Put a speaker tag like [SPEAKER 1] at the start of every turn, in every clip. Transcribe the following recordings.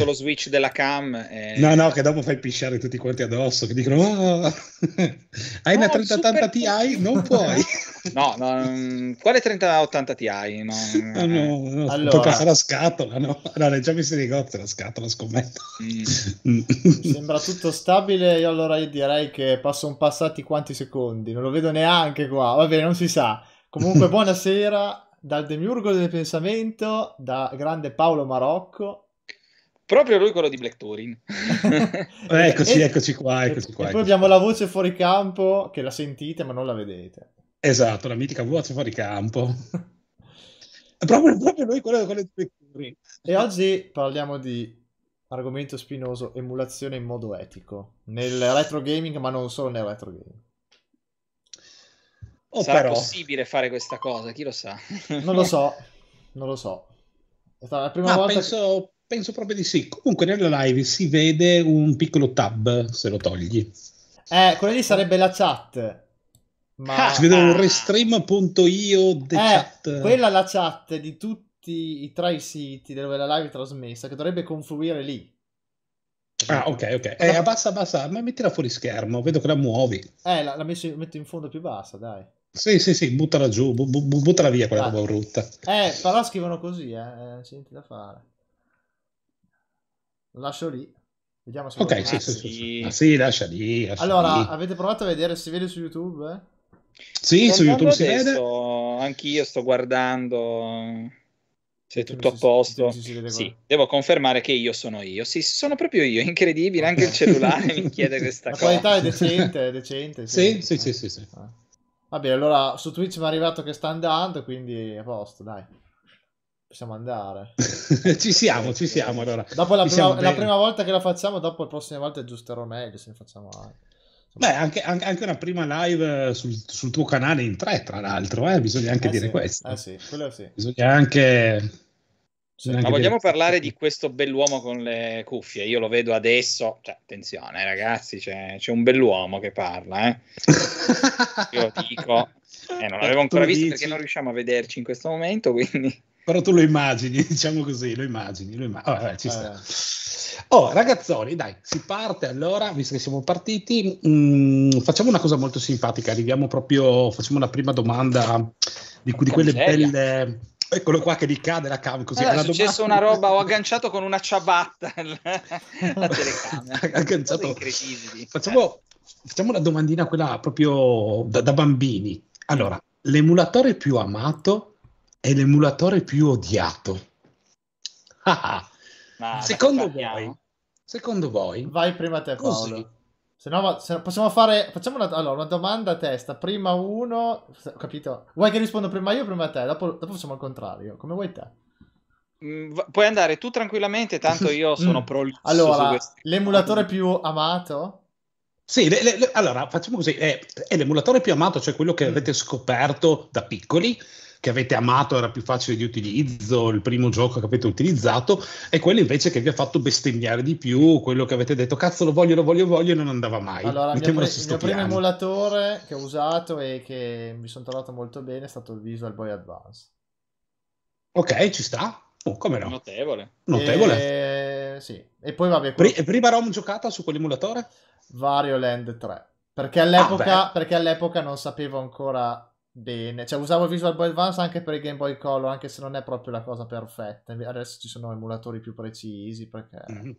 [SPEAKER 1] sotto lo switch della cam. E...
[SPEAKER 2] No, no, che dopo fai pisciare tutti quanti addosso, che dicono, oh, hai no, una 3080 Ti? Non puoi.
[SPEAKER 1] no, no, quale 3080 Ti? No,
[SPEAKER 2] no, no, no allora... passare la scatola, no? No, messo in negozio la scatola, scommetto.
[SPEAKER 3] Mm. Sembra tutto stabile, io allora io direi che sono passati quanti secondi, non lo vedo neanche qua, va bene, non si sa. Comunque, buonasera dal demiurgo del pensamento, da grande Paolo Marocco.
[SPEAKER 1] Proprio lui quello di Black Turing.
[SPEAKER 2] eccoci, e, eccoci qua, eccoci qua.
[SPEAKER 3] E poi abbiamo la voce fuori campo che la sentite ma non la vedete.
[SPEAKER 2] Esatto, la mitica voce fuori campo. proprio, proprio lui quello, quello di Black Turing.
[SPEAKER 3] E oggi parliamo di argomento spinoso, emulazione in modo etico, nel retro gaming ma non solo nel retro gaming.
[SPEAKER 1] Oh, Sarà però... possibile fare questa cosa? Chi lo sa?
[SPEAKER 3] non lo so, non lo so.
[SPEAKER 2] È stata la prima ah, volta penso, che... penso proprio di sì. Comunque nella live si vede un piccolo tab se lo togli.
[SPEAKER 3] Eh, quella lì sarebbe la chat.
[SPEAKER 2] Ma... Ah, si vede un restream.io
[SPEAKER 3] eh, chat. Quella è la chat di tutti i tre siti dove la live è trasmessa che dovrebbe confluire lì.
[SPEAKER 2] Ah, ok, ok. Eh, abbassa, abbassa, ma mettila fuori schermo, vedo che la muovi.
[SPEAKER 3] Eh, la, la messo, metto in fondo più bassa, dai.
[SPEAKER 2] Sì, sì, sì, buttala giù, bu- bu- buttala via quella ah. roba brutta.
[SPEAKER 3] Eh, però scrivono così, eh, c'è niente da fare. Lo lascio lì. Vediamo se
[SPEAKER 2] Ok, sì, sì, sì. sì. Ah, sì, lascia lì. Lascia
[SPEAKER 3] allora,
[SPEAKER 2] lì.
[SPEAKER 3] avete provato a vedere se si vede su YouTube? Eh?
[SPEAKER 2] Sì, Sto su YouTube si
[SPEAKER 1] adesso,
[SPEAKER 2] vede.
[SPEAKER 1] Anch'io sto guardando se è tutto a posto. Si, si sì, devo confermare che io sono io. Sì, sono proprio io, incredibile, anche il cellulare mi chiede questa
[SPEAKER 3] La
[SPEAKER 1] cosa.
[SPEAKER 3] La qualità è decente, è decente.
[SPEAKER 2] Sì, sì, sì, sì. sì, sì.
[SPEAKER 3] Ah. Vabbè, allora su Twitch mi è arrivato che sta andando, quindi a posto, dai. Possiamo andare.
[SPEAKER 2] ci siamo, ci siamo allora.
[SPEAKER 3] Dopo la prima, la prima, volta che la facciamo, dopo le prossime volte aggiusterò meglio se ne facciamo anche.
[SPEAKER 2] Beh, anche, anche, una prima live sul, sul, tuo canale in tre, tra l'altro, eh? bisogna anche
[SPEAKER 3] eh
[SPEAKER 2] dire
[SPEAKER 3] sì,
[SPEAKER 2] questo.
[SPEAKER 3] Eh sì, quello sì.
[SPEAKER 2] Bisogna anche...
[SPEAKER 1] Sì, ma vogliamo parlare di questo bell'uomo con le cuffie? Io lo vedo adesso, cioè, attenzione ragazzi, c'è, c'è un bell'uomo che parla, eh? Io dico, eh, non l'avevo ancora visto dici... perché non riusciamo a vederci in questo momento, quindi...
[SPEAKER 2] Però tu lo immagini, diciamo così, lo immagini, lo immagini. Oh, vabbè, ci sta. Eh. Oh, ragazzoni, dai, si parte allora, visto che siamo partiti, mh, mm, facciamo una cosa molto simpatica, arriviamo proprio, facciamo la prima domanda di, di quelle belle Eccolo qua che ricade la cam così.
[SPEAKER 1] Allora, è successo domanda... una roba, ho agganciato con una ciabatta la telecamera. agganciato...
[SPEAKER 2] Facciamo, facciamo una domandina quella proprio da, da bambini. Allora, l'emulatore più amato è l'emulatore più odiato. secondo voi? Secondo voi?
[SPEAKER 3] Vai prima te Paolo. Così se no, se no, possiamo fare. Facciamo una, allora, una domanda a testa. Prima uno. Capito? Vuoi che rispondo prima io o prima te? Dopo, dopo facciamo il contrario. Come vuoi te?
[SPEAKER 1] Mm, puoi andare tu tranquillamente, tanto io sono mm. prolisso.
[SPEAKER 3] Allora, l'emulatore più amato?
[SPEAKER 2] Sì, le, le, allora facciamo così: è, è, l'emulatore più amato, cioè quello che mm. avete scoperto da piccoli che avete amato era più facile di utilizzo, il primo gioco che avete utilizzato, e quello invece che vi ha fatto bestemmiare di più, quello che avete detto cazzo lo voglio, lo voglio, lo voglio e non andava mai.
[SPEAKER 3] Allora, il mio, pre- il mio primo emulatore che ho usato e che mi sono trovato molto bene è stato il Visual Boy Advance.
[SPEAKER 2] Ok, ci sta. Oh, come no?
[SPEAKER 1] Notevole.
[SPEAKER 2] Notevole.
[SPEAKER 3] E... Sì. E poi vabbè.
[SPEAKER 2] Quello... Prima ROM giocata su quell'emulatore?
[SPEAKER 3] Vario Land 3. Perché all'epoca, ah, perché all'epoca non sapevo ancora bene. Cioè, usavo Visual Boy Advance anche per il Game Boy Color, anche se non è proprio la cosa perfetta. Adesso ci sono emulatori più precisi perché mm-hmm.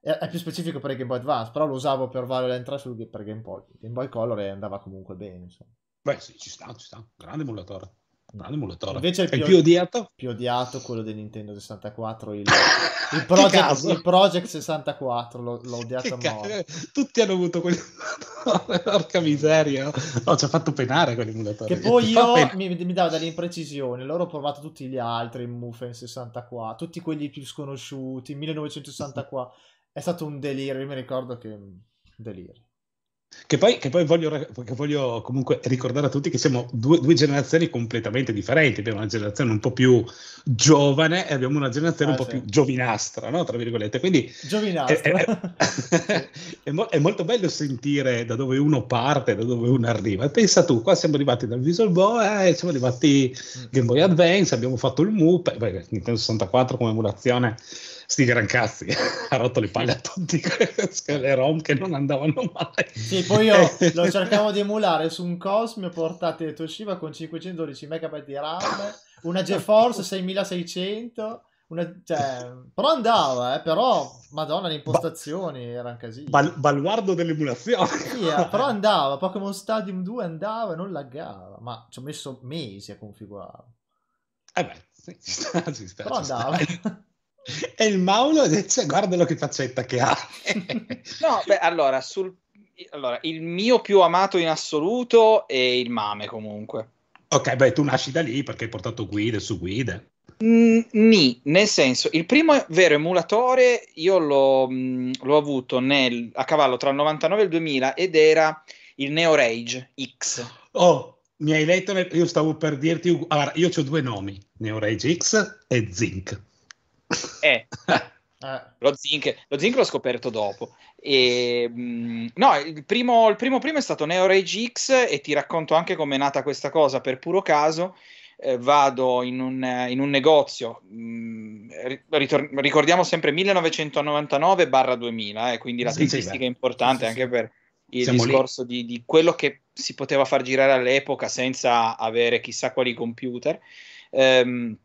[SPEAKER 3] è, è, più specifico per il Game Boy Advance, però lo usavo per Valorant 3 sul, per Game Boy. Game Boy Color e andava comunque bene. Insomma.
[SPEAKER 2] Beh, sì, ci sta, ci sta. Grande emulatore. Grande emulatore.
[SPEAKER 3] Invece il più,
[SPEAKER 2] il più odiato?
[SPEAKER 3] Più odiato quello del Nintendo 64, il, il, Project, il Project 64, l'ho, l'ho odiato a morte.
[SPEAKER 2] Tutti hanno avuto quel... Porca miseria. No, ci ha fatto penare quell'emulatore.
[SPEAKER 3] Che poi io mi, mi, dava delle imprecisioni. Loro ho provato tutti gli altri, Mufen 64, tutti quelli più sconosciuti, 1964. È stato un delirio, io mi ricordo che... Delirio.
[SPEAKER 2] Che poi, che poi voglio, che voglio, comunque ricordare a tutti che siamo due, due, generazioni completamente differenti. Abbiamo una generazione un po' più giovane e abbiamo una generazione ah, un po' sì. più giovinastra, no? Tra virgolette. Quindi
[SPEAKER 3] giovinastra.
[SPEAKER 2] È, è, è, mo- è, molto bello sentire da dove uno parte, da dove uno arriva. E pensa tu, qua siamo arrivati dal Visual Boy, eh, siamo arrivati mm. Game Boy Advance, abbiamo fatto il MUP, beh, Nintendo 64 come emulazione sti gran cazzi, ha rotto le palle a tutti le ROM che non andavano mai.
[SPEAKER 3] Sì, poi io lo cercavo di emulare su un Cosmio portate Toshiba con 512 MB di RAM, una GeForce 6600 una, cioè, però andava, eh, però, madonna, le impostazioni ba- erano casino.
[SPEAKER 2] Bal- baluardo dell'emulazione.
[SPEAKER 3] Sì, eh, però andava, Pokémon Stadium 2 andava e non laggava, ma ci ho messo mesi a configurare.
[SPEAKER 2] Eh beh, sì, ci sta, ci sta,
[SPEAKER 3] però
[SPEAKER 2] ci
[SPEAKER 3] andava.
[SPEAKER 2] Sta. E il Maulo dice, guardalo che faccetta che ha.
[SPEAKER 1] no, beh, allora, sul... allora, il mio più amato in assoluto è il Mame comunque.
[SPEAKER 2] Ok, beh, tu nasci da lì perché hai portato guide su guide.
[SPEAKER 1] Mm, ni, nel senso, il primo vero emulatore io l'ho, mm, l'ho avuto nel, a cavallo tra il 99 e il 2000 ed era il Neo Rage X.
[SPEAKER 2] Oh, mi hai letto, io stavo per dirti, allora, io ho due nomi, Neo Rage X e Zinc.
[SPEAKER 1] Eh. Lo zinc, lo zinc, l'ho scoperto dopo. E, mh, mm, no, il primo, il primo, primo è stato Neo Rage X e ti racconto anche come è nata questa cosa per puro caso eh, vado in un, in un negozio, mh, mm, ritor- ricordiamo sempre 1999-2000, eh, quindi la statistica è importante sì, anche per il Siamo discorso di, di, quello che si poteva far girare all'epoca senza avere chissà quali computer. Ehm,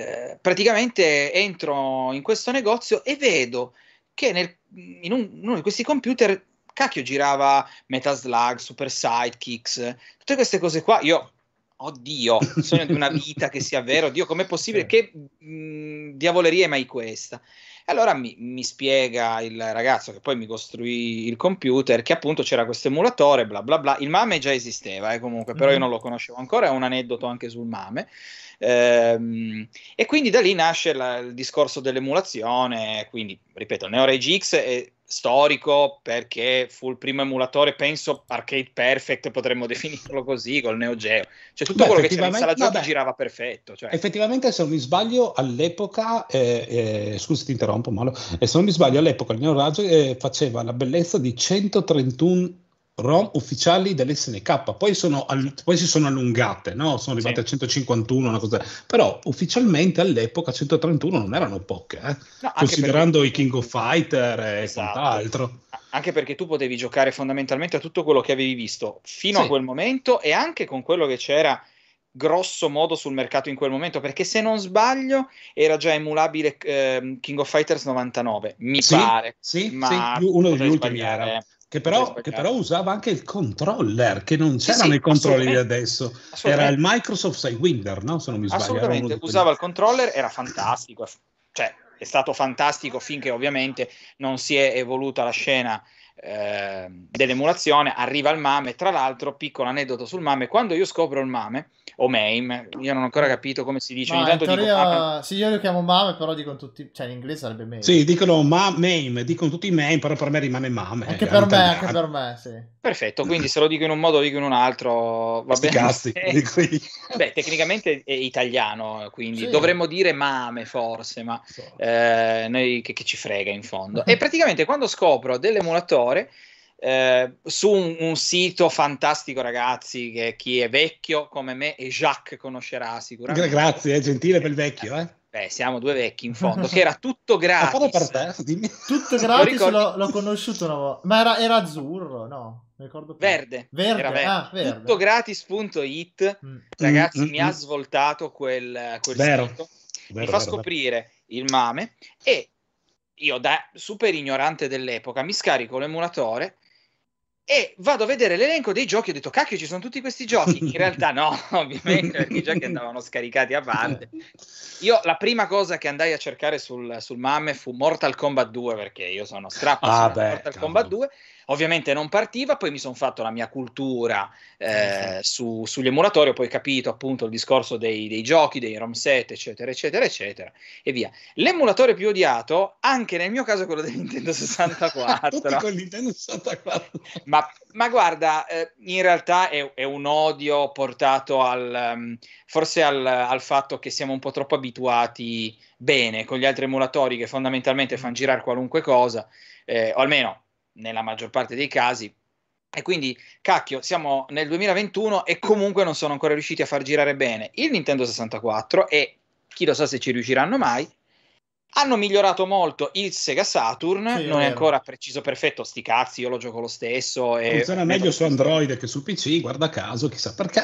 [SPEAKER 1] eh, praticamente entro in questo negozio e vedo che nel, in un, uno di questi computer cacchio girava Metaslug, Super Sidekicks, tutte queste cose qua. Io oddio, sogno di una vita che sia vero, oddio, com'è possibile? Che mh, diavoleria è mai questa? E allora mi, mi, spiega il ragazzo che poi mi costruì il computer che appunto c'era questo emulatore, bla bla bla. Il MAME già esisteva, eh, comunque, però io mhm. non lo conoscevo ancora, è un aneddoto anche sul MAME. Ehm, e quindi da lì nasce la, il discorso dell'emulazione, quindi ripeto, NeoRage X è storico perché fu il primo emulatore, penso Arcade Perfect, potremmo definirlo così, col Neo Geo. Cioè tutto Beh, quello che c'era in sala giochi girava perfetto. Cioè.
[SPEAKER 2] Effettivamente, se non mi sbaglio, all'epoca, eh, eh, scusa ti interrompo Malo, eh, se non mi sbaglio, all'epoca il Neo Raggio eh, faceva la bellezza di 131 ROM ufficiali dell'SNK, poi, sono, poi si sono allungate, no? sono arrivate sì. a 151, una cosa. però ufficialmente all'epoca 131 non erano poche, eh? no, considerando perché... i King of Fighter e esatto. quant'altro.
[SPEAKER 1] Anche perché tu potevi giocare fondamentalmente a tutto quello che avevi visto fino sì. a quel momento e anche con quello che c'era grosso modo sul mercato in quel momento perché se non sbaglio era già emulabile eh, King of Fighters 99 mi
[SPEAKER 2] sì,
[SPEAKER 1] pare
[SPEAKER 2] sì, ma sì, uno degli ultimi era. Che però, che però, usava anche il controller, che non c'erano sì, sì, i controller di adesso. Era il Microsoft Sidewinder, no? Se non mi sbaglio.
[SPEAKER 1] Assolutamente, usava il controller, era fantastico. Cioè, è stato fantastico finché ovviamente non si è evoluta la scena eh, dell'emulazione. Arriva il MAME. Tra l'altro, piccolo aneddoto sul MAME, quando io scopro il MAME, o MAME, io non ho ancora capito come si dice.
[SPEAKER 3] Ma in teoria, dico, sì, io lo chiamo MAME, però dicono tutti, cioè in inglese sarebbe MAME.
[SPEAKER 2] Sì, dicono ma, MAME, dicono tutti MAME, però per me rimane MAME.
[SPEAKER 3] Anche per me, anche per me, sì.
[SPEAKER 1] Perfetto, quindi se lo dico in un modo, lo dico in un altro, va bene.
[SPEAKER 2] Cazzi,
[SPEAKER 1] eh, beh, tecnicamente è italiano, quindi sì. dovremmo dire MAME forse, ma eh, noi che, che ci frega in fondo. e praticamente quando scopro dell'emulatore eh, su un, un, sito fantastico, ragazzi, che chi è vecchio come me e Jacques conoscerà sicuramente.
[SPEAKER 2] Grazie, è gentile per il vecchio, eh.
[SPEAKER 1] Beh, siamo due vecchi in fondo, che era tutto gratis.
[SPEAKER 2] per te, dimmi.
[SPEAKER 3] Tutto gratis, l'ho, l'ho, conosciuto una volta. Ma era, era azzurro, no?
[SPEAKER 1] ricordo verde.
[SPEAKER 3] Verde,
[SPEAKER 1] verde.
[SPEAKER 3] Ah, verde.
[SPEAKER 1] Tutto gratis.it, mm. ragazzi, mm, mi mm, ha mm. svoltato quel, quel
[SPEAKER 2] vero.
[SPEAKER 1] sito. Vero, mi fa vero, scoprire vero. il mame e io da super ignorante dell'epoca mi scarico l'emulatore e vado a vedere l'elenco dei giochi ho detto cacchio ci sono tutti questi giochi. In realtà no ovviamente perché i giochi andavano scaricati a parte. Io la prima cosa che andai a cercare sul, sul MAME fu Mortal Kombat 2 perché io sono strappo ah, Mortal Kombat 2 Ovviamente non partiva, poi mi sono fatto la mia cultura eh, su, sugli emulatori, ho poi capito appunto il discorso dei, dei, giochi, dei ROM set, eccetera, eccetera, eccetera, e via. L'emulatore più odiato, anche nel mio caso, è quello del Nintendo 64.
[SPEAKER 2] con Nintendo 64.
[SPEAKER 1] ma, ma guarda, eh, in realtà è, è, un odio portato al, um, forse al, al fatto che siamo un po' troppo abituati bene con gli altri emulatori che fondamentalmente fanno girare qualunque cosa, eh, o almeno nella maggior parte dei casi. E quindi, cacchio, siamo nel 2021 e comunque non sono ancora riusciti a far girare bene il Nintendo 64 e chi lo sa se ci riusciranno mai. Hanno migliorato molto il Sega Saturn, sì, non è ancora preciso perfetto, sti cazzi, io lo gioco lo stesso.
[SPEAKER 2] Funziona meglio su Android che su PC, guarda caso, chissà perché.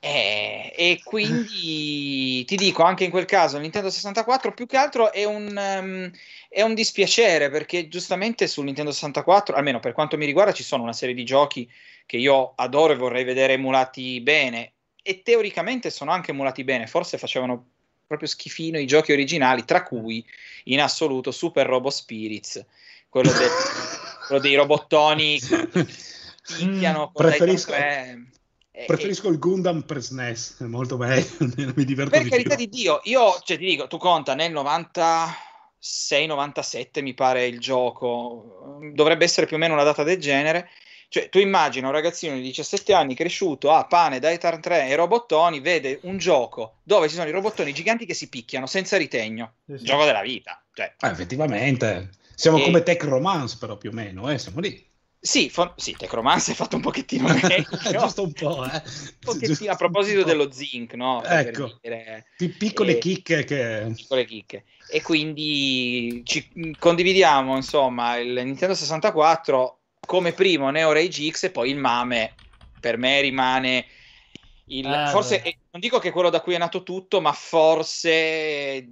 [SPEAKER 1] Eh, e quindi ti dico anche in quel caso il Nintendo 64 più che altro è un, um, è un dispiacere perché giustamente sul Nintendo 64 almeno per quanto mi riguarda ci sono una serie di giochi che io adoro e vorrei vedere emulati bene. E teoricamente sono anche emulati bene forse facevano proprio schifino i giochi originali tra cui in assoluto Super Robo Spirits quello, del, quello dei robottoni
[SPEAKER 2] picchiano preferisco, eh, Preferisco il Gundam per SNES, è molto meglio, mi diverto
[SPEAKER 1] Per carità di Dio, io cioè, ti dico, tu conta nel 96-97 mi pare il gioco, dovrebbe essere più o meno una data del genere. Cioè, tu immagina un ragazzino di 17 anni cresciuto a pane, Daitar 3 e robottoni, vede un gioco dove ci sono i robottoni giganti che si picchiano senza ritegno. Sì, sì. Gioco della vita. Cioè.
[SPEAKER 2] Ah, effettivamente. Siamo e... come Tech Romance, però più o meno, eh? siamo lì.
[SPEAKER 1] Sì, for- sì, Tecromance è fatto un pochettino meglio.
[SPEAKER 2] Giusto un po', eh.
[SPEAKER 1] pochettino, a proposito dello zinc, no?
[SPEAKER 2] Ecco, dire, piccole eh, chicche che...
[SPEAKER 1] Piccole chicche. E quindi ci condividiamo, insomma, il Nintendo 64 come primo Neo Rage X e poi il Mame per me rimane il... Ah, forse, non dico che è quello da cui è nato tutto, ma forse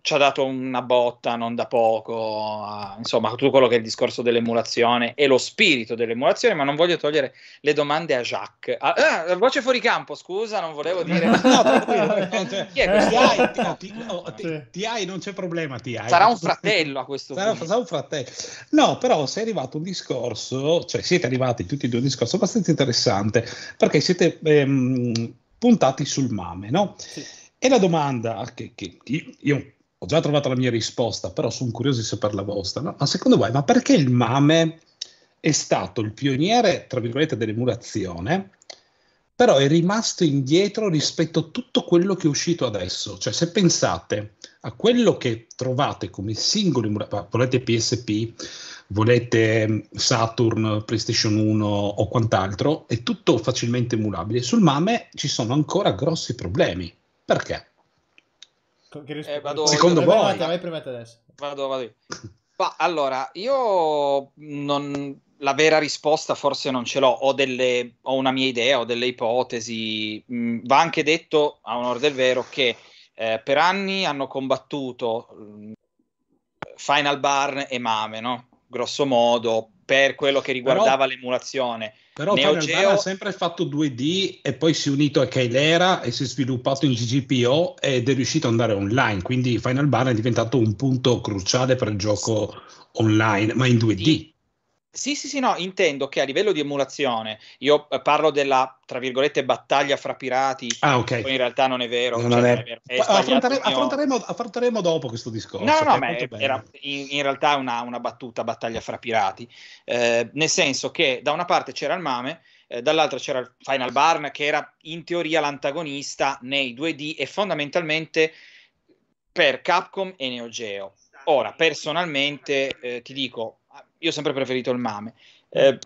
[SPEAKER 1] ci ha dato una botta non da poco, a, insomma, tutto quello che è il discorso dell'emulazione e lo spirito dell'emulazione, ma non voglio togliere le domande a Jacques. Ah, ah, voce fuori campo, scusa, non volevo dire... no,
[SPEAKER 2] Chi è ti, hai, non c'è problema, ti hai.
[SPEAKER 1] Sarà un fratello a questo
[SPEAKER 2] sarà,
[SPEAKER 1] punto.
[SPEAKER 2] Sarà un fratello. No, però sei arrivato un discorso, cioè siete arrivati tutti e due a un discorso abbastanza interessante, perché siete ehm, puntati sul mame, no? Sì e la domanda che, che io, ho già trovato la mia risposta, però sono curioso di sapere la vostra. No? Ma secondo voi, ma perché il MAME è stato il pioniere, tra virgolette, dell'emulazione, però è rimasto indietro rispetto a tutto quello che è uscito adesso? Cioè, se pensate a quello che trovate come emulazione, volete PSP, volete mm, Saturn, PlayStation 1 o quant'altro, è tutto facilmente emulabile. Sul MAME ci sono ancora grossi problemi. Perché?
[SPEAKER 1] Eh, vado,
[SPEAKER 2] Secondo voi?
[SPEAKER 3] Vai prima adesso.
[SPEAKER 1] Vado, vado. Ma allora, io non, la vera risposta forse non ce l'ho, ho, delle, ho una mia idea, ho delle ipotesi. Mm, va anche detto, a onore del vero, che eh, per anni hanno combattuto mm, Final Barn e Mame, no? Grosso modo, per quello che riguardava Però... l'emulazione
[SPEAKER 2] però Neo Geo... ha sempre fatto 2D e poi si è unito a Kailera e si è sviluppato in GGPO ed è riuscito ad andare online. Quindi Final Ban è diventato un punto cruciale per il gioco online, ma in 2D. Sì.
[SPEAKER 1] Sì, sì, no, intendo che a livello di emulazione, io eh, parlo della, tra virgolette, battaglia fra pirati,
[SPEAKER 2] ah, ok.
[SPEAKER 1] poi in realtà non è vero.
[SPEAKER 2] Non cioè, è... È affrontare, affronteremo, affronteremo, dopo questo discorso.
[SPEAKER 1] No, no, ma era in, in, realtà una, una, battuta battaglia fra pirati, eh, nel senso che da una parte c'era il Mame, eh, dall'altra c'era il Final Barn, che era in teoria l'antagonista nei 2D e fondamentalmente per Capcom e Neo Geo. Ora, personalmente, eh, ti dico, io ho sempre preferito il Mame. Eh,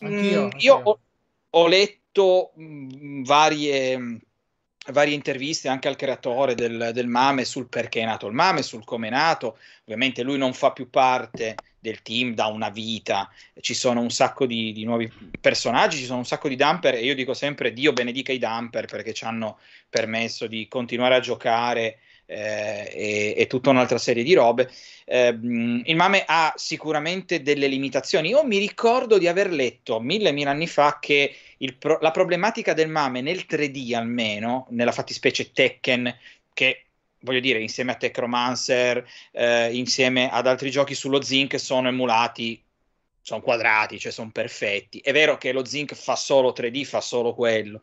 [SPEAKER 1] anch'io, mm, anch'io. Io ho, ho letto mh, mm, varie, varie, interviste anche al creatore del, del, Mame sul perché è nato il Mame, sul come è nato. Ovviamente lui non fa più parte del team da una vita, ci sono un sacco di, di nuovi personaggi, ci sono un sacco di dumper e io dico sempre Dio benedica i dumper perché ci hanno permesso di continuare a giocare eh, e, e, tutta un'altra serie di robe. Eh, il MAME ha sicuramente delle limitazioni. Io mi ricordo di aver letto mille, mille anni fa che pro- la problematica del MAME nel 3D almeno, nella fattispecie Tekken, che voglio dire, insieme a Techromancer, eh, insieme ad altri giochi sullo Zinc, sono emulati, sono quadrati, cioè sono perfetti. È vero che lo Zinc fa solo 3D, fa solo quello,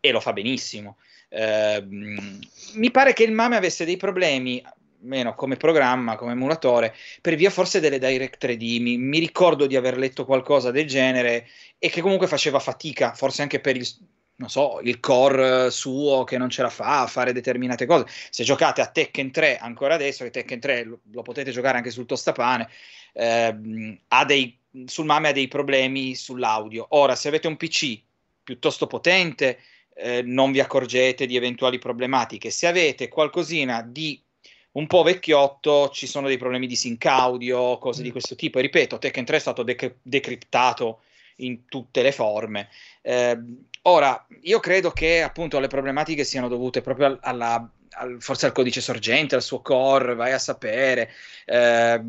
[SPEAKER 1] e lo fa benissimo. Eh, mi pare che il MAME avesse dei problemi meno come programma, come emulatore, per via forse delle Direct 3D. Mi, mi, ricordo di aver letto qualcosa del genere e che comunque faceva fatica, forse anche per il, so, il core suo che non ce la fa a fare determinate cose. Se giocate a Tekken 3 ancora adesso, che Tekken 3 lo, lo potete giocare anche sul tostapane, eh, ha dei, sul MAME ha dei problemi sull'audio. Ora, se avete un PC piuttosto potente, eh, non vi accorgete di eventuali problematiche. Se avete qualcosina di un po' vecchiotto, ci sono dei problemi di sync audio, cose di mm. questo tipo. E ripeto, Tekken 3 è stato dec- decriptato in tutte le forme. Eh, ora, io credo che appunto le problematiche siano dovute proprio alla, al, forse al codice sorgente, al suo core, vai a sapere. Eh,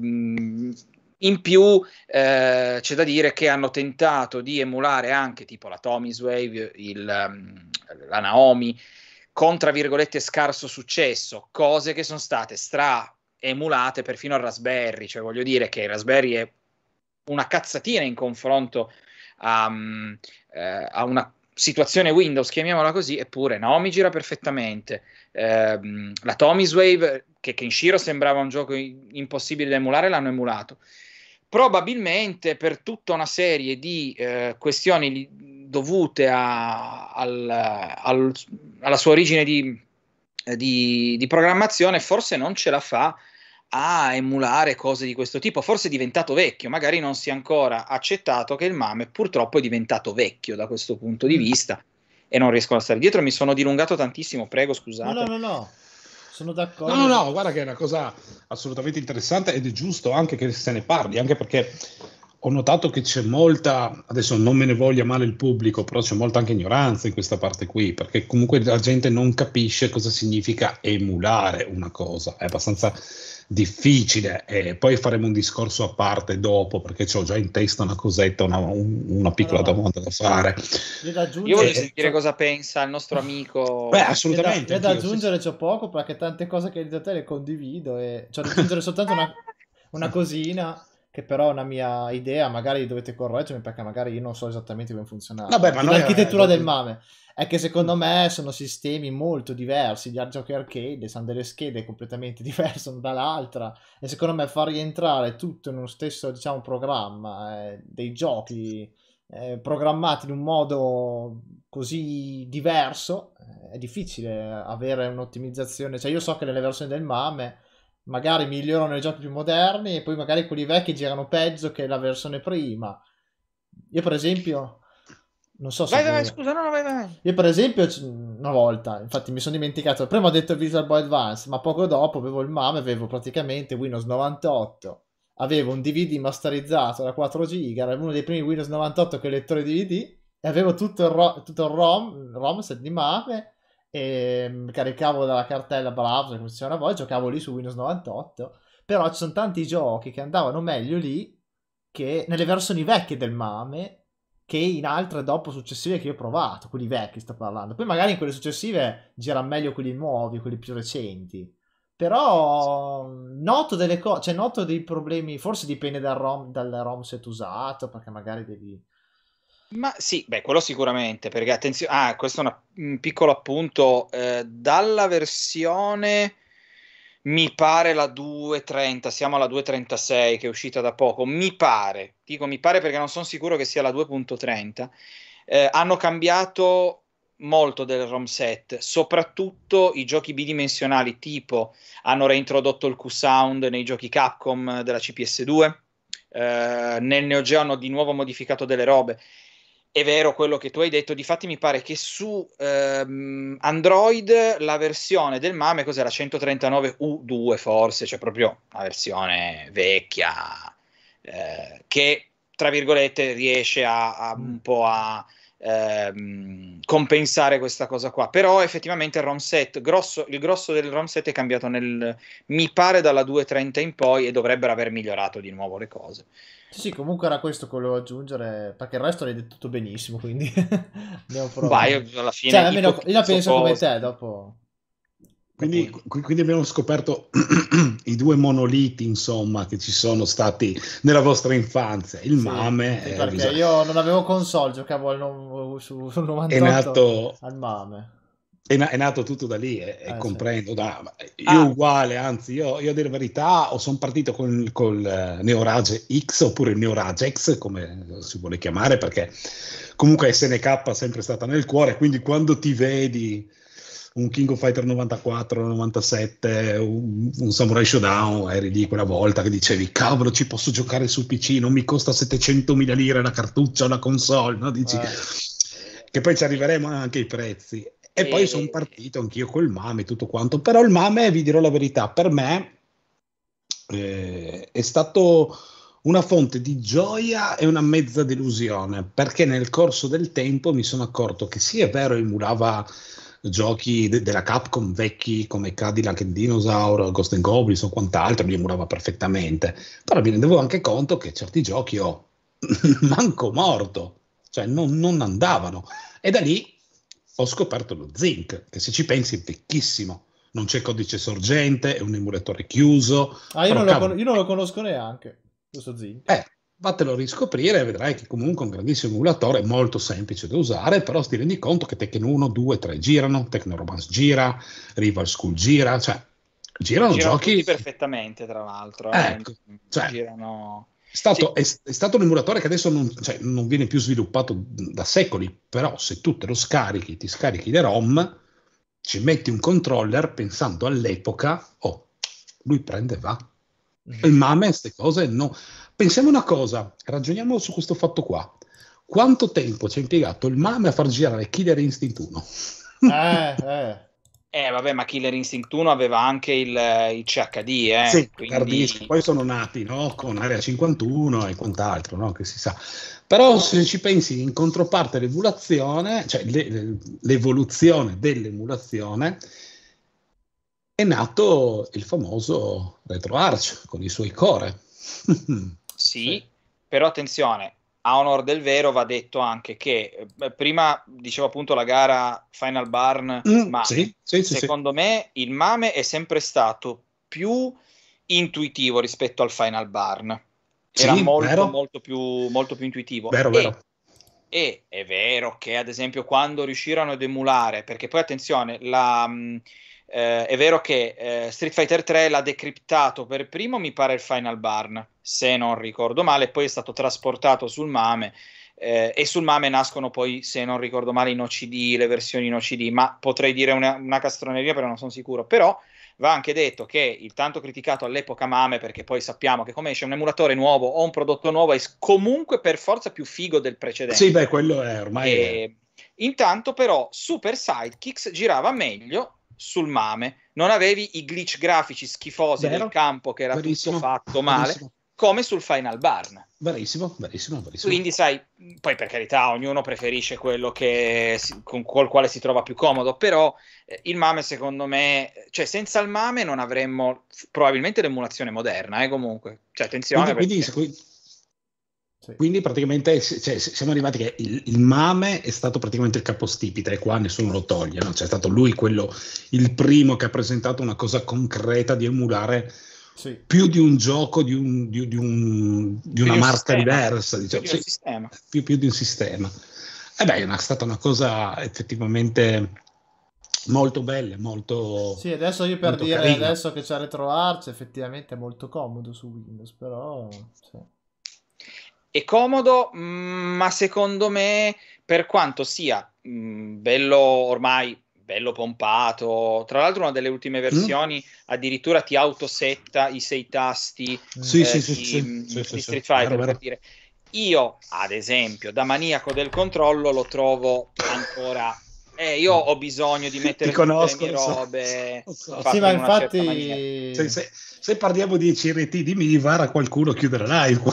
[SPEAKER 1] in più eh, c'è da dire che hanno tentato di emulare anche tipo la Tommy's Wave, il, um, la Naomi, con tra virgolette scarso successo, cose che sono state stra emulate perfino al Raspberry, cioè voglio dire che il Raspberry è una cazzatina in confronto a, um, eh, a una situazione Windows, chiamiamola così, eppure Naomi gira perfettamente. Eh, la Tommy's Wave, che Kenshiro sembrava un gioco impossibile da emulare, l'hanno emulato. Probabilmente per tutta una serie di eh, questioni dovute a, al, al, alla sua origine di, di, di programmazione, forse non ce la fa a emulare cose di questo tipo. Forse è diventato vecchio, magari non si è ancora accettato che il MAME purtroppo è diventato vecchio da questo punto di mm. vista e non riescono a stare dietro. Mi sono dilungato tantissimo, prego, scusate.
[SPEAKER 3] No, no, no, no. Sono d'accordo.
[SPEAKER 2] No, no, no, guarda che è una cosa assolutamente interessante ed è giusto anche che se ne parli, anche perché ho notato che c'è molta, adesso non me ne voglia male il pubblico, però c'è molta anche ignoranza in questa parte qui, perché comunque la gente non capisce cosa significa emulare una cosa, è abbastanza difficile e poi faremo un discorso a parte dopo perché ho già in testa una cosetta, una, una piccola allora, domanda da fare.
[SPEAKER 1] Io voglio sentire cosa pensa il nostro amico.
[SPEAKER 2] Beh, assolutamente.
[SPEAKER 3] Io da, aggiungere c'ho poco perché tante cose che hai detto te le condivido e c'ho da aggiungere soltanto una, una cosina che però è una mia idea, magari dovete correggermi perché magari io non so esattamente come funziona
[SPEAKER 2] Vabbè, ma
[SPEAKER 3] l'architettura del MAME è che secondo me sono sistemi molto diversi, gli giochi arcade sono delle schede completamente diverse una dall'altra e secondo me far rientrare tutto in uno stesso diciamo, programma, eh, dei giochi eh, programmati in un modo così diverso, eh, è difficile avere un'ottimizzazione, cioè io so che nelle versioni del MAME magari migliorano i giochi più moderni e poi magari quelli vecchi girano peggio che la versione prima. Io per esempio non so se...
[SPEAKER 1] Vai, vai, scusa, no, vai, vai.
[SPEAKER 3] Io per esempio una volta, infatti mi sono dimenticato, prima ho detto Visual Boy Advance, ma poco dopo avevo il MAM, avevo praticamente Windows 98, avevo un DVD masterizzato da 4 giga, era uno dei primi Windows 98 con lettore DVD, e avevo tutto il, ro- tutto il ROM, ROM set di MAME, e caricavo dalla cartella browser, come chiama voi, giocavo lì su Windows 98, però ci sono tanti giochi che andavano meglio lì che nelle versioni vecchie del MAME che in altre dopo successive che io ho provato, quelli vecchi sto parlando. Poi magari in quelle successive girano meglio quelli nuovi, quelli più recenti. Però noto delle cose, cioè noto dei problemi, forse dipende dal ROM, dal ROM set usato, perché magari devi...
[SPEAKER 1] Ma sì, beh, quello sicuramente, perché attenzione, ah, questo è una, un piccolo appunto, eh, dalla versione mi pare la 2.30, siamo alla 2.36 che è uscita da poco, mi pare, dico mi pare perché non sono sicuro che sia la 2.30, eh, hanno cambiato molto del ROM set, soprattutto i giochi bidimensionali tipo hanno reintrodotto il Q-Sound nei giochi Capcom della CPS2, eh, nel Neo Geo hanno di nuovo modificato delle robe è vero quello che tu hai detto, difatti mi pare che su ehm, Android la versione del MAME cos'era 139U2 forse, cioè proprio una versione vecchia eh, che tra virgolette riesce a, a un mm. po' a ehm, compensare questa cosa qua, però effettivamente il ROM set, grosso, il grosso del ROM set è cambiato nel, mi pare dalla 2.30 in poi e dovrebbero aver migliorato di nuovo le cose.
[SPEAKER 3] Sì, sì, comunque era questo che volevo aggiungere, perché il resto l'hai detto tutto benissimo, quindi
[SPEAKER 1] andiamo Vai, alla fine...
[SPEAKER 3] Cioè, almeno io la penso come te, dopo...
[SPEAKER 2] Quindi, quindi, abbiamo scoperto i due monoliti, insomma, che ci sono stati nella vostra infanzia, il sì, MAME.
[SPEAKER 3] Sì, perché bisogna... io non avevo console, giocavo al, su, sul 98 è nato... al MAME
[SPEAKER 2] è, è, nato tutto da lì e, eh, comprendo. Sì. Da, io ah. uguale, anzi, io, io a dire la verità, sono partito con, col uh, Neorage X oppure il Neorage X, come si vuole chiamare, perché comunque SNK è sempre stata nel cuore, quindi quando ti vedi un King of Fighter 94, 97, un, un Samurai Showdown, eri lì quella volta che dicevi cavolo ci posso giocare sul PC, non mi costa 700.000 lire la cartuccia o la console, no? Dici, eh. che poi ci arriveremo anche ai prezzi E, poi sono partito anch'io col MAME e tutto quanto. Però il MAME, vi dirò la verità, per me eh, è stato una fonte di gioia e una mezza delusione, perché nel corso del tempo mi sono accorto che sì, è vero, emulava giochi de- della Capcom vecchi come Cadillac e Dinosaur, Ghost and Goblins o quant'altro, li emulava perfettamente, però mi rendevo anche conto che certi giochi ho manco morto, cioè non, non andavano. E da lì ho scoperto lo Zinc, che se ci pensi è vecchissimo, non c'è codice sorgente, è un emulatore chiuso.
[SPEAKER 3] Ah, io, non lo, con- io non lo conosco neanche, questo Zinc.
[SPEAKER 2] Eh, vattelo a riscoprire e vedrai che comunque è un grandissimo emulatore, molto semplice da usare, però ti rendi conto che Tekken 1, 2, 3 girano, Tekken Romance gira, Rival School gira, cioè girano, girano giochi
[SPEAKER 1] perfettamente tra l'altro.
[SPEAKER 2] Eh. Ecco, eh. cioè, girano... È stato, sì. è, è stato, un emulatore che adesso non, cioè, non, viene più sviluppato da secoli, però se tu te lo scarichi, ti scarichi le ROM, ci metti un controller pensando all'epoca, oh, lui prende e va. Mm-hmm. Il MAME, queste cose no. Pensiamo una cosa, ragioniamo su questo fatto qua. Quanto tempo ci ha impiegato il MAME a far girare Killer Instinct 1?
[SPEAKER 3] Eh, eh.
[SPEAKER 1] Eh, vabbè, ma Killer Instinct 1 aveva anche il, il CHD, eh?
[SPEAKER 2] Sì, quindi... poi sono nati, no? Con Area 51 e quant'altro, no? Che si sa. Però se ci pensi in controparte l'emulazione, cioè le, l'evoluzione dell'emulazione, è nato il famoso RetroArch con i suoi core.
[SPEAKER 1] Sì, però attenzione, a onor del vero va detto anche che eh, prima dicevo appunto la gara Final Barn, mm, ma sì, sì, secondo sì. me il Mame è sempre stato più intuitivo rispetto al Final Barn. Era molto, molto, più, molto più intuitivo.
[SPEAKER 2] Vero,
[SPEAKER 1] e,
[SPEAKER 2] vero.
[SPEAKER 1] E è vero che ad esempio quando riuscirono ad emulare, perché poi attenzione, la... Mh, mm, eh, è vero che eh, Street Fighter 3 l'ha decriptato per primo, mi pare il Final Barn, se non ricordo male, poi è stato trasportato sul MAME eh, e sul MAME nascono poi, se non ricordo male, in OCD, le versioni in OCD, ma potrei dire una, una castroneria però non sono sicuro. Però va anche detto che il tanto criticato all'epoca MAME, perché poi sappiamo che come esce un emulatore nuovo o un prodotto nuovo è comunque per forza più figo del precedente.
[SPEAKER 2] Sì, beh, quello è ormai... E, è...
[SPEAKER 1] Intanto però Super Sidekicks girava meglio sul MAME, non avevi i glitch grafici schifosi Vero? del campo che era Verissimo. tutto fatto male, Verissimo. come sul Final Barn.
[SPEAKER 2] Verissimo, verissimo, verissimo.
[SPEAKER 1] Quindi sai, poi per carità, ognuno preferisce quello che, con col quale si trova più comodo, però eh, il MAME secondo me, cioè senza il MAME non avremmo probabilmente l'emulazione moderna, eh, comunque. Cioè attenzione.
[SPEAKER 2] Quindi,
[SPEAKER 1] perché...
[SPEAKER 2] quindi sì. Quindi praticamente cioè, siamo arrivati che il, il, Mame è stato praticamente il capostipite e qua nessuno lo toglie, no? C'è stato lui quello, il primo che ha presentato una cosa concreta di emulare sì. più di un gioco, di, un, di, di, un, di una marca sistema. diversa, diciamo. più, sì, più, più, di un sistema. E beh, è stata una cosa effettivamente molto bella, molto...
[SPEAKER 3] Sì, adesso io per dire, carina. adesso che c'è RetroArch, effettivamente è molto comodo su Windows, però... Sì
[SPEAKER 1] è comodo, mm, ma secondo me, per quanto sia mh, mm, bello ormai bello pompato. Tra l'altro, una delle ultime mm. versioni mm. addirittura ti autosetta i sei tasti
[SPEAKER 2] sì, eh, sì, di, sì,
[SPEAKER 1] di Street Fighter. Vero, per dire. Io, ad esempio, da maniaco del controllo, lo trovo ancora. Eh, io ho bisogno di mettere
[SPEAKER 2] conosco,
[SPEAKER 1] le mie robe.
[SPEAKER 2] So, so. Sì, ma infatti, se, se, se, parliamo di CRT di Mivar, qualcuno chiuderà live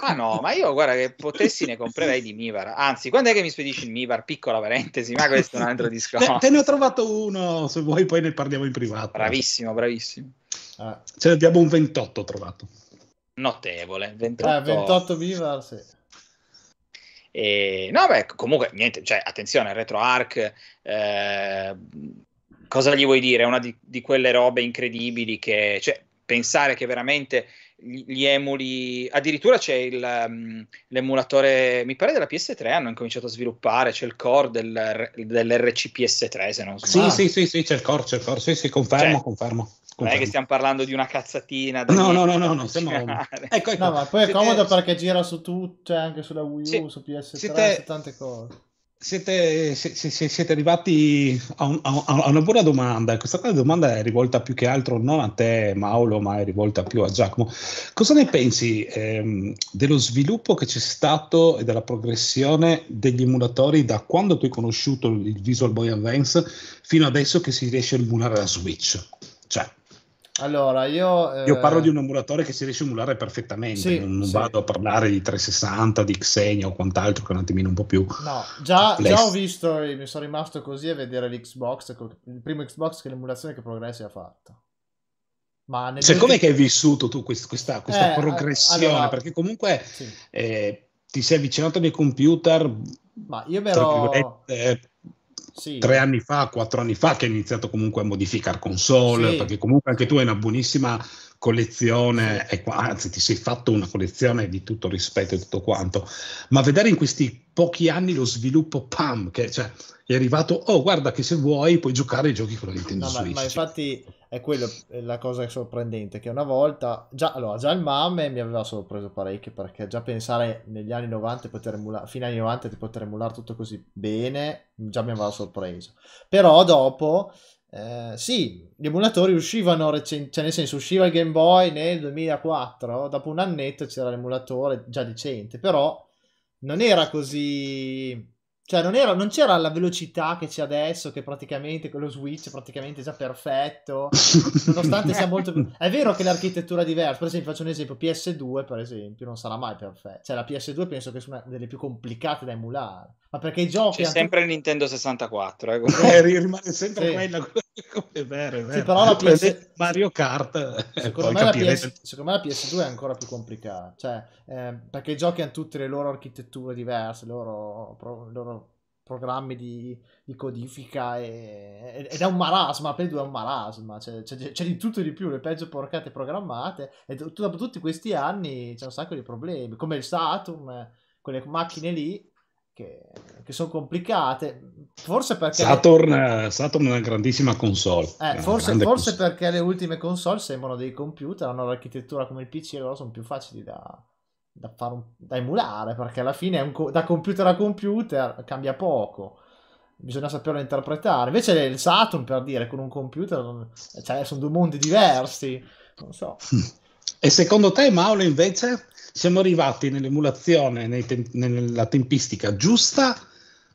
[SPEAKER 1] Ma no, ma io guarda che potessi ne comprerei di Mivar. Anzi, quando è che mi spedisci il Mivar? Piccola parentesi, ma questo è un altro discorso.
[SPEAKER 2] Te, te, ne ho trovato uno, se vuoi poi ne parliamo in privato.
[SPEAKER 1] Bravissimo, bravissimo.
[SPEAKER 2] Ah. Ce ne abbiamo un 28 trovato.
[SPEAKER 1] Notevole, 28.
[SPEAKER 3] Eh, 28 Mivar, sì.
[SPEAKER 1] E, no, beh, comunque, niente, cioè, attenzione, RetroArch, eh, cosa gli vuoi dire? È una di, di quelle robe incredibili che, cioè, pensare che veramente gli emuli, addirittura c'è il, um, l'emulatore, mi pare della PS3 hanno incominciato a sviluppare, c'è il core del, dell'RCPS3 se non
[SPEAKER 2] sbaglio. Sì, sì, sì, sì, c'è il core, c'è il core, sì, sì, confermo, cioè, confermo.
[SPEAKER 1] Non è che stiamo parlando di una cazzatina.
[SPEAKER 2] No, no, no, no, no, siamo...
[SPEAKER 3] ecco, ecco. No, ma poi è comodo perché gira su tutto, cioè anche sulla Wii U, sì. su PS3, siete... su tante cose.
[SPEAKER 2] Siete, siete, arrivati a, un, a, una buona domanda. Questa domanda è rivolta più che altro non a te, Mauro, ma è rivolta più a Giacomo. Cosa ne pensi ehm, dello sviluppo che c'è stato e della progressione degli emulatori da quando tu hai conosciuto il Visual Boy Advance fino adesso che si riesce a emulare la Switch? Cioè,
[SPEAKER 3] allora, io,
[SPEAKER 2] eh... io parlo di un emulatore che si riesce a emulare perfettamente, sì, non, non sì. vado a parlare di 360, di Xenia o quant'altro che è un attimino un po' più...
[SPEAKER 3] No, già, già ho visto, mi sono rimasto così a vedere l'Xbox, il primo Xbox che l'emulazione che Progressi ha fatto.
[SPEAKER 2] Ma cioè, ultimi... com'è che hai vissuto tu questa, questa, eh, progressione? Allora, Perché comunque sì. eh, ti sei avvicinato ai computer...
[SPEAKER 3] Ma io ero
[SPEAKER 2] sì. tre anni fa, quattro anni fa che hai iniziato comunque a modificare console, sì. perché comunque anche tu hai una buonissima collezione, e, anzi ti sei fatto una collezione di tutto rispetto e tutto quanto, ma vedere in questi pochi anni lo sviluppo PAM, che cioè, è arrivato, oh guarda che se vuoi puoi giocare ai giochi con la Nintendo no, Switch.
[SPEAKER 3] Ma, ma infatti è quello la cosa sorprendente, che una volta, già, allora, già il MAME mi aveva sorpreso parecchio, perché già pensare negli anni 90, poter emulare, fino agli anni 90 di poter emulare tutto così bene, già mi aveva sorpreso. Però dopo... Eh, sì, gli emulatori uscivano, recen- cioè nel senso usciva il Game Boy nel 2004, dopo un annetto c'era l'emulatore già decente, però non era così cioè, non, era, non, c'era la velocità che c'è adesso, che praticamente con lo Switch è praticamente già perfetto, nonostante sia molto più... È vero che l'architettura è diversa, per esempio faccio un esempio, PS2 per esempio non sarà mai perfetta, cioè la PS2 penso che sia una delle più complicate da emulare, ma perché i giochi...
[SPEAKER 1] C'è sempre il Nintendo 64, eh,
[SPEAKER 2] eh, rimane sempre sì. quella, è vero, è vero. Sì, però la PS... Mario Kart...
[SPEAKER 3] Eh, secondo me, PS... secondo me, la PS2 è ancora più complicata, cioè, eh, perché i giochi hanno tutte le loro architetture diverse, le loro, loro programmi di, di codifica e, ed è un marasma, Play 2 è un marasma, c'è, c'è, c'è, di tutto e di più, le peggio porcate programmate e dopo tutti questi anni c'è un sacco di problemi, come il Saturn, quelle macchine lì che, che sono complicate, forse perché...
[SPEAKER 2] Saturn, le... Saturn è una grandissima console.
[SPEAKER 3] Eh, forse, forse perché le ultime console sembrano dei computer, hanno l'architettura come il PC e loro sono più facili da da, fare un, da emulare, perché alla fine un, da computer a computer cambia poco. Bisogna saperlo interpretare. Invece il Saturn, per dire, con un computer, cioè, sono due mondi diversi. Non so.
[SPEAKER 2] E secondo te, Mauro, invece, siamo arrivati nell'emulazione, te- nella tempistica giusta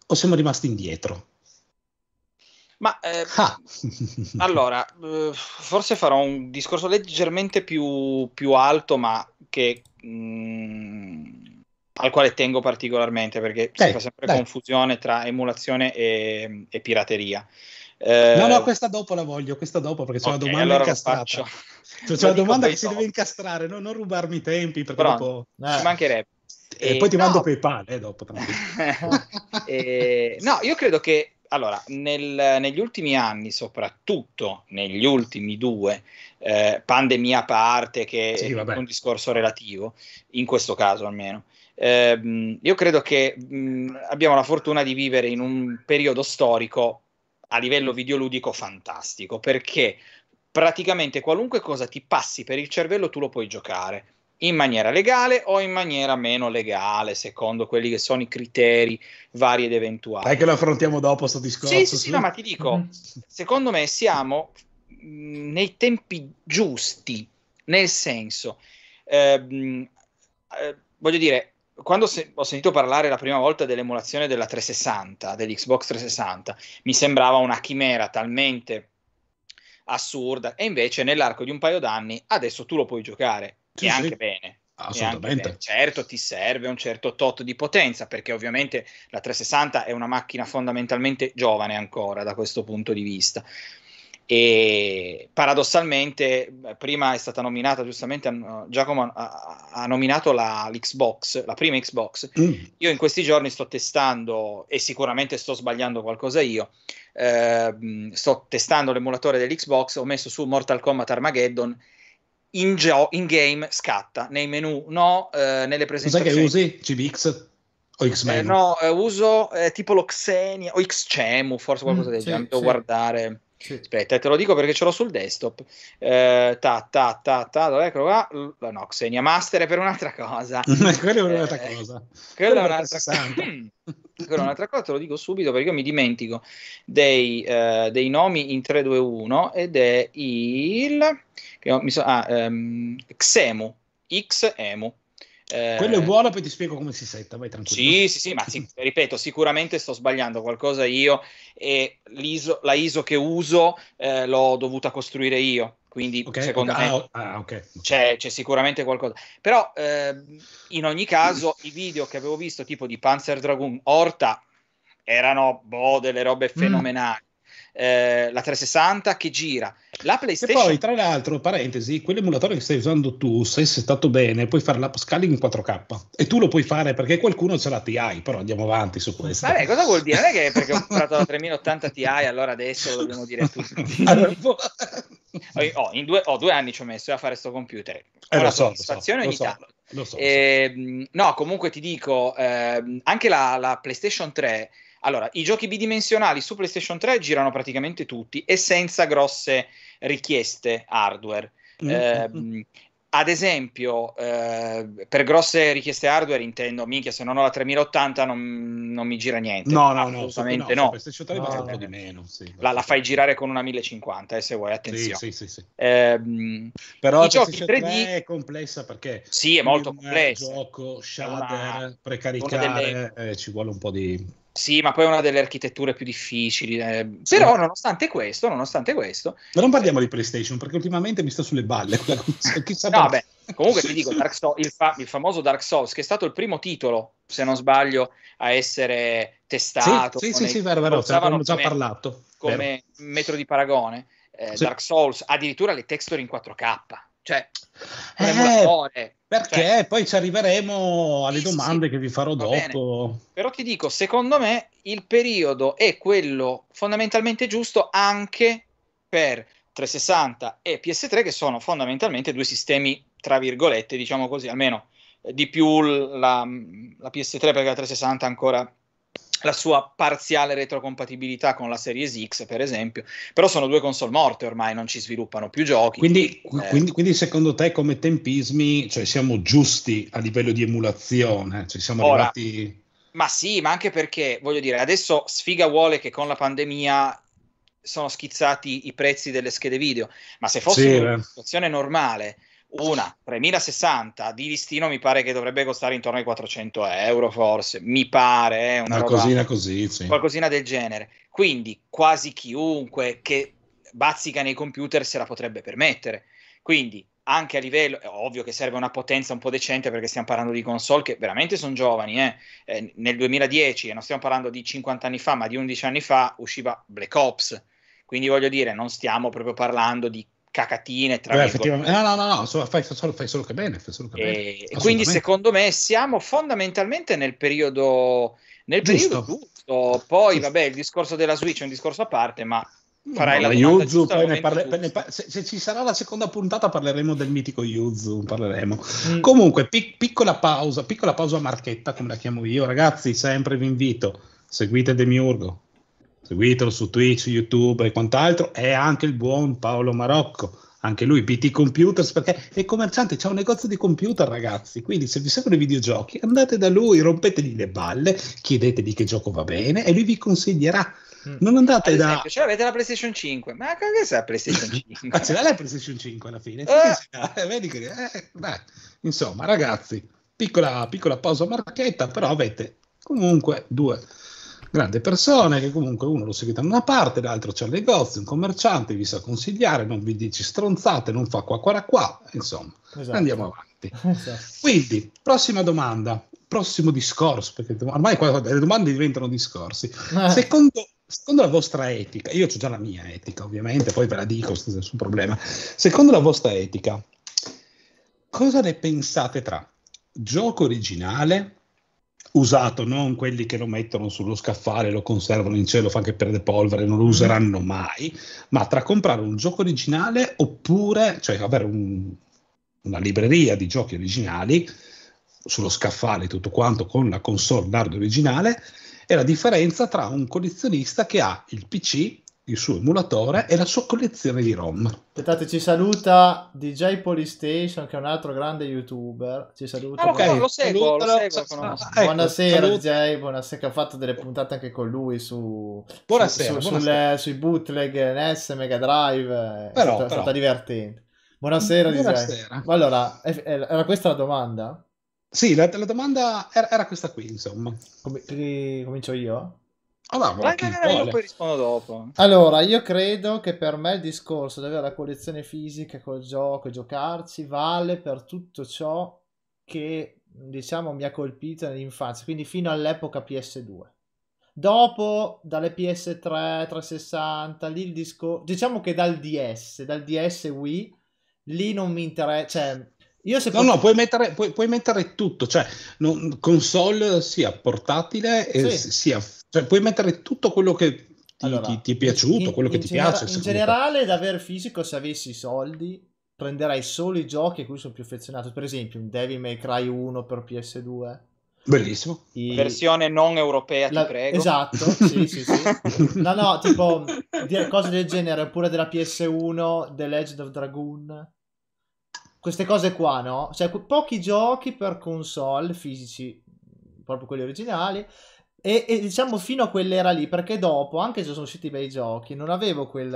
[SPEAKER 2] o siamo rimasti indietro?
[SPEAKER 1] Ma eh, ah. allora, eh, forse farò un discorso leggermente più, più alto, ma che mh, mm, al quale tengo particolarmente perché dai, si fa sempre dai. confusione tra emulazione e, e pirateria.
[SPEAKER 2] Eh, no, no, questa dopo la voglio, questa dopo perché c'è okay, una domanda allora incastrata. C'è una domanda che si deve incastrare, no? non rubarmi i tempi perché Però, dopo...
[SPEAKER 1] Ci mancherebbe.
[SPEAKER 2] E, e poi ti no. mando PayPal eh, dopo.
[SPEAKER 1] e, no, io credo che allora, nel, negli ultimi anni, soprattutto negli ultimi due, eh, pandemia a parte, che sì, è un discorso relativo, in questo caso almeno, eh, io credo che mh, abbiamo la fortuna di vivere in un periodo storico a livello videoludico fantastico, perché praticamente qualunque cosa ti passi per il cervello tu lo puoi giocare in maniera legale o in maniera meno legale, secondo quelli che sono i criteri vari ed eventuali.
[SPEAKER 2] Dai che lo affrontiamo dopo questo discorso.
[SPEAKER 1] Sì, sì, sì, no, ma ti dico, mhm. secondo me siamo mh, nei tempi giusti, nel senso, ehm, eh, voglio dire, quando se- ho sentito parlare la prima volta dell'emulazione della 360, dell'Xbox 360, mi sembrava una chimera talmente assurda e invece nell'arco di un paio d'anni adesso tu lo puoi giocare sì, e anche sì. bene.
[SPEAKER 2] Assolutamente.
[SPEAKER 1] Bene. Certo, ti serve un certo tot di potenza, perché ovviamente la 360 è una macchina fondamentalmente giovane ancora da questo punto di vista. E paradossalmente, prima è stata nominata, giustamente Giacomo ha, ha nominato la, l'Xbox, la prima Xbox. Mm. Io in questi giorni sto testando, e sicuramente sto sbagliando qualcosa io, eh, sto testando l'emulatore dell'Xbox, ho messo su Mortal Kombat Armageddon in, gio- in game scatta, nei menu no, eh, nelle presentazioni.
[SPEAKER 2] Cos'è che usi? GBX? O X-Men?
[SPEAKER 1] Eh, no, eh, uso eh, tipo lo Xenia o Xcemu, forse qualcosa mm, del genere, sì, devo sì. guardare. Sì. Aspetta, te lo dico perché ce l'ho sul desktop. Eh, ta ta ta ta, dov'è? Eccolo qua. No, Xenia Master è per un'altra cosa.
[SPEAKER 2] quella è un'altra eh, cosa.
[SPEAKER 1] Quella è un'altra cosa. Però un'altra cosa te lo dico subito perché io mi dimentico dei, eh, dei nomi in 3, 2, 1 ed è il che mi so, ah, um, Xemu, Xemu.
[SPEAKER 2] Eh, Quello è buono, poi ti spiego come si setta, vai tranquillo.
[SPEAKER 1] Sì, sì, sì, ma sì, ripeto, sicuramente sto sbagliando qualcosa io e la ISO che uso eh, l'ho dovuta costruire io, quindi okay, secondo okay. me ah, ah, okay. c'è, c'è, sicuramente qualcosa. Però eh, in ogni caso i video che avevo visto tipo di Panzer Dragoon Horta erano boh, delle robe mm. fenomenali. Eh, la 360 che gira. La PlayStation...
[SPEAKER 2] E poi, tra l'altro, parentesi, quell'emulatore che stai usando tu, se è stato bene, puoi fare l'upscaling in 4K e tu lo puoi fare perché qualcuno ce l'ha TI, però andiamo avanti su questo.
[SPEAKER 1] Vabbè, cosa vuol dire? Non è che perché ho comprato la 3080 Ti, allora adesso lo dobbiamo dire tutti. oh, due, oh, due, anni ci ho messo a fare questo computer. Ho eh, la so, soddisfazione
[SPEAKER 2] so,
[SPEAKER 1] ogni tanto. Lo so, eh, no, comunque ti dico, eh, anche la, la PlayStation 3 allora, i giochi bidimensionali su PlayStation 3 girano praticamente tutti e senza grosse richieste hardware. Mm-hmm. Eh, ad esempio, eh, per grosse richieste hardware intendo, minchia, se non ho la 3080 non, non mi gira niente.
[SPEAKER 2] No, no, no, assolutamente no. no. PlayStation 3 no, un po' di meno. Sì,
[SPEAKER 1] la, la, fai girare con una 1050, eh, se vuoi, attenzione.
[SPEAKER 2] Sì, sì, sì. sì.
[SPEAKER 1] Eh,
[SPEAKER 2] Però i giochi 3D è complessa perché...
[SPEAKER 1] Sì, è molto complessa.
[SPEAKER 2] gioco, shader, una, precaricare, una delle... eh, ci vuole un po' di...
[SPEAKER 1] Sì, ma poi è una delle architetture più difficili. Eh. Sì. Però, nonostante questo, nonostante questo.
[SPEAKER 2] Ma non parliamo di PlayStation, perché ultimamente mi sta sulle balle.
[SPEAKER 1] Chissà no, beh, comunque ti dico, Soul, il, fa- il, famoso Dark Souls, che è stato il primo titolo, se non sbaglio, a essere testato.
[SPEAKER 2] Sì, sì, sì, sì, vero, vero, abbiamo già parlato.
[SPEAKER 1] Come
[SPEAKER 2] vero.
[SPEAKER 1] metro di paragone. Eh, sì. Dark Souls, addirittura le texture in 4K. Cioè,
[SPEAKER 2] eh, perché cioè, poi ci arriveremo alle sì, domande sì, che vi farò dopo.
[SPEAKER 1] Bene. Però ti dico, secondo me il periodo è quello fondamentalmente giusto anche per 360 e PS3 che sono fondamentalmente due sistemi tra virgolette, diciamo così, almeno di più la, la PS3 perché la 360 ancora la sua parziale retrocompatibilità con la Series X, per esempio, però sono due console morte ormai, non ci sviluppano più giochi.
[SPEAKER 2] Quindi, eh. quindi, quindi secondo te come tempismi cioè, siamo giusti a livello di emulazione? Cioè, siamo Ora, arrivati...
[SPEAKER 1] Ma sì, ma anche perché, voglio dire, adesso sfiga vuole che con la pandemia sono schizzati i prezzi delle schede video, ma se fosse sì, una situazione normale una 3060 di listino mi pare che dovrebbe costare intorno ai 400 euro forse mi pare
[SPEAKER 2] eh, una, una cosina così sì.
[SPEAKER 1] qualcosina del genere quindi quasi chiunque che bazzica nei computer se la potrebbe permettere quindi anche a livello, è ovvio che serve una potenza un po' decente perché stiamo parlando di console che veramente sono giovani, eh. Eh, nel 2010, e non stiamo parlando di 50 anni fa, ma di 11 anni fa, usciva Black Ops, quindi voglio dire, non stiamo proprio parlando di cacatine. Tra
[SPEAKER 2] Beh, effettivamente. No, no, no, no fai, solo, fai, solo, che bene. Solo che bene.
[SPEAKER 1] E, quindi secondo me siamo fondamentalmente nel periodo, nel giusto. periodo giusto. Poi, vabbè, il discorso della Switch è un discorso a parte, ma farai no, la
[SPEAKER 2] Yuzu, poi ne parle, ne par- se, se, ci sarà la seconda puntata parleremo del mitico Yuzu, parleremo. Mm. Comunque, pic- piccola pausa, piccola pausa marchetta, come la chiamo io. Ragazzi, sempre vi invito, seguite Demiurgo, seguitelo su Twitch, YouTube e quant'altro, e anche il buon Paolo Marocco, anche lui PT Computers, perché è commerciante, c'è un negozio di computer ragazzi, quindi se vi servono i videogiochi andate da lui, rompetegli le balle, chiedetegli che gioco va bene e lui vi consiglierà. Mm. Non andate esempio,
[SPEAKER 1] da. Cioè avete la PlayStation 5, ma che sa la PlayStation 5? ma
[SPEAKER 2] ce l'ha la PlayStation 5 alla fine? Eh. Vedi che. Eh, beh, insomma, ragazzi, piccola, piccola pausa marchetta, però avete comunque due grandi persone che comunque uno lo segue da una parte, l'altro c'è il negozio, un commerciante, vi sa consigliare, non vi dice stronzate, non fa qua qua qua, insomma, esatto. andiamo avanti. Esatto. Quindi, prossima domanda, prossimo discorso, perché ormai qua, le domande diventano discorsi. Eh. Secondo, secondo la vostra etica, io ho già la mia etica ovviamente, poi ve la dico, nessun problema, secondo la vostra etica, cosa ne pensate tra gioco originale, usato, non quelli che lo mettono sullo scaffale, lo conservano in cielo, fa che perde polvere, non lo mm. useranno mai, ma tra comprare un gioco originale oppure, cioè avere un, una libreria di giochi originali sullo scaffale tutto quanto con la console d'hardware originale e la differenza tra un collezionista che ha il PC il suo emulatore e la sua collezione di ROM.
[SPEAKER 3] Aspettate, ci saluta DJ Polystation, che è un altro grande youtuber. Ci saluta.
[SPEAKER 1] Ah, okay. lo seguo, lo seguo.
[SPEAKER 3] Ecco, buonasera, DJ. Buonasera, che ha fatto delle puntate anche con lui su,
[SPEAKER 2] buonasera,
[SPEAKER 3] su,
[SPEAKER 2] buonasera.
[SPEAKER 3] Sulle, sui bootleg NES, Mega Drive. Però, è stata, però. stata divertente. Buonasera, buonasera. DJ. Allora, era questa la domanda?
[SPEAKER 2] Sì, la, la domanda era, era, questa qui, insomma.
[SPEAKER 3] Com- comincio io?
[SPEAKER 1] Allora, vai, vai, vai, io poi rispondo dopo.
[SPEAKER 3] Allora, io credo che per me il discorso di avere la collezione fisica col gioco e giocarci vale per tutto ciò che diciamo mi ha colpito nell'infanzia, quindi fino all'epoca PS2. Dopo, dalle PS3, 360, lì il discorso, diciamo che dal DS, dal DS Wii, lì non mi interessa, cioè
[SPEAKER 2] io se no, pot- no, puoi mettere, puoi, puoi mettere tutto, cioè non, console sia portatile sì. sia, cioè puoi mettere tutto quello che ti, allora, ti, ti è piaciuto, in, quello che ti genera- piace.
[SPEAKER 3] In generale, te. da avere fisico, se avessi i soldi, prenderai solo i giochi a cui sono più affezionato. Per esempio, un Devil May Cry 1 per PS2.
[SPEAKER 2] Bellissimo.
[SPEAKER 1] I... Versione non europea, La... ti prego.
[SPEAKER 3] Esatto, sì, sì, sì. No, no, tipo cose del genere, oppure della PS1, The Legend of Dragoon queste cose qua, no? Cioè, pochi giochi per console fisici, proprio quelli originali. E, e, diciamo fino a quell'era lì, perché dopo, anche se sono usciti bei giochi, non avevo quel.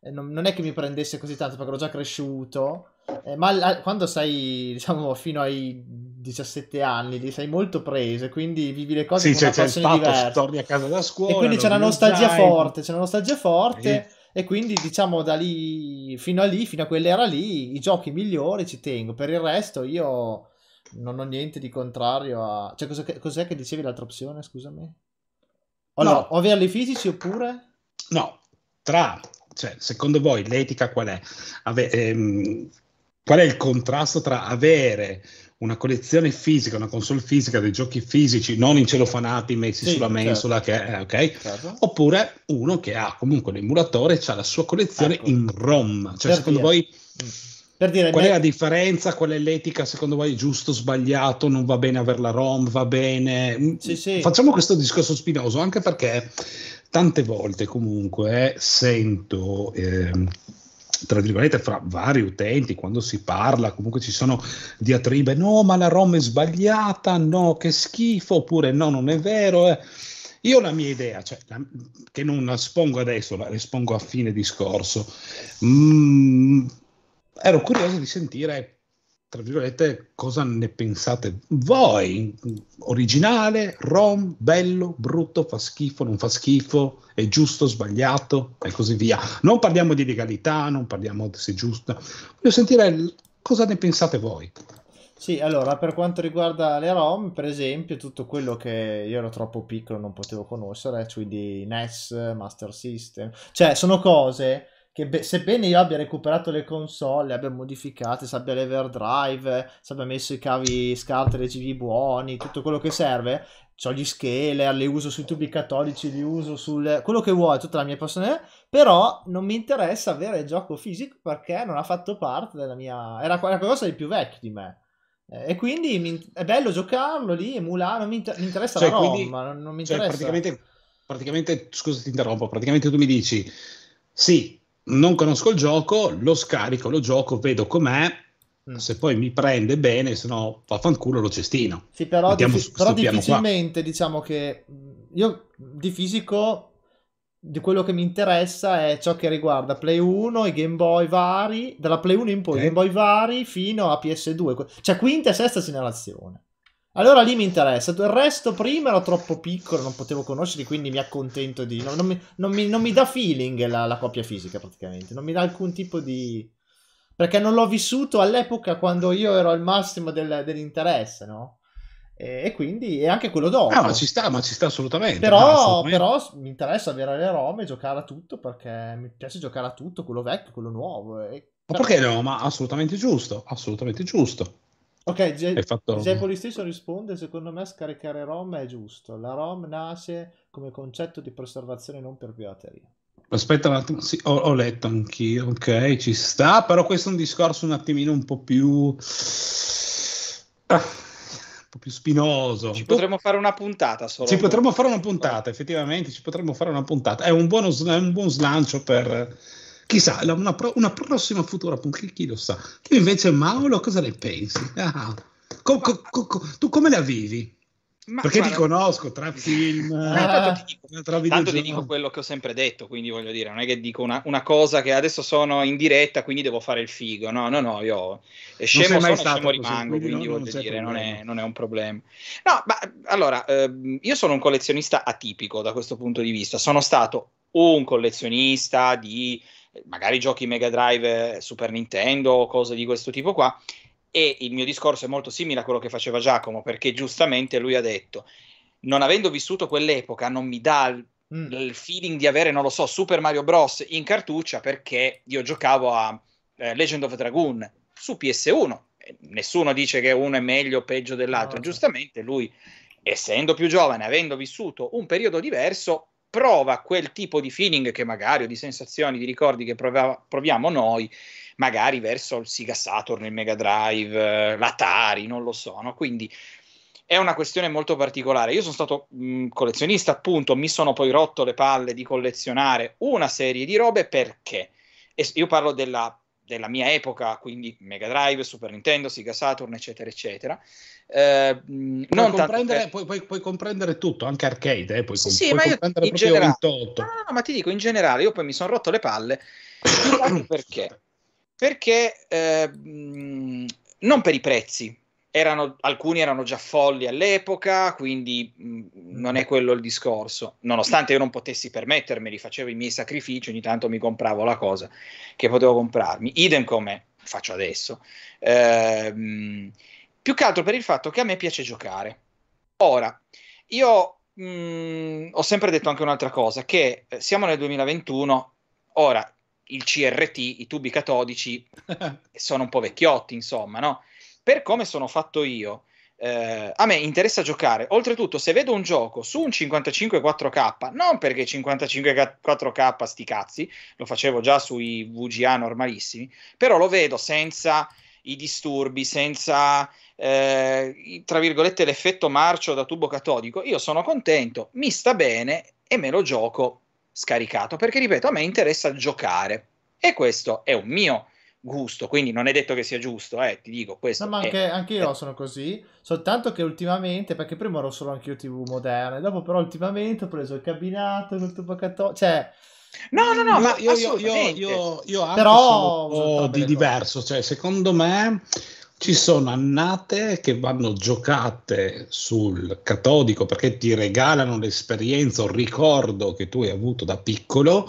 [SPEAKER 3] Eh, non, non, è che mi prendesse così tanto perché ero già cresciuto. Eh, ma la, quando sei, diciamo, fino ai 17 anni, li sei molto preso, quindi vivi le cose
[SPEAKER 2] sì, con c'è, una passione diversa. torni a casa da scuola.
[SPEAKER 3] E quindi c'è una nostalgia forte, c'è una nostalgia forte. Sì e quindi diciamo da lì fino a lì, fino a quell'era lì, i giochi migliori ci tengo. Per il resto io non ho niente di contrario a... Cioè cos'è, cos'è che dicevi l'altra opzione, scusami? Allora, no. o averli fisici oppure?
[SPEAKER 2] No, tra... Cioè, secondo voi l'etica qual è? Ave- ehm, qual è il contrasto tra avere una collezione fisica, una console fisica dei giochi fisici, non in celofanati messi sì, sulla mensola, certo. che è ok, certo. oppure uno che ha comunque l'emulatore e ha la sua collezione ecco. in ROM. Cioè, per secondo dire. voi. Per dire, qual è la differenza? Qual è l'etica? Secondo voi giusto, sbagliato? Non va bene avere la ROM? Va bene? Mm, sì, sì. Facciamo questo discorso spinoso anche perché tante volte comunque sento. Eh, tra virgolette, fra vari utenti, quando si parla, comunque ci sono diatribe, no, ma la ROM è sbagliata, no, che schifo, oppure no, non è vero. Eh. Io la mia idea, cioè, la, che non la espongo adesso, la espongo a fine discorso, mm, ero curioso di sentire tra virgolette, cosa ne pensate voi? Originale, rom, bello, brutto, fa schifo, non fa schifo, è giusto, sbagliato e così via. Non parliamo di legalità, non parliamo se è giusto. Voglio sentire cosa ne pensate voi.
[SPEAKER 3] Sì, allora, per quanto riguarda le ROM, per esempio, tutto quello che io ero troppo piccolo non potevo conoscere, cioè di NES, Master System, cioè sono cose che be- sebbene io abbia recuperato le console, le abbia modificate, se abbia l'Everdrive, se abbia messo i cavi SCART RGB buoni, tutto quello che serve, ho gli scaler, li uso sui tubi cattolici, li uso sul... quello che vuoi, tutta la mia passione, però non mi interessa avere il gioco fisico perché non ha fatto parte della mia... era qualcosa di più vecchio di me. Eh, e quindi mi... è bello giocarlo lì, emulare, non mi, inter... mi interessa cioè, la ROM, quindi, non, non mi cioè, interessa...
[SPEAKER 2] praticamente, praticamente, scusa ti interrompo, praticamente tu mi dici, sì, non conosco il gioco, lo scarico, lo gioco, vedo com'è. Mm. Se poi mi prende bene, se no vaffanculo lo cestino.
[SPEAKER 3] Sì, però, diffi- però difficilmente diciamo che io di fisico di quello che mi interessa è ciò che riguarda Play 1 e Game Boy vari, dalla Play 1 in poi, okay. Game Boy vari fino a PS2, cioè quinta e sesta generazione. Allora lì mi interessa. Il resto prima ero troppo piccolo, non potevo conoscerli, quindi mi accontento di... Non, non, mi, non, mi, non mi, dà feeling la, la, coppia fisica praticamente, non mi dà alcun tipo di... Perché non l'ho vissuto all'epoca quando io ero al massimo del, dell'interesse, no? E, e, quindi... E anche quello dopo.
[SPEAKER 2] Ah, ma ci sta, ma ci sta assolutamente.
[SPEAKER 3] Però,
[SPEAKER 2] assolutamente.
[SPEAKER 3] però mi interessa avere le Rome e giocare a tutto perché mi piace giocare a tutto, quello vecchio, quello nuovo. E...
[SPEAKER 2] Ma perché no? Ma assolutamente giusto, assolutamente giusto.
[SPEAKER 3] Ok, J- fatto... J- stesso risponde: Secondo me scaricare ROM è giusto. La ROM nasce come concetto di preservazione non per pirateria.
[SPEAKER 2] Aspetta un attimo, sì, ho, ho, letto anch'io, ok, ci sta, però questo è un discorso un attimino un po' più... Ah, un po' po' più spinoso.
[SPEAKER 1] Ci potremmo fare una puntata solo.
[SPEAKER 2] Ci potremmo fare una puntata, effettivamente, ci potremmo fare una puntata. È un, buono, è un buon slancio per, chissà, una, una prossima futura puntata, chi, lo sa. Tu invece, Mauro, cosa ne pensi? Ah, co, co, co, tu come la vivi? Ma, Perché guarda, ti conosco tra film,
[SPEAKER 1] ah, ti dico, tra tanto ti dico quello che ho sempre detto, quindi voglio dire, non è che dico una, una, cosa che adesso sono in diretta, quindi devo fare il figo. No, no, no, io scemo sono scemo rimango, quindi, quindi non, voglio non dire, non è, non è, un problema. No, ma allora, eh, io sono un collezionista atipico da questo punto di vista. Sono stato un collezionista di magari giochi Mega Drive, Super Nintendo, cose di questo tipo qua e il mio discorso è molto simile a quello che faceva Giacomo, perché giustamente lui ha detto, non avendo vissuto quell'epoca, non mi dà il, mm. il feeling di avere, non lo so, Super Mario Bros. in cartuccia, perché io giocavo a eh, Legend of Dragoon su PS1. Nessuno dice che uno è meglio o peggio dell'altro, no, giustamente lui, essendo più giovane, avendo vissuto un periodo diverso, prova quel tipo di feeling che magari o di sensazioni, di ricordi che prova, proviamo noi magari verso il Sega Saturn, il Mega Drive, l'Atari, non lo so, no? Quindi è una questione molto particolare. Io sono stato mh, collezionista, appunto, mi sono poi rotto le palle di collezionare una serie di robe perché e io parlo della, della mia epoca, quindi Mega Drive, Super Nintendo, Sega Saturn, eccetera, eccetera.
[SPEAKER 2] Eh, puoi, comprendere, per... puoi, puoi, puoi, comprendere, tutto, anche arcade, eh, puoi,
[SPEAKER 1] sì, sì, ma io in generale, no, no, no, ma ti dico in generale, io poi mi sono rotto le palle perché perché eh, non per i prezzi, erano, alcuni erano già folli all'epoca, quindi mh, non è quello il discorso. Nonostante io non potessi permettermeli, facevo i miei sacrifici, ogni tanto mi compravo la cosa che potevo comprarmi. Idem come faccio adesso. Eh, più che altro per il fatto che a me piace giocare. Ora, io mh, ho sempre detto anche un'altra cosa, che eh, siamo nel 2021, ora il CRT, i tubi catodici, sono un po' vecchiotti, insomma, no? Per come sono fatto io, eh, a me interessa giocare. Oltretutto, se vedo un gioco su un 55 4K, non perché 55 4K sti cazzi, lo facevo già sui VGA normalissimi, però lo vedo senza i disturbi, senza eh, tra virgolette l'effetto marcio da tubo catodico, io sono contento, mi sta bene e me lo gioco scaricato, perché ripeto, a me interessa giocare e questo è un mio gusto, quindi non è detto che sia giusto, eh, ti dico questo.
[SPEAKER 3] No, ma anche, è, anche io è... sono così, soltanto che ultimamente, perché prima ero solo anche io TV moderne, dopo però ultimamente ho preso il cabinato, il tubo catodico, cioè...
[SPEAKER 1] No, no, no, ma
[SPEAKER 2] io, io, io, io, io anche però sono un po' di diverso, cioè secondo me ci sono annate che vanno giocate sul catodico perché ti regalano l'esperienza, il ricordo che tu hai avuto da piccolo,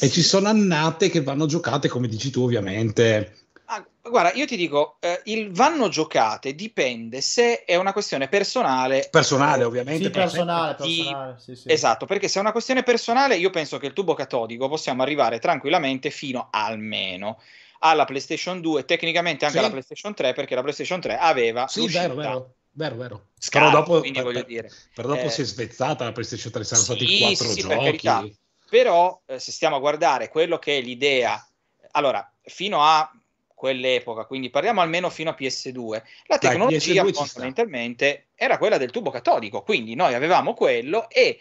[SPEAKER 2] e ci sono annate che vanno giocate, come dici tu, ovviamente.
[SPEAKER 1] Ah, guarda, io ti dico, eh, il vanno giocate dipende se è una questione personale.
[SPEAKER 2] Personale, ovviamente.
[SPEAKER 3] Sì, personale, personale sì, sì.
[SPEAKER 1] Esatto, perché se è una questione personale, io penso che il tubo catodico possiamo arrivare tranquillamente fino almeno alla PlayStation 2, tecnicamente anche sì. alla PlayStation 3, perché la PlayStation 3 aveva
[SPEAKER 2] sì, vero, vero. Vero, vero.
[SPEAKER 1] Scarto, però dopo, quindi voglio dire.
[SPEAKER 2] Però dopo eh, si è svezzata la PlayStation 3, saranno sì, stati quattro sì, giochi. Per
[SPEAKER 1] però eh, se stiamo a guardare quello che è l'idea, allora, fino a quell'epoca, quindi parliamo almeno fino a PS2, la tecnologia Dai, fondamentalmente era quella del tubo catodico, quindi noi avevamo quello e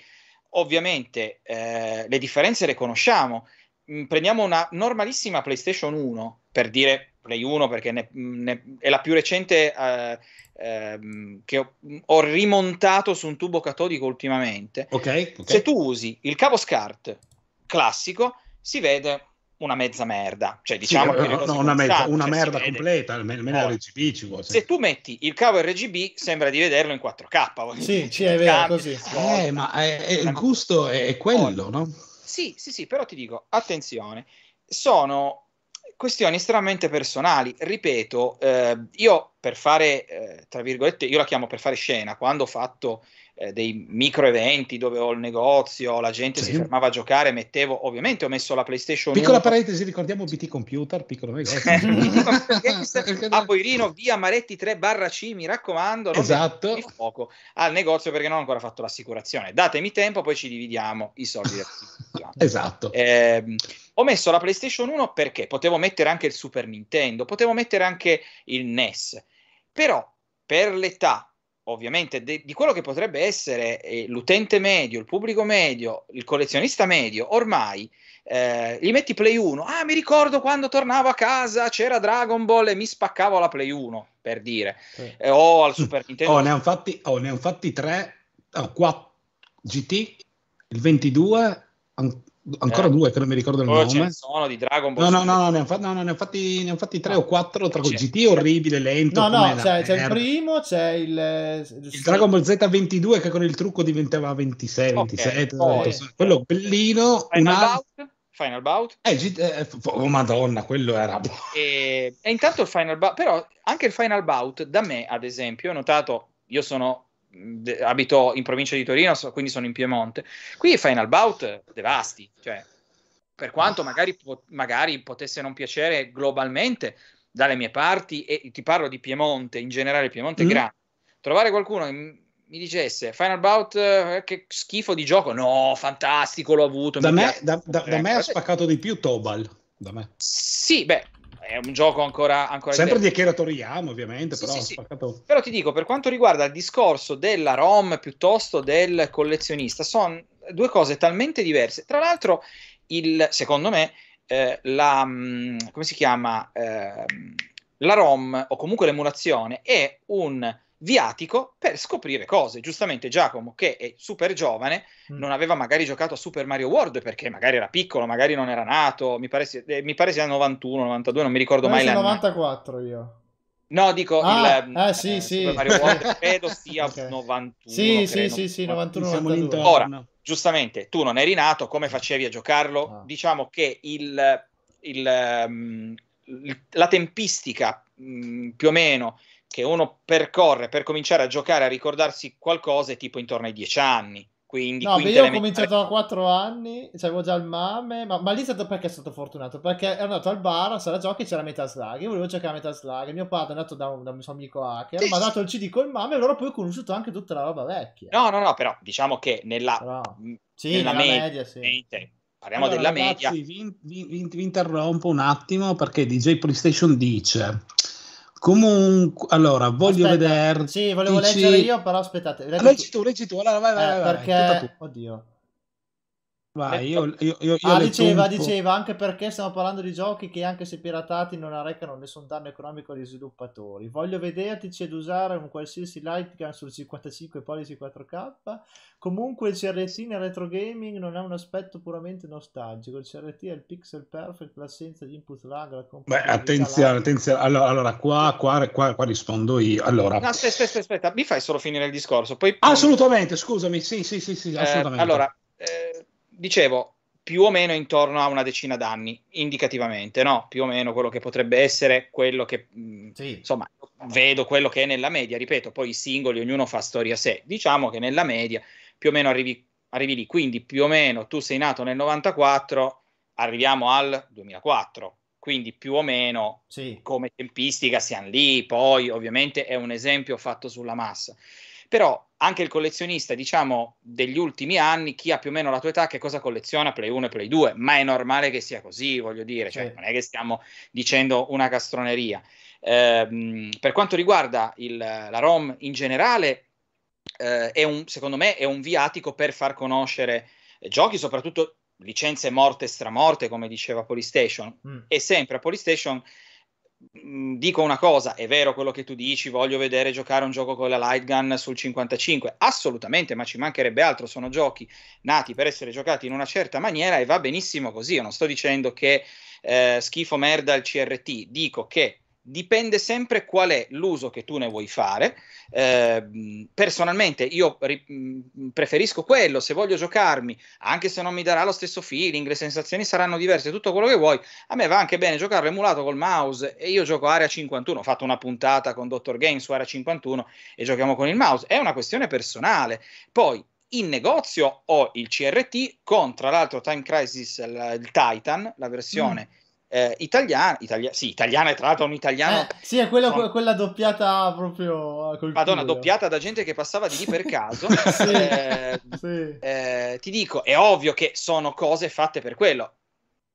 [SPEAKER 1] ovviamente eh, le differenze le conosciamo. Mm, prendiamo una normalissima PlayStation 1, per dire Play 1 perché ne, ne, è la più recente eh, eh, che ho, ho, rimontato su un tubo catodico ultimamente.
[SPEAKER 2] Okay, okay.
[SPEAKER 1] Se tu usi il cavo SCART classico, si vede una mezza merda. Cioè, diciamo
[SPEAKER 2] sì, no, no, una, mezza, una cioè, merda completa, almeno oh. RGB ci vuole.
[SPEAKER 1] Se tu metti il cavo RGB, sembra di vederlo in 4K.
[SPEAKER 3] Sì, sì, è vero, così.
[SPEAKER 2] Eh, ma è, è, il gusto è quello, no?
[SPEAKER 1] Sì, sì, sì, però ti dico, attenzione, sono questioni estremamente personali. Ripeto, eh, io per fare, eh, tra virgolette, io la chiamo per fare scena, quando ho fatto eh, dei micro eventi dove ho il negozio, la gente sì. si fermava a giocare, mettevo, ovviamente ho messo la PlayStation
[SPEAKER 2] Piccola 1. parentesi, ricordiamo BT Computer, piccolo negozio.
[SPEAKER 1] a Boirino, via Maretti 3 barra C, mi raccomando, non
[SPEAKER 2] esatto.
[SPEAKER 1] il fuoco al negozio perché non ho ancora fatto l'assicurazione. Datemi tempo, poi ci dividiamo i soldi
[SPEAKER 2] esatto.
[SPEAKER 1] Eh, ho messo la PlayStation 1 perché potevo mettere anche il Super Nintendo, potevo mettere anche il NES, però per l'età ovviamente de- di quello che potrebbe essere eh, l'utente medio, il pubblico medio, il collezionista medio, ormai eh, gli metti Play 1, ah mi ricordo quando tornavo a casa c'era Dragon Ball e mi spaccavo la Play 1, per dire, sì. eh, o al Super Nintendo.
[SPEAKER 2] Oh, ne hanno fatti, oh, ne han fatti tre, oh, 4 GT, il 22, an- ancora eh. due che non mi ricordo il Poi nome.
[SPEAKER 1] sono di Dragon Ball.
[SPEAKER 2] No, no, no, no, ne hanno fatti, no, no, ne fatti, ne han fatti tre no. o quattro tra c'è. GT orribile, lento.
[SPEAKER 3] No, no, c'è, c'è il primo, c'è il,
[SPEAKER 2] il, il Dragon Ball Z22 che con il trucco diventava 26, okay. 27, Poi, quello bellino.
[SPEAKER 1] Final una... Bout? Final Bout.
[SPEAKER 2] Eh, eh, oh madonna, quello era...
[SPEAKER 1] E, e intanto il Final Bout, però anche il Final Bout, da me ad esempio, ho notato, io sono abito in provincia di Torino, quindi sono in Piemonte. Qui Final Bout devasti, cioè, per quanto magari, magari potesse non piacere globalmente dalle mie parti, e ti parlo di Piemonte, in generale Piemonte mm. grande, trovare qualcuno che mi dicesse Final Bout eh, che schifo di gioco no fantastico l'ho avuto
[SPEAKER 2] da me, da, da, da me, ha spaccato di più Tobal da me.
[SPEAKER 1] sì beh è un gioco ancora, ancora
[SPEAKER 2] sempre di Akira Toriyama ovviamente sì, però, sì,
[SPEAKER 1] spaccato... però ti dico per quanto riguarda il discorso della ROM piuttosto del collezionista sono due cose talmente diverse. Tra l'altro il, secondo me eh, la mm, come si chiama eh, la ROM o comunque l'emulazione è un viatico per scoprire cose. Giustamente Giacomo, che è super giovane, mm. non aveva magari giocato a Super Mario World perché magari era piccolo, magari non era nato, mi pare sia, eh, mi pare sia 91, 92, non mi ricordo mai
[SPEAKER 3] l'anno. 94 io.
[SPEAKER 1] No, dico
[SPEAKER 3] ah, il eh, sì, eh, sì.
[SPEAKER 1] Super Mario World credo sia okay. 91.
[SPEAKER 3] Sì, sì, sì, sì, 91, 92.
[SPEAKER 1] Ora, giustamente, tu non eri nato, come facevi a giocarlo? Ah. Diciamo che il, il, um, la tempistica um, più o meno che uno percorre per cominciare a giocare, a ricordarsi qualcosa, è tipo intorno ai dieci anni. Quindi,
[SPEAKER 3] no, io ho cominciato a 4 anni, avevo già il mame, ma, ma lì è stato perché è stato fortunato? Perché ero andato al bar, a sala giochi c'era Metal Slug, io volevo giocare a Metal Slug, mio padre è andato da un, da un suo amico hacker, mi ha dato il CD col mame e allora poi ho conosciuto anche tutta la roba vecchia.
[SPEAKER 1] No, no, no, però diciamo che nella, però,
[SPEAKER 3] sì, nella, nella media, media sì.
[SPEAKER 1] Mente, parliamo allora, della ragazzi, media.
[SPEAKER 2] Vi, vi, vi interrompo un attimo perché DJ PlayStation dice Comunque, allora, voglio vedere.
[SPEAKER 3] Sì, volevo dici... leggere io, però aspettate.
[SPEAKER 2] Leggi tu, leggi tu, allora vai, vai,
[SPEAKER 3] eh, vai. Perché... Oddio.
[SPEAKER 2] Vai, io, io, io, io
[SPEAKER 3] ah, diceva, diceva, anche perché stiamo parlando di giochi che anche se piratati non arrecano nessun danno economico agli sviluppatori. Voglio vederti ed usare un qualsiasi light gun sul 55 pollici 4K. Comunque il CRT nel retro gaming non è un aspetto puramente nostalgico. Il CRT è il pixel perfect, l'assenza di input lag. La
[SPEAKER 2] Beh, attenzione, attenzione. Allora, allora qua, qua, qua, qua, rispondo io. Allora...
[SPEAKER 1] No, aspetta, aspetta, aspetta, mi fai solo finire il discorso. Poi...
[SPEAKER 2] Assolutamente, scusami, sì, sì, sì, sì
[SPEAKER 1] eh,
[SPEAKER 2] assolutamente.
[SPEAKER 1] Eh, allora, eh, dicevo, più o meno intorno a una decina d'anni, indicativamente, no? Più o meno quello che potrebbe essere quello che, sì. insomma, vedo quello che è nella media, ripeto, poi i singoli, ognuno fa storia a sé. Diciamo che nella media più o meno arrivi, arrivi lì, quindi più o meno tu sei nato nel 94, arriviamo al 2004, quindi più o meno sì. come tempistica siamo lì, poi ovviamente è un esempio fatto sulla massa. Però anche il collezionista, diciamo, degli ultimi anni, chi ha più o meno la tua età, che cosa colleziona? Play 1 e Play 2, ma è normale che sia così, voglio dire, cioè, sì. non è che stiamo dicendo una castroneria. Eh, per quanto riguarda il, la ROM in generale, eh, è un, secondo me è un viatico per far conoscere giochi, soprattutto licenze morte e stramorte, come diceva Polystation, mm. e sempre a Polystation dico una cosa, è vero quello che tu dici, voglio vedere giocare un gioco con la light gun sul 55, assolutamente, ma ci mancherebbe altro, sono giochi nati per essere giocati in una certa maniera e va benissimo così, io non sto dicendo che eh, schifo merda il CRT, dico che dipende sempre qual è l'uso che tu ne vuoi fare. Eh, personalmente io ri- mm, preferisco quello, se voglio giocarmi, anche se non mi darà lo stesso feeling, le sensazioni saranno diverse, tutto quello che vuoi, a me va anche bene giocarlo emulato col mouse e io gioco Area 51, ho fatto una puntata con Dr. Game su Area 51 e giochiamo con il mouse, è una questione personale. Poi in negozio ho il CRT con tra l'altro Time Crisis il, il Titan, la versione mm eh, italiana, italia, sì, italiana, tra l'altro un italiano.
[SPEAKER 3] Eh, sì, è quella, con... quella doppiata proprio.
[SPEAKER 1] Col Madonna, culo. doppiata da gente che passava di lì per caso. sì, eh, sì. Eh, ti dico, è ovvio che sono cose fatte per quello.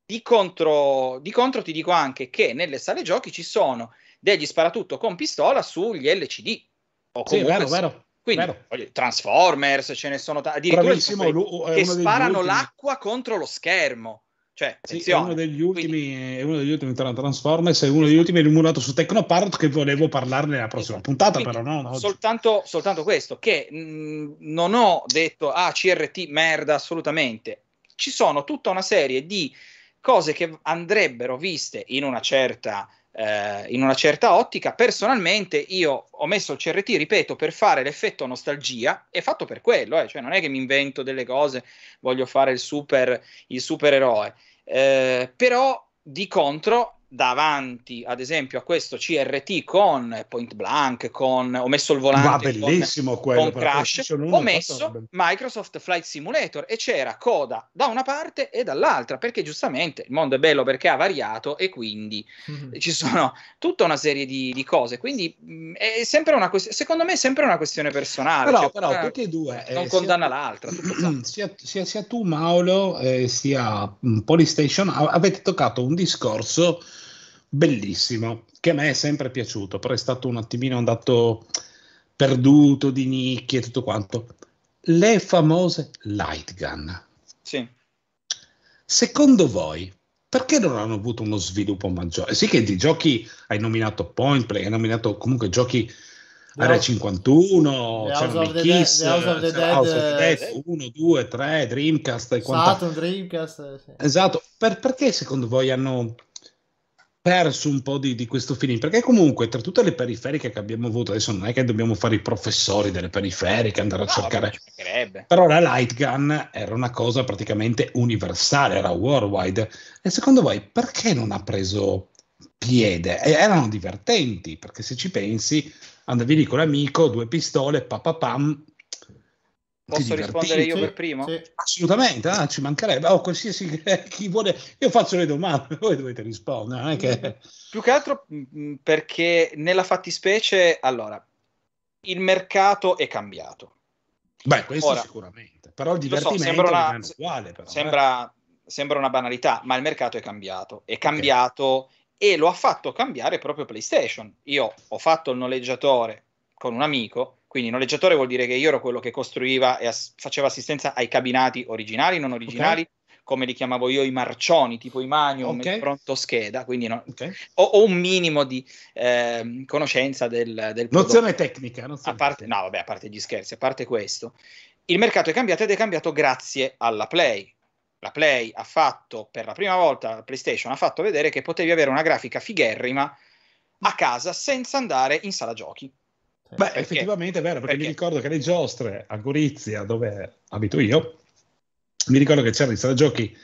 [SPEAKER 1] Di contro, di contro, ti dico anche che nelle sale giochi ci sono degli sparatutto con pistola sugli LCD. O
[SPEAKER 2] sì, vero, vero.
[SPEAKER 1] Quindi voglio, Transformers, ce ne sono tanti, addirittura che sparano l'acqua contro lo schermo. Cioè,
[SPEAKER 2] sì, è uno degli ultimi, Quindi... è uno degli ultimi Transformers, è uno degli ultimi emulato su Tecnopart che volevo parlarne nella prossima esatto. puntata, Quindi, però no.
[SPEAKER 1] Soltanto, soltanto, questo, che mh, mm, non ho detto, ah, CRT, merda, assolutamente. Ci sono tutta una serie di cose che andrebbero viste in una certa eh, in una certa ottica. Personalmente io ho messo il CRT, ripeto, per fare l'effetto nostalgia, è fatto per quello, eh, cioè non è che mi invento delle cose, voglio fare il super, il supereroe. Eh, però di contro davanti ad esempio a questo CRT con Point Blank, con, ho messo il volante
[SPEAKER 2] bellissimo con, quello,
[SPEAKER 1] con Crash, ho messo Microsoft Flight Simulator e c'era coda da una parte e dall'altra, perché giustamente il mondo è bello perché ha variato e quindi mm-hmm. ci sono tutta una serie di, di cose, quindi mm, è sempre una questione, secondo me è sempre una questione personale.
[SPEAKER 2] Però, cioè, però una, tutti e due...
[SPEAKER 1] Eh, non condanna sia, l'altra.
[SPEAKER 2] Sia, sia, sia, tu Mauro eh, sia mm, Polystation avete toccato un discorso bellissimo, che a me è sempre piaciuto, però è stato un attimino andato perduto di nicchie e tutto quanto. Le famose light gun.
[SPEAKER 1] Sì.
[SPEAKER 2] Secondo voi, perché non hanno avuto uno sviluppo maggiore? Sì che di giochi hai nominato Point Play, hai nominato comunque giochi Area 51, c'erano i Kiss, House of the Dead, 1, 2, 3, Dreamcast e
[SPEAKER 3] Saturn, Dreamcast. Sì.
[SPEAKER 2] Esatto, per, perché secondo voi hanno perso un po' di, di, questo feeling perché comunque tra tutte le periferiche che abbiamo avuto adesso non è che dobbiamo fare i professori delle periferiche andare a no, cercare però la light gun era una cosa praticamente universale era worldwide. E secondo voi perché non ha preso piede? E erano divertenti perché se ci pensi andavi lì con l'amico due pistole papapam
[SPEAKER 1] Posso rispondere io sì, per primo? Sì.
[SPEAKER 2] Assolutamente, ah, ci mancherebbe. Oh, qualsiasi chi vuole, io faccio le domande, voi dovete rispondere. Che...
[SPEAKER 1] Più che altro mm, perché nella fattispecie, allora, il mercato è cambiato.
[SPEAKER 2] Beh, questo Ora, sicuramente, però il divertimento so, sembra una, uguale. Però,
[SPEAKER 1] sembra, eh. sembra, una banalità, ma il mercato è cambiato. È cambiato okay. e lo ha fatto cambiare proprio PlayStation. Io ho fatto il noleggiatore con un amico quindi noleggiatore vuol dire che io ero quello che costruiva e ass- faceva assistenza ai cabinati originali, non originali, okay. come li chiamavo io i marcioni, tipo i Magnum, okay. pronto scheda, quindi no, okay. ho, ho, un minimo di eh, conoscenza del, del
[SPEAKER 2] Nozione tecnica.
[SPEAKER 1] Nozione a parte, tecnica. No, vabbè, a parte gli scherzi, a parte questo. Il mercato è cambiato ed è cambiato grazie alla Play. La Play ha fatto, per la prima volta, la PlayStation ha fatto vedere che potevi avere una grafica figherrima a casa senza andare in sala giochi.
[SPEAKER 2] Beh, perché? effettivamente è vero, perché, perché, mi ricordo che le giostre a Gorizia, dove abito io, mi ricordo che c'era in sala giochi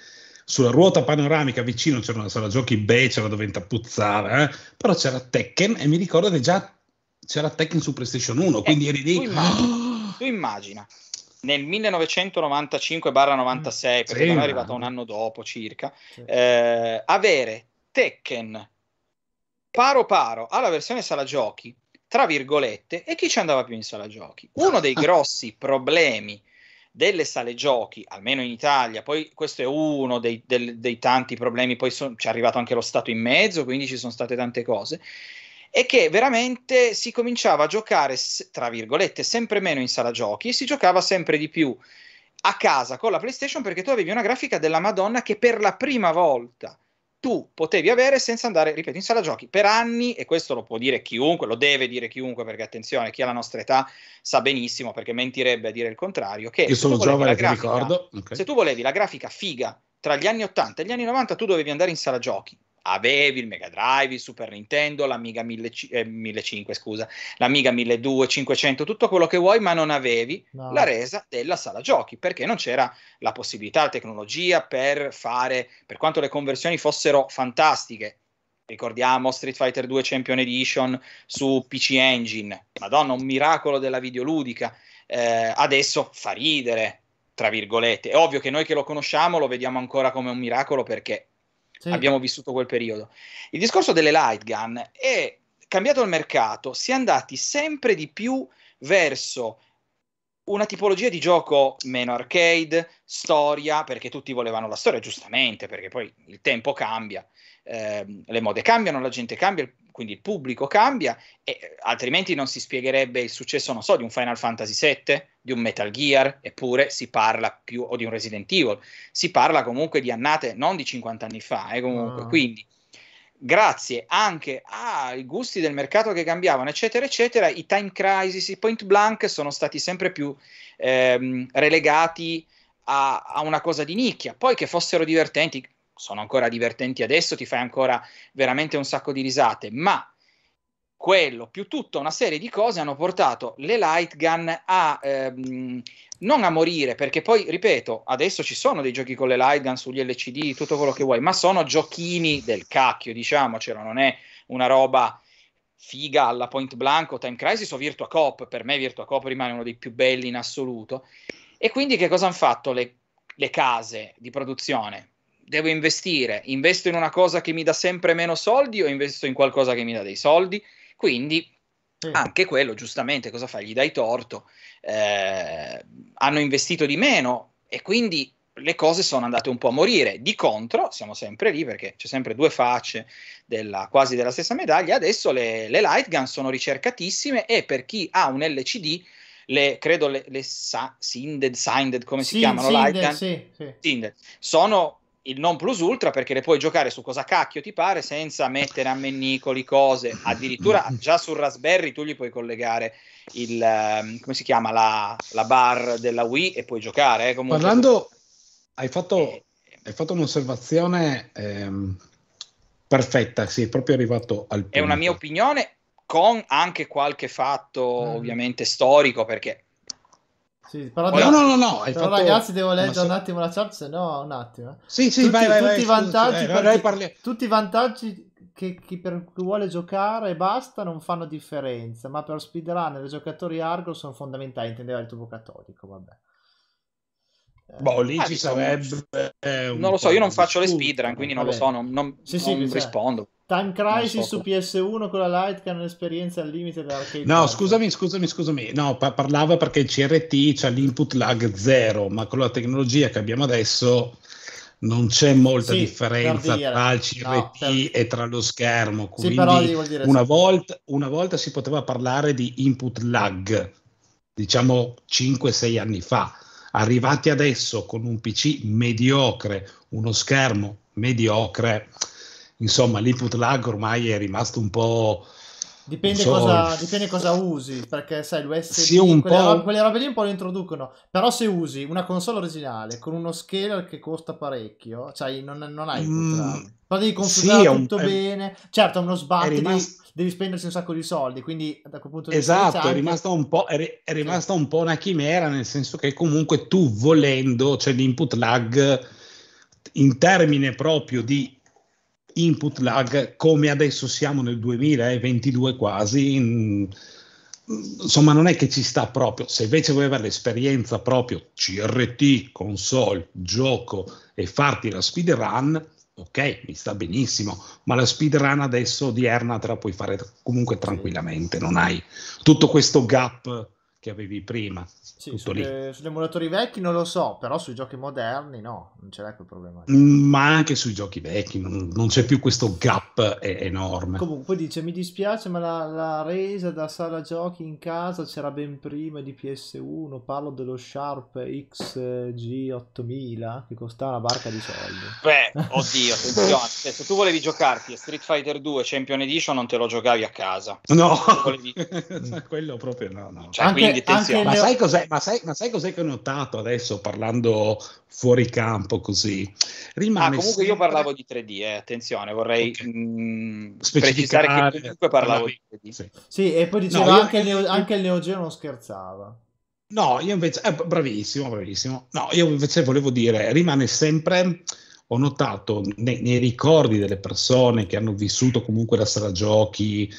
[SPEAKER 2] sulla ruota panoramica vicino c'era una sala giochi becera dove intapuzzava, eh? però c'era Tekken e mi ricordo che già c'era Tekken su PlayStation 1, eh, quindi eri lì...
[SPEAKER 1] Tu immagina, tu immagina nel 1995-96, perché sì, non è arrivato un anno dopo circa, sì. eh, avere Tekken paro paro alla versione sala giochi tra virgolette, e chi ci andava più in sala giochi. Uno dei grossi problemi delle sale giochi, almeno in Italia, poi questo è uno dei, del, dei tanti problemi, poi son, c'è arrivato anche lo Stato in mezzo, quindi ci sono state tante cose, è che veramente si cominciava a giocare, tra virgolette, sempre meno in sala giochi e si giocava sempre di più a casa con la PlayStation perché tu avevi una grafica della Madonna che per la prima volta tu potevi avere senza andare, ripeto, in sala giochi per anni, e questo lo può dire chiunque, lo deve dire chiunque, perché attenzione, chi ha la nostra età sa benissimo, perché mentirebbe a dire il contrario, che
[SPEAKER 2] Io sono giovane, ti ricordo.
[SPEAKER 1] Okay. Se tu volevi la grafica figa tra gli anni 80 e gli anni 90, tu dovevi andare in sala giochi avevi il Mega Drive, il Super Nintendo, l'Amiga 1500, eh, scusa, l'Amiga 1200, tutto quello che vuoi, ma non avevi no. la resa della sala giochi, perché non c'era la possibilità, la tecnologia per fare, per quanto le conversioni fossero fantastiche, ricordiamo Street Fighter 2 Champion Edition su PC Engine, madonna, un miracolo della videoludica, eh, adesso fa ridere, tra virgolette, è ovvio che noi che lo conosciamo lo vediamo ancora come un miracolo perché sì. abbiamo vissuto quel periodo. Il discorso delle light gun è cambiato il mercato, si è andati sempre di più verso una tipologia di gioco meno arcade, storia, perché tutti volevano la storia, giustamente, perché poi il tempo cambia, eh, le mode cambiano, la gente cambia, quindi il pubblico cambia, e altrimenti non si spiegherebbe il successo, non so, di un Final Fantasy VII, di un Metal Gear, eppure si parla più, o di un Resident Evil, si parla comunque di annate, non di 50 anni fa, eh, comunque, ah. quindi grazie anche ai gusti del mercato che cambiavano, eccetera, eccetera, i time crisis, i point blank sono stati sempre più ehm, relegati a, a, una cosa di nicchia. Poi che fossero divertenti, sono ancora divertenti adesso, ti fai ancora veramente un sacco di risate, ma quello più tutta una serie di cose hanno portato le light gun a ehm, non a morire, perché poi, ripeto, adesso ci sono dei giochi con le light gun sugli LCD, tutto quello che vuoi, ma sono giochini del cacchio, diciamocelo, non è una roba figa alla Point Blank o Time Crisis o Virtua Cop, per me Virtua Cop rimane uno dei più belli in assoluto. E quindi che cosa hanno fatto le, le case di produzione? Devo investire, investo in una cosa che mi dà sempre meno soldi o investo in qualcosa che mi dà dei soldi? Quindi Mm. Anche quello, giustamente, cosa fai? Gli dai torto, eh, hanno investito di meno e quindi le cose sono andate un po' a morire. Di contro, siamo sempre lì perché c'è sempre due facce della, quasi della stessa medaglia. Adesso le, le light gun sono ricercatissime e per chi ha un LCD, le, credo le, le sa, Sinded, Sinded, come si chiamano?
[SPEAKER 3] Sinded? Sì, sì.
[SPEAKER 1] Sinded. Sono il non plus ultra perché le puoi giocare su cosa cacchio ti pare senza mettere a mennicoli cose addirittura già sul Raspberry tu gli puoi collegare il um, come si chiama la, la, bar della Wii e puoi giocare eh,
[SPEAKER 2] comunque. parlando hai fatto, eh, hai fatto un'osservazione ehm, perfetta sì è proprio arrivato al punto
[SPEAKER 1] è una mia opinione con anche qualche fatto mm. ovviamente storico perché
[SPEAKER 3] sì, però, no, no, no, no, però fatto... ragazzi devo leggere un attimo la chat, se no un attimo.
[SPEAKER 2] Sì, sì, tutti, vai, vai, tutti vai, i vantaggi,
[SPEAKER 3] eh, vai, parli... tutti i vantaggi che chi per chi vuole giocare e basta non fanno differenza, ma per speedrunner e giocatori hardcore sono fondamentali, intendeva il tubo catodico, vabbè.
[SPEAKER 2] Boh, lì ah, ci sarebbe.
[SPEAKER 1] non lo so, io non faccio le speedrun, quindi non vabbè. lo so, non, non, sì, non sì, rispondo.
[SPEAKER 3] Time Crisis so. su PS1 con la Lite che hanno un'esperienza al limite dell'arcade.
[SPEAKER 2] No, scusami, scusami, scusami. No, pa- parlava perché il CRT c'ha l'input lag zero, ma con la tecnologia che abbiamo adesso non c'è molta sì, differenza tra il CRT no, per... e tra lo schermo. Quindi sì, una, volta, una volta si poteva parlare di input lag, diciamo 5-6 anni fa. Arrivati adesso con un PC mediocre, uno schermo mediocre, insomma l'input lag ormai è rimasto un po'...
[SPEAKER 3] Dipende, so, cosa, dipende cosa usi, perché sai, l'USB, sì, quelle, robe, quelle robe lì un po' lo introducono, però se usi una console originale con uno scaler che costa parecchio, cioè non, non hai. Mm, però devi configurare sì, tutto un, è, certo uno sbatto, rimasto, devi, devi, spendersi un sacco di soldi, quindi da quel punto di
[SPEAKER 2] esatto,
[SPEAKER 3] vista...
[SPEAKER 2] Esatto, è rimasta un po', sì. un po' una chimera, nel senso che comunque tu volendo, cioè l'input lag in termine proprio di input lag come adesso siamo nel 2022 quasi. In, insomma, non è che ci sta proprio. Se invece vuoi avere l'esperienza proprio CRT, console, gioco e farti la speedrun, ok, mi sta benissimo, ma la speedrun adesso odierna te la puoi fare comunque tranquillamente, non hai tutto questo gap che avevi prima.
[SPEAKER 3] Sì, sulle, sugli emulatori vecchi non lo so, però sui giochi moderni no, non c'è quel problema.
[SPEAKER 2] Ma anche sui giochi vecchi non, non c'è più questo gap enorme.
[SPEAKER 3] Comunque dice, mi dispiace ma la, la, resa da sala giochi in casa c'era ben prima di PS1, parlo dello Sharp XG8000 che costava una barca di soldi.
[SPEAKER 1] Beh, oddio, attenzione, se tu volevi giocarti a Street Fighter 2 Champion Edition non te lo giocavi a casa.
[SPEAKER 2] No, volevi... quello proprio no. no.
[SPEAKER 1] Cioè, anche, quindi,
[SPEAKER 2] anche ma, sai cos'è, ma, sai, ma sai cos'è che ho notato adesso parlando fuori campo così?
[SPEAKER 1] Rimane ah, comunque sempre... io parlavo di 3D, eh, attenzione, vorrei okay. mh, precisare che comunque parlavo di 3D.
[SPEAKER 3] Sì, sì e poi dicevo no, anche, io... il Neo, anche il Neo Geo non scherzava.
[SPEAKER 2] No, io invece, eh, bravissimo, bravissimo. No, io invece volevo dire, rimane sempre, ho notato nei, nei ricordi delle persone che hanno vissuto comunque la sala giochi,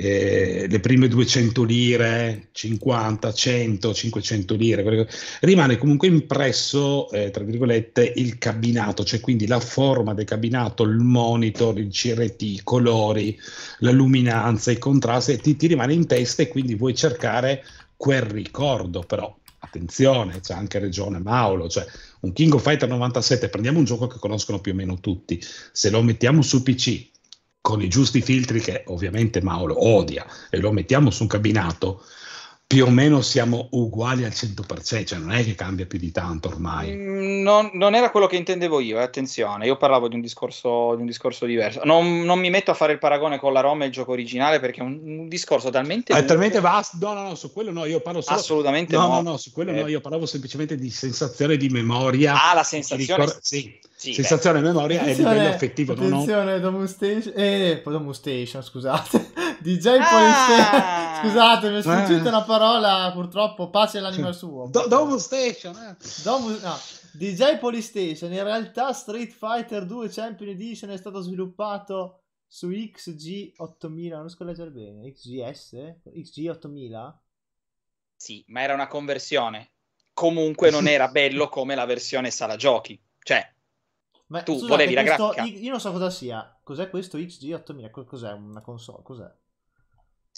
[SPEAKER 2] eh, le prime 200 lire, 50, 100, 500 lire, rimane comunque impresso, eh, tra virgolette, il cabinato, cioè quindi la forma del cabinato, il monitor, il CRT, i colori, la luminanza, i contrasti, ti, ti rimane in testa e quindi vuoi cercare quel ricordo, però attenzione, c'è anche Regione Maulo, cioè un King of Fighter 97, prendiamo un gioco che conoscono più o meno tutti, se lo mettiamo su PC con i giusti filtri che ovviamente Mauro odia e lo mettiamo su un cabinato, più o meno siamo uguali al 100%, cioè non è che cambia più di tanto ormai.
[SPEAKER 1] Mm, non, non, era quello che intendevo io, eh, attenzione, io parlavo di un discorso, di un discorso diverso. Non, non, mi metto a fare il paragone con la Roma e il gioco originale perché è un, un discorso talmente...
[SPEAKER 2] È talmente vasto, no, no, no, su quello no, io parlo solo...
[SPEAKER 1] Assolutamente
[SPEAKER 2] no. No, no, no, su quello eh. no, io parlavo semplicemente di sensazione di memoria.
[SPEAKER 1] Ah, la sensazione...
[SPEAKER 2] Ricor- sì, sì, sensazione beh. memoria e livello affettivo.
[SPEAKER 3] Attenzione, non ho... Domu Station, eh, Domu Station, scusate. DJ ah! Polystation. Scusate, mi è sfuggita eh. una parola, purtroppo, pace all'anima suo.
[SPEAKER 2] Do- Domu Station, eh.
[SPEAKER 3] Domu, no. DJ Polystation, in realtà Street Fighter 2 Champion Edition è stato sviluppato su XG8000, non riesco a leggere bene, XGS? XG8000?
[SPEAKER 1] Sì, ma era una conversione. Comunque non era bello come la versione sala giochi. Cioè, ma tu scusate, volevi la grafica.
[SPEAKER 3] Io non so cosa sia. Cos'è questo XG8000? Cos'è una console? Cos'è?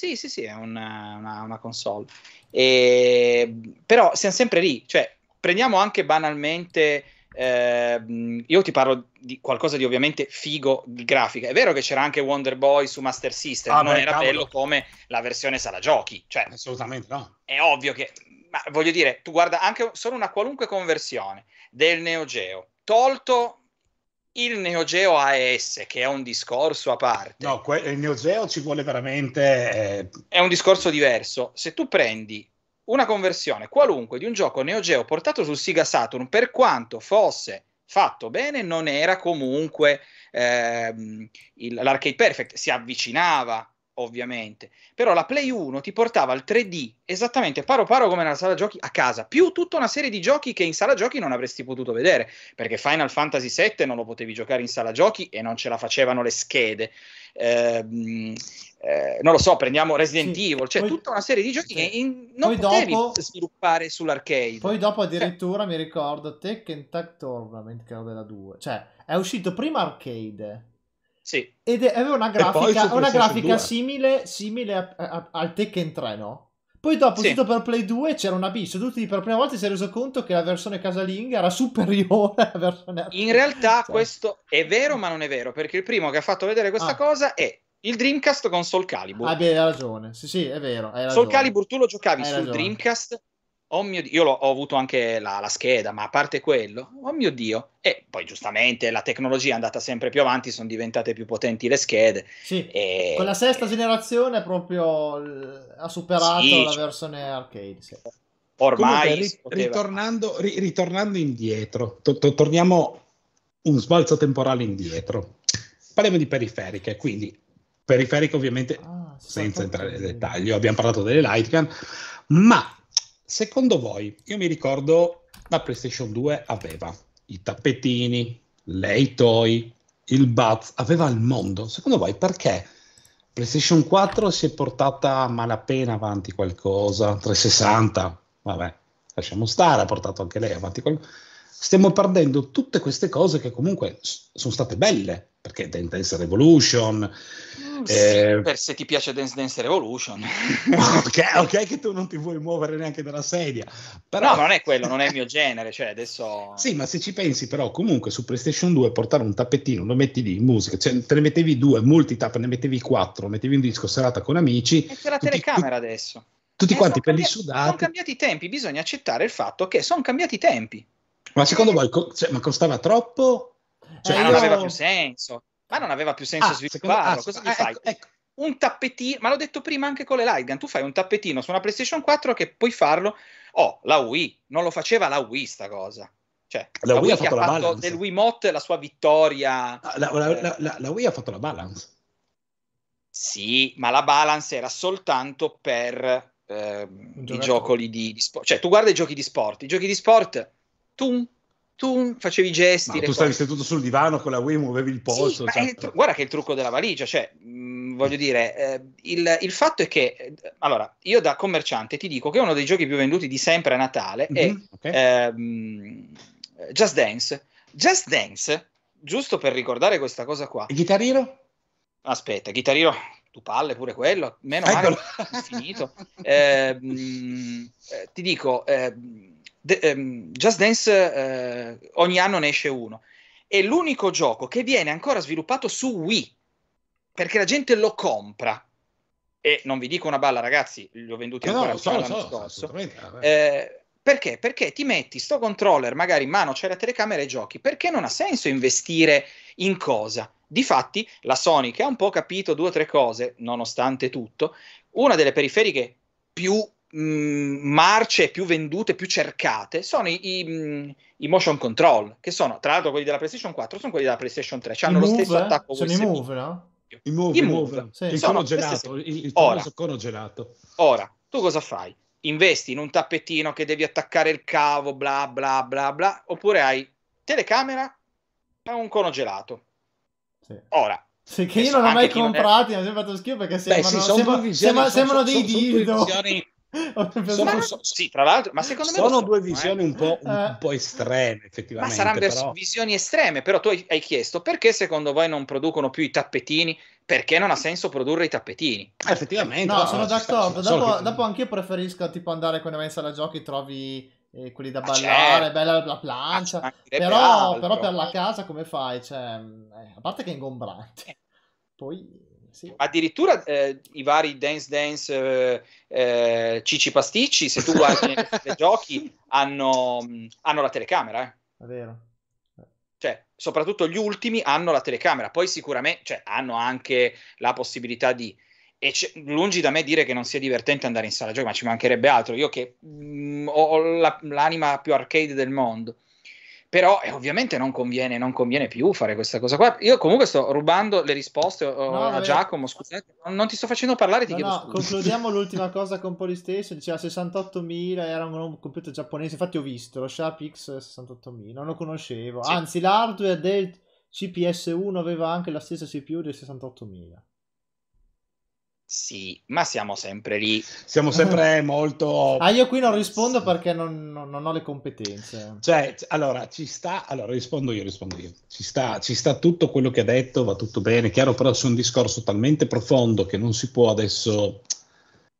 [SPEAKER 1] Sì, sì, sì, è una, una, una console. E... Però siamo sempre lì. Cioè, prendiamo anche banalmente. Eh, io ti parlo di qualcosa di ovviamente figo di grafica. È vero che c'era anche Wonder Boy su Master System, ah, non beh, era cavolo. bello come la versione sala giochi. Cioè,
[SPEAKER 2] Assolutamente no.
[SPEAKER 1] È ovvio che, ma voglio dire, tu guarda anche solo una qualunque conversione del Neo Geo, tolto il Neo Geo AES, che è un discorso a parte.
[SPEAKER 2] No, que- il Neo Geo ci vuole veramente...
[SPEAKER 1] Eh... È un discorso diverso. Se tu prendi una conversione qualunque di un gioco Neo Geo portato sul Sega Saturn, per quanto fosse fatto bene, non era comunque ehm, il, l'arcade perfect, si avvicinava ovviamente. Però la Play 1 ti portava al 3D esattamente paro paro come nella sala giochi a casa, più tutta una serie di giochi che in sala giochi non avresti potuto vedere, perché Final Fantasy VII non lo potevi giocare in sala giochi e non ce la facevano le schede. Eh, eh, non lo so, prendiamo Resident sì, Evil, cioè poi, tutta una serie di giochi sì. che in, non poi potevi dopo, sviluppare sull'arcade.
[SPEAKER 3] Poi dopo addirittura cioè, mi ricordo Tekken Tag Tournament, che era della 2, cioè è uscito prima arcade
[SPEAKER 1] sì.
[SPEAKER 3] Ed aveva una grafica, una grafica simile, simile a, a, al Tekken 3, no? Poi dopo, sì. per Play 2 c'era un abisso. Tutti per la prima volta si è reso conto che la versione casalinga era superiore alla versione.
[SPEAKER 1] In realtà cioè. questo è vero, ma non è vero, perché il primo che ha fatto vedere questa ah. cosa è il Dreamcast con Soul Calibur.
[SPEAKER 3] Ah, beh, hai ragione. Sì, sì, è vero.
[SPEAKER 1] Soul Calibur tu lo giocavi hai sul ragione. Dreamcast oh mio Dio, io ho avuto anche la, la, scheda, ma a parte quello, oh mio Dio, e poi giustamente la tecnologia è andata sempre più avanti, sono diventate più potenti le schede.
[SPEAKER 3] Sì, e... con la sesta generazione proprio ha superato sì, la versione arcade. Sì.
[SPEAKER 2] Ormai Comunque, ri- ritornando, ri- ritornando, indietro, to- to- torniamo un sbalzo temporale indietro. Parliamo di periferiche, quindi periferiche ovviamente ah, senza entrare nel dettaglio, abbiamo parlato delle Lightgun, ma Secondo voi, io mi ricordo la PlayStation 2 aveva i tappetini, lei toy, il Buzz, aveva il mondo. Secondo voi perché PlayStation 4 si è portata a malapena avanti qualcosa? 360, vabbè, lasciamo stare, ha portato anche lei avanti qualcosa. Stiamo perdendo tutte queste cose che comunque sono state belle, perché Dance Revolution,
[SPEAKER 1] eh, per se ti piace Dance Dance Revolution.
[SPEAKER 2] ok, ok, che tu non ti vuoi muovere neanche dalla sedia. Però...
[SPEAKER 1] No, non è quello, non è il mio genere. Cioè adesso...
[SPEAKER 2] Sì, ma se ci pensi, però, comunque su PlayStation 2 portare un tappetino, lo metti lì in musica, cioè, te ne mettevi due, multitap, ne mettevi quattro, mettevi un disco serata con amici.
[SPEAKER 1] E c'è la telecamera tutti, adesso.
[SPEAKER 2] Tutti eh, quanti per cambi- sudati.
[SPEAKER 1] Sono cambiati i tempi, bisogna accettare il fatto che sono cambiati i tempi.
[SPEAKER 2] Ma secondo voi co- cioè, ma costava troppo?
[SPEAKER 1] Cioè, eh, non aveva più senso. Ma non aveva più senso ah, svilupparlo. Ah, Cosa ah, fai? Ecco, ecco. Un tappetino, ma l'ho detto prima anche con le Light Tu fai un tappetino su una PlayStation 4 che puoi farlo. Oh, la Wii non lo faceva la Wii sta cosa. Cioè,
[SPEAKER 2] la, la Wii, Wii ha fatto, ha fatto
[SPEAKER 1] del Wiimote la sua vittoria.
[SPEAKER 2] Ah, la, la, la, la, Wii ha fatto la balance.
[SPEAKER 1] Sì, ma la balance era soltanto per eh, i giochi di, di sport. Cioè, tu guarda i giochi di sport. I giochi di sport, tu tu facevi gesti.
[SPEAKER 2] Tu stavi seduto sul divano con la Wii, muovevi il polso.
[SPEAKER 1] Sì, certo. tru- guarda che è il trucco della valigia, cioè, mh, mm, voglio dire, eh, il, il, fatto è che, eh, allora, io da commerciante ti dico che uno dei giochi più venduti di sempre a Natale mm-hmm, è okay. ehm, Just Dance. Just Dance, giusto per ricordare questa cosa qua.
[SPEAKER 2] E Chitarrino?
[SPEAKER 1] Aspetta, Chitarrino, tu palle pure quello, meno male, finito. Eh, mh, ti dico... Eh, de, um, Just Dance uh, ogni anno ne esce uno. È l'unico gioco che viene ancora sviluppato su Wii. perché la gente lo compra. E non vi dico una balla, ragazzi, li ho venduti no, ancora no, so, l'anno so, scorso. Eh, perché? Perché ti metti sto controller, magari in mano c'è la telecamera e giochi. Perché non ha senso investire in cosa? Difatti, la Sony, che ha un po' capito due o tre cose, nonostante tutto, una delle periferiche più mh, mm, marce, più vendute, più cercate sono i, i, mm, i, motion control, che sono tra l'altro quelli della PlayStation 4, sono quelli della PlayStation 3, hanno lo stesso attacco
[SPEAKER 3] sono
[SPEAKER 1] USB.
[SPEAKER 3] i move, no?
[SPEAKER 2] I move, I move. move. Sì. il cono gelato, il, il ora, cono gelato.
[SPEAKER 1] Ora, tu cosa fai? Investi in un tappetino che devi attaccare il cavo, bla bla bla bla, oppure hai telecamera e un cono gelato. Sì. Ora,
[SPEAKER 3] sì, che io non ho mai comprati, mi ha sempre fatto schifo perché sembrano, Beh, sì, sembrano, sembrano, sembrano dei dildo.
[SPEAKER 1] Sono, so, sì, tra l'altro, ma secondo me
[SPEAKER 2] sono so, due visioni eh? un, po', un, un, po', estreme, effettivamente.
[SPEAKER 1] Ma saranno però... visioni estreme, però tu hai, hai, chiesto perché secondo voi non producono più i tappetini? Perché non ha senso produrre i tappetini?
[SPEAKER 2] Eh, effettivamente.
[SPEAKER 3] No, no sono d'accordo. Dopo, che... dopo anche io preferisco tipo andare quando vai in sala giochi, trovi eh, quelli da ah, ballare, certo. bella la plancia. Però, però, per la casa come fai? Cioè, eh, a parte che è ingombrante. Eh. Poi sì.
[SPEAKER 1] Addirittura eh, i vari Dance Dance eh, eh, Cici Pasticci, se tu guardi nei giochi, hanno, hanno, la telecamera.
[SPEAKER 3] Eh. È vero.
[SPEAKER 1] Cioè, soprattutto gli ultimi hanno la telecamera, poi sicuramente cioè, hanno anche la possibilità di... E lungi da me dire che non sia divertente andare in sala giochi, ma ci mancherebbe altro. Io che mh, ho la, l'anima più arcade del mondo però eh, ovviamente non conviene, non conviene, più fare questa cosa qua. Io comunque sto rubando le risposte oh, no, a Giacomo, scusate, non ti sto facendo parlare, ti no, chiedo no,
[SPEAKER 3] scusa. Concludiamo l'ultima cosa con Polystation, diceva 68.000, era un computer giapponese, infatti ho visto lo Sharp X 68.000, non lo conoscevo, sì. anzi l'hardware del CPS1 aveva anche la stessa CPU del 68.000.
[SPEAKER 1] Sì, ma siamo sempre lì.
[SPEAKER 2] Siamo sempre molto.
[SPEAKER 3] Ah, io qui non rispondo perché non, non, non, ho le competenze.
[SPEAKER 2] Cioè, allora ci sta. Allora rispondo io, rispondo io. Ci sta, ci sta tutto quello che ha detto, va tutto bene. Chiaro, però su un discorso talmente profondo che non si può adesso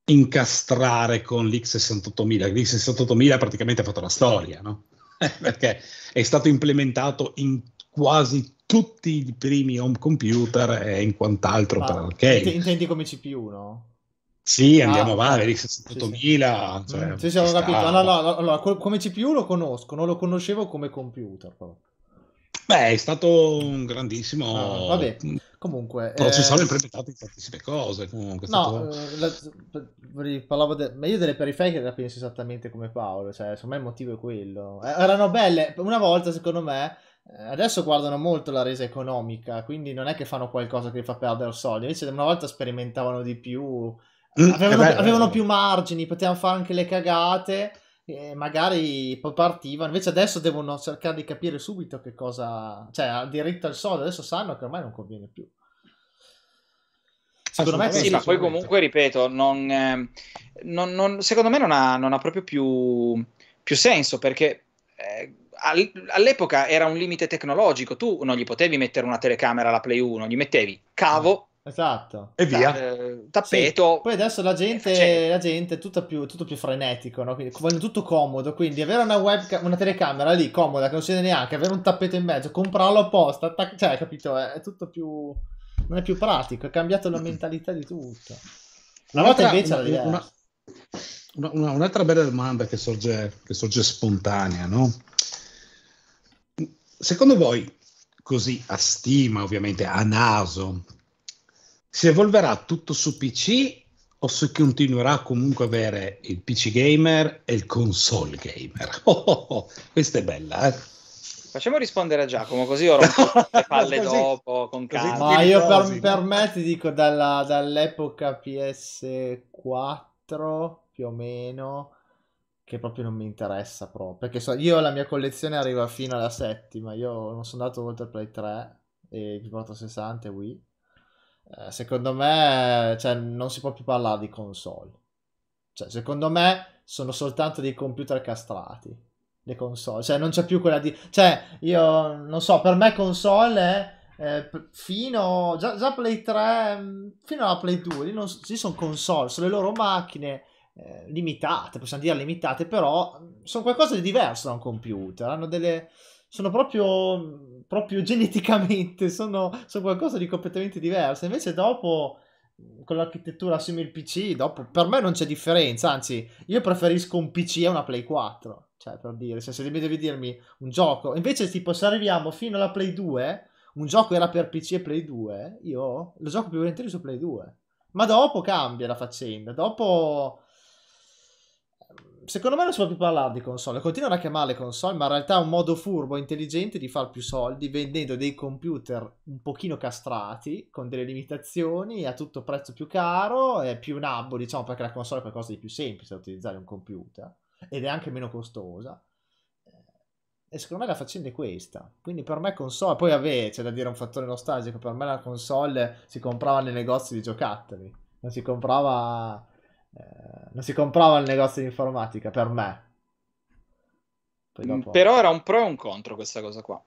[SPEAKER 2] incastrare con l'X68000. L'X68000 praticamente ha fatto la storia, no? perché è stato implementato in quasi tutti i primi home computer e in quant'altro Ma per arcade.
[SPEAKER 3] Intendi come CPU, no?
[SPEAKER 2] Sì, andiamo ah, avanti, x8000. Sì,
[SPEAKER 3] sì. Cioè, sì, sì, ho capito. No, no, no, allora, come CPU lo conosco, non lo conoscevo come computer. Però.
[SPEAKER 2] Beh, è stato un grandissimo
[SPEAKER 3] ah, vabbè, comunque,
[SPEAKER 2] processore eh... implementato in tantissime cose. Comunque,
[SPEAKER 3] no, stato... eh, la, parlavo de... ma io delle periferiche la penso esattamente come Paolo, cioè, secondo me il motivo è quello. Eh, erano belle, una volta secondo me adesso guardano molto la resa economica, quindi non è che fanno qualcosa che fa perdere soldi. Invece una volta sperimentavano di più, mm, avevano, bello, avevano più margini, potevano fare anche le cagate e magari poi partivano. Invece adesso devono cercare di capire subito che cosa... Cioè, ha diritto al soldo, adesso sanno che ormai non conviene più.
[SPEAKER 1] Secondo me sì, ma poi comunque, ripeto, non, eh, non, non, secondo me non ha, non ha proprio più, più senso perché... Eh, all'epoca era un limite tecnologico, tu non gli potevi mettere una telecamera alla Play 1, gli mettevi cavo.
[SPEAKER 3] Esatto.
[SPEAKER 2] E via.
[SPEAKER 1] Eh, tappeto.
[SPEAKER 3] Sì. Poi adesso la gente, la gente è tutto più, tutto più frenetico, no? quindi vogliono tutto comodo. Quindi avere una webcam, una telecamera lì comoda che non si vede neanche, avere un tappeto in mezzo, comprarlo apposta, attac- cioè, capito? È, tutto più. Non è più pratico, è cambiato la mentalità di tutto. Una volta invece era diverso.
[SPEAKER 2] Una, una, un'altra bella domanda che sorge, che sorge spontanea, no? Secondo voi, così a stima, ovviamente a naso, si evolverà tutto su PC o si continuerà comunque a avere il PC gamer e il console gamer? Oh, oh, oh, questa è bella, eh?
[SPEAKER 1] Facciamo rispondere a Giacomo, così ora le palle così, dopo con calma.
[SPEAKER 3] Ma io per, per, me ti dico dalla, dall'epoca PS4 più o meno che proprio non mi interessa proprio. Perché so, io la mia collezione arriva fino alla settima, io non sono andato oltre Play 3 e il 460 e Wii. Eh, secondo me cioè, non si può più parlare di console. Cioè, secondo me sono soltanto dei computer castrati. Le console, cioè non c'è più quella di... Cioè, io non so, per me console è... Eh, fino già, già, Play 3 mm, fino alla Play 2 lì, non, lì sono console sono le loro macchine eh, limitate, possiamo dire limitate, però sono qualcosa di diverso da un computer, hanno delle, sono proprio, proprio geneticamente, sono, sono qualcosa di completamente diverso. Invece dopo con l'architettura simile PC, dopo per me non c'è differenza, anzi, io preferisco un PC a una Play 4. Cioè, per dire, se devi dirmi un gioco, invece, tipo, se arriviamo fino alla Play 2, un gioco era per PC e Play 2, io lo gioco più volentieri su Play 2. Ma dopo cambia la faccenda. Dopo secondo me non si può più parlare di console. Continuano a chiamarle console, ma in realtà è un modo furbo intelligente di fare più soldi vendendo dei computer un pochino castrati, con delle limitazioni, a tutto prezzo più caro e più nabbo, diciamo, perché la console è qualcosa di più semplice da utilizzare un computer ed è anche meno costosa. E secondo me la faccenda è questa. Quindi per me console, poi vabbè, c'è da dire un fattore nostalgico, per me la console si comprava nei negozi di giocattoli, non si comprava eh, non si comprava il negozio di informatica per me.
[SPEAKER 1] Mm, dopo... Però era un pro e un contro questa cosa qua.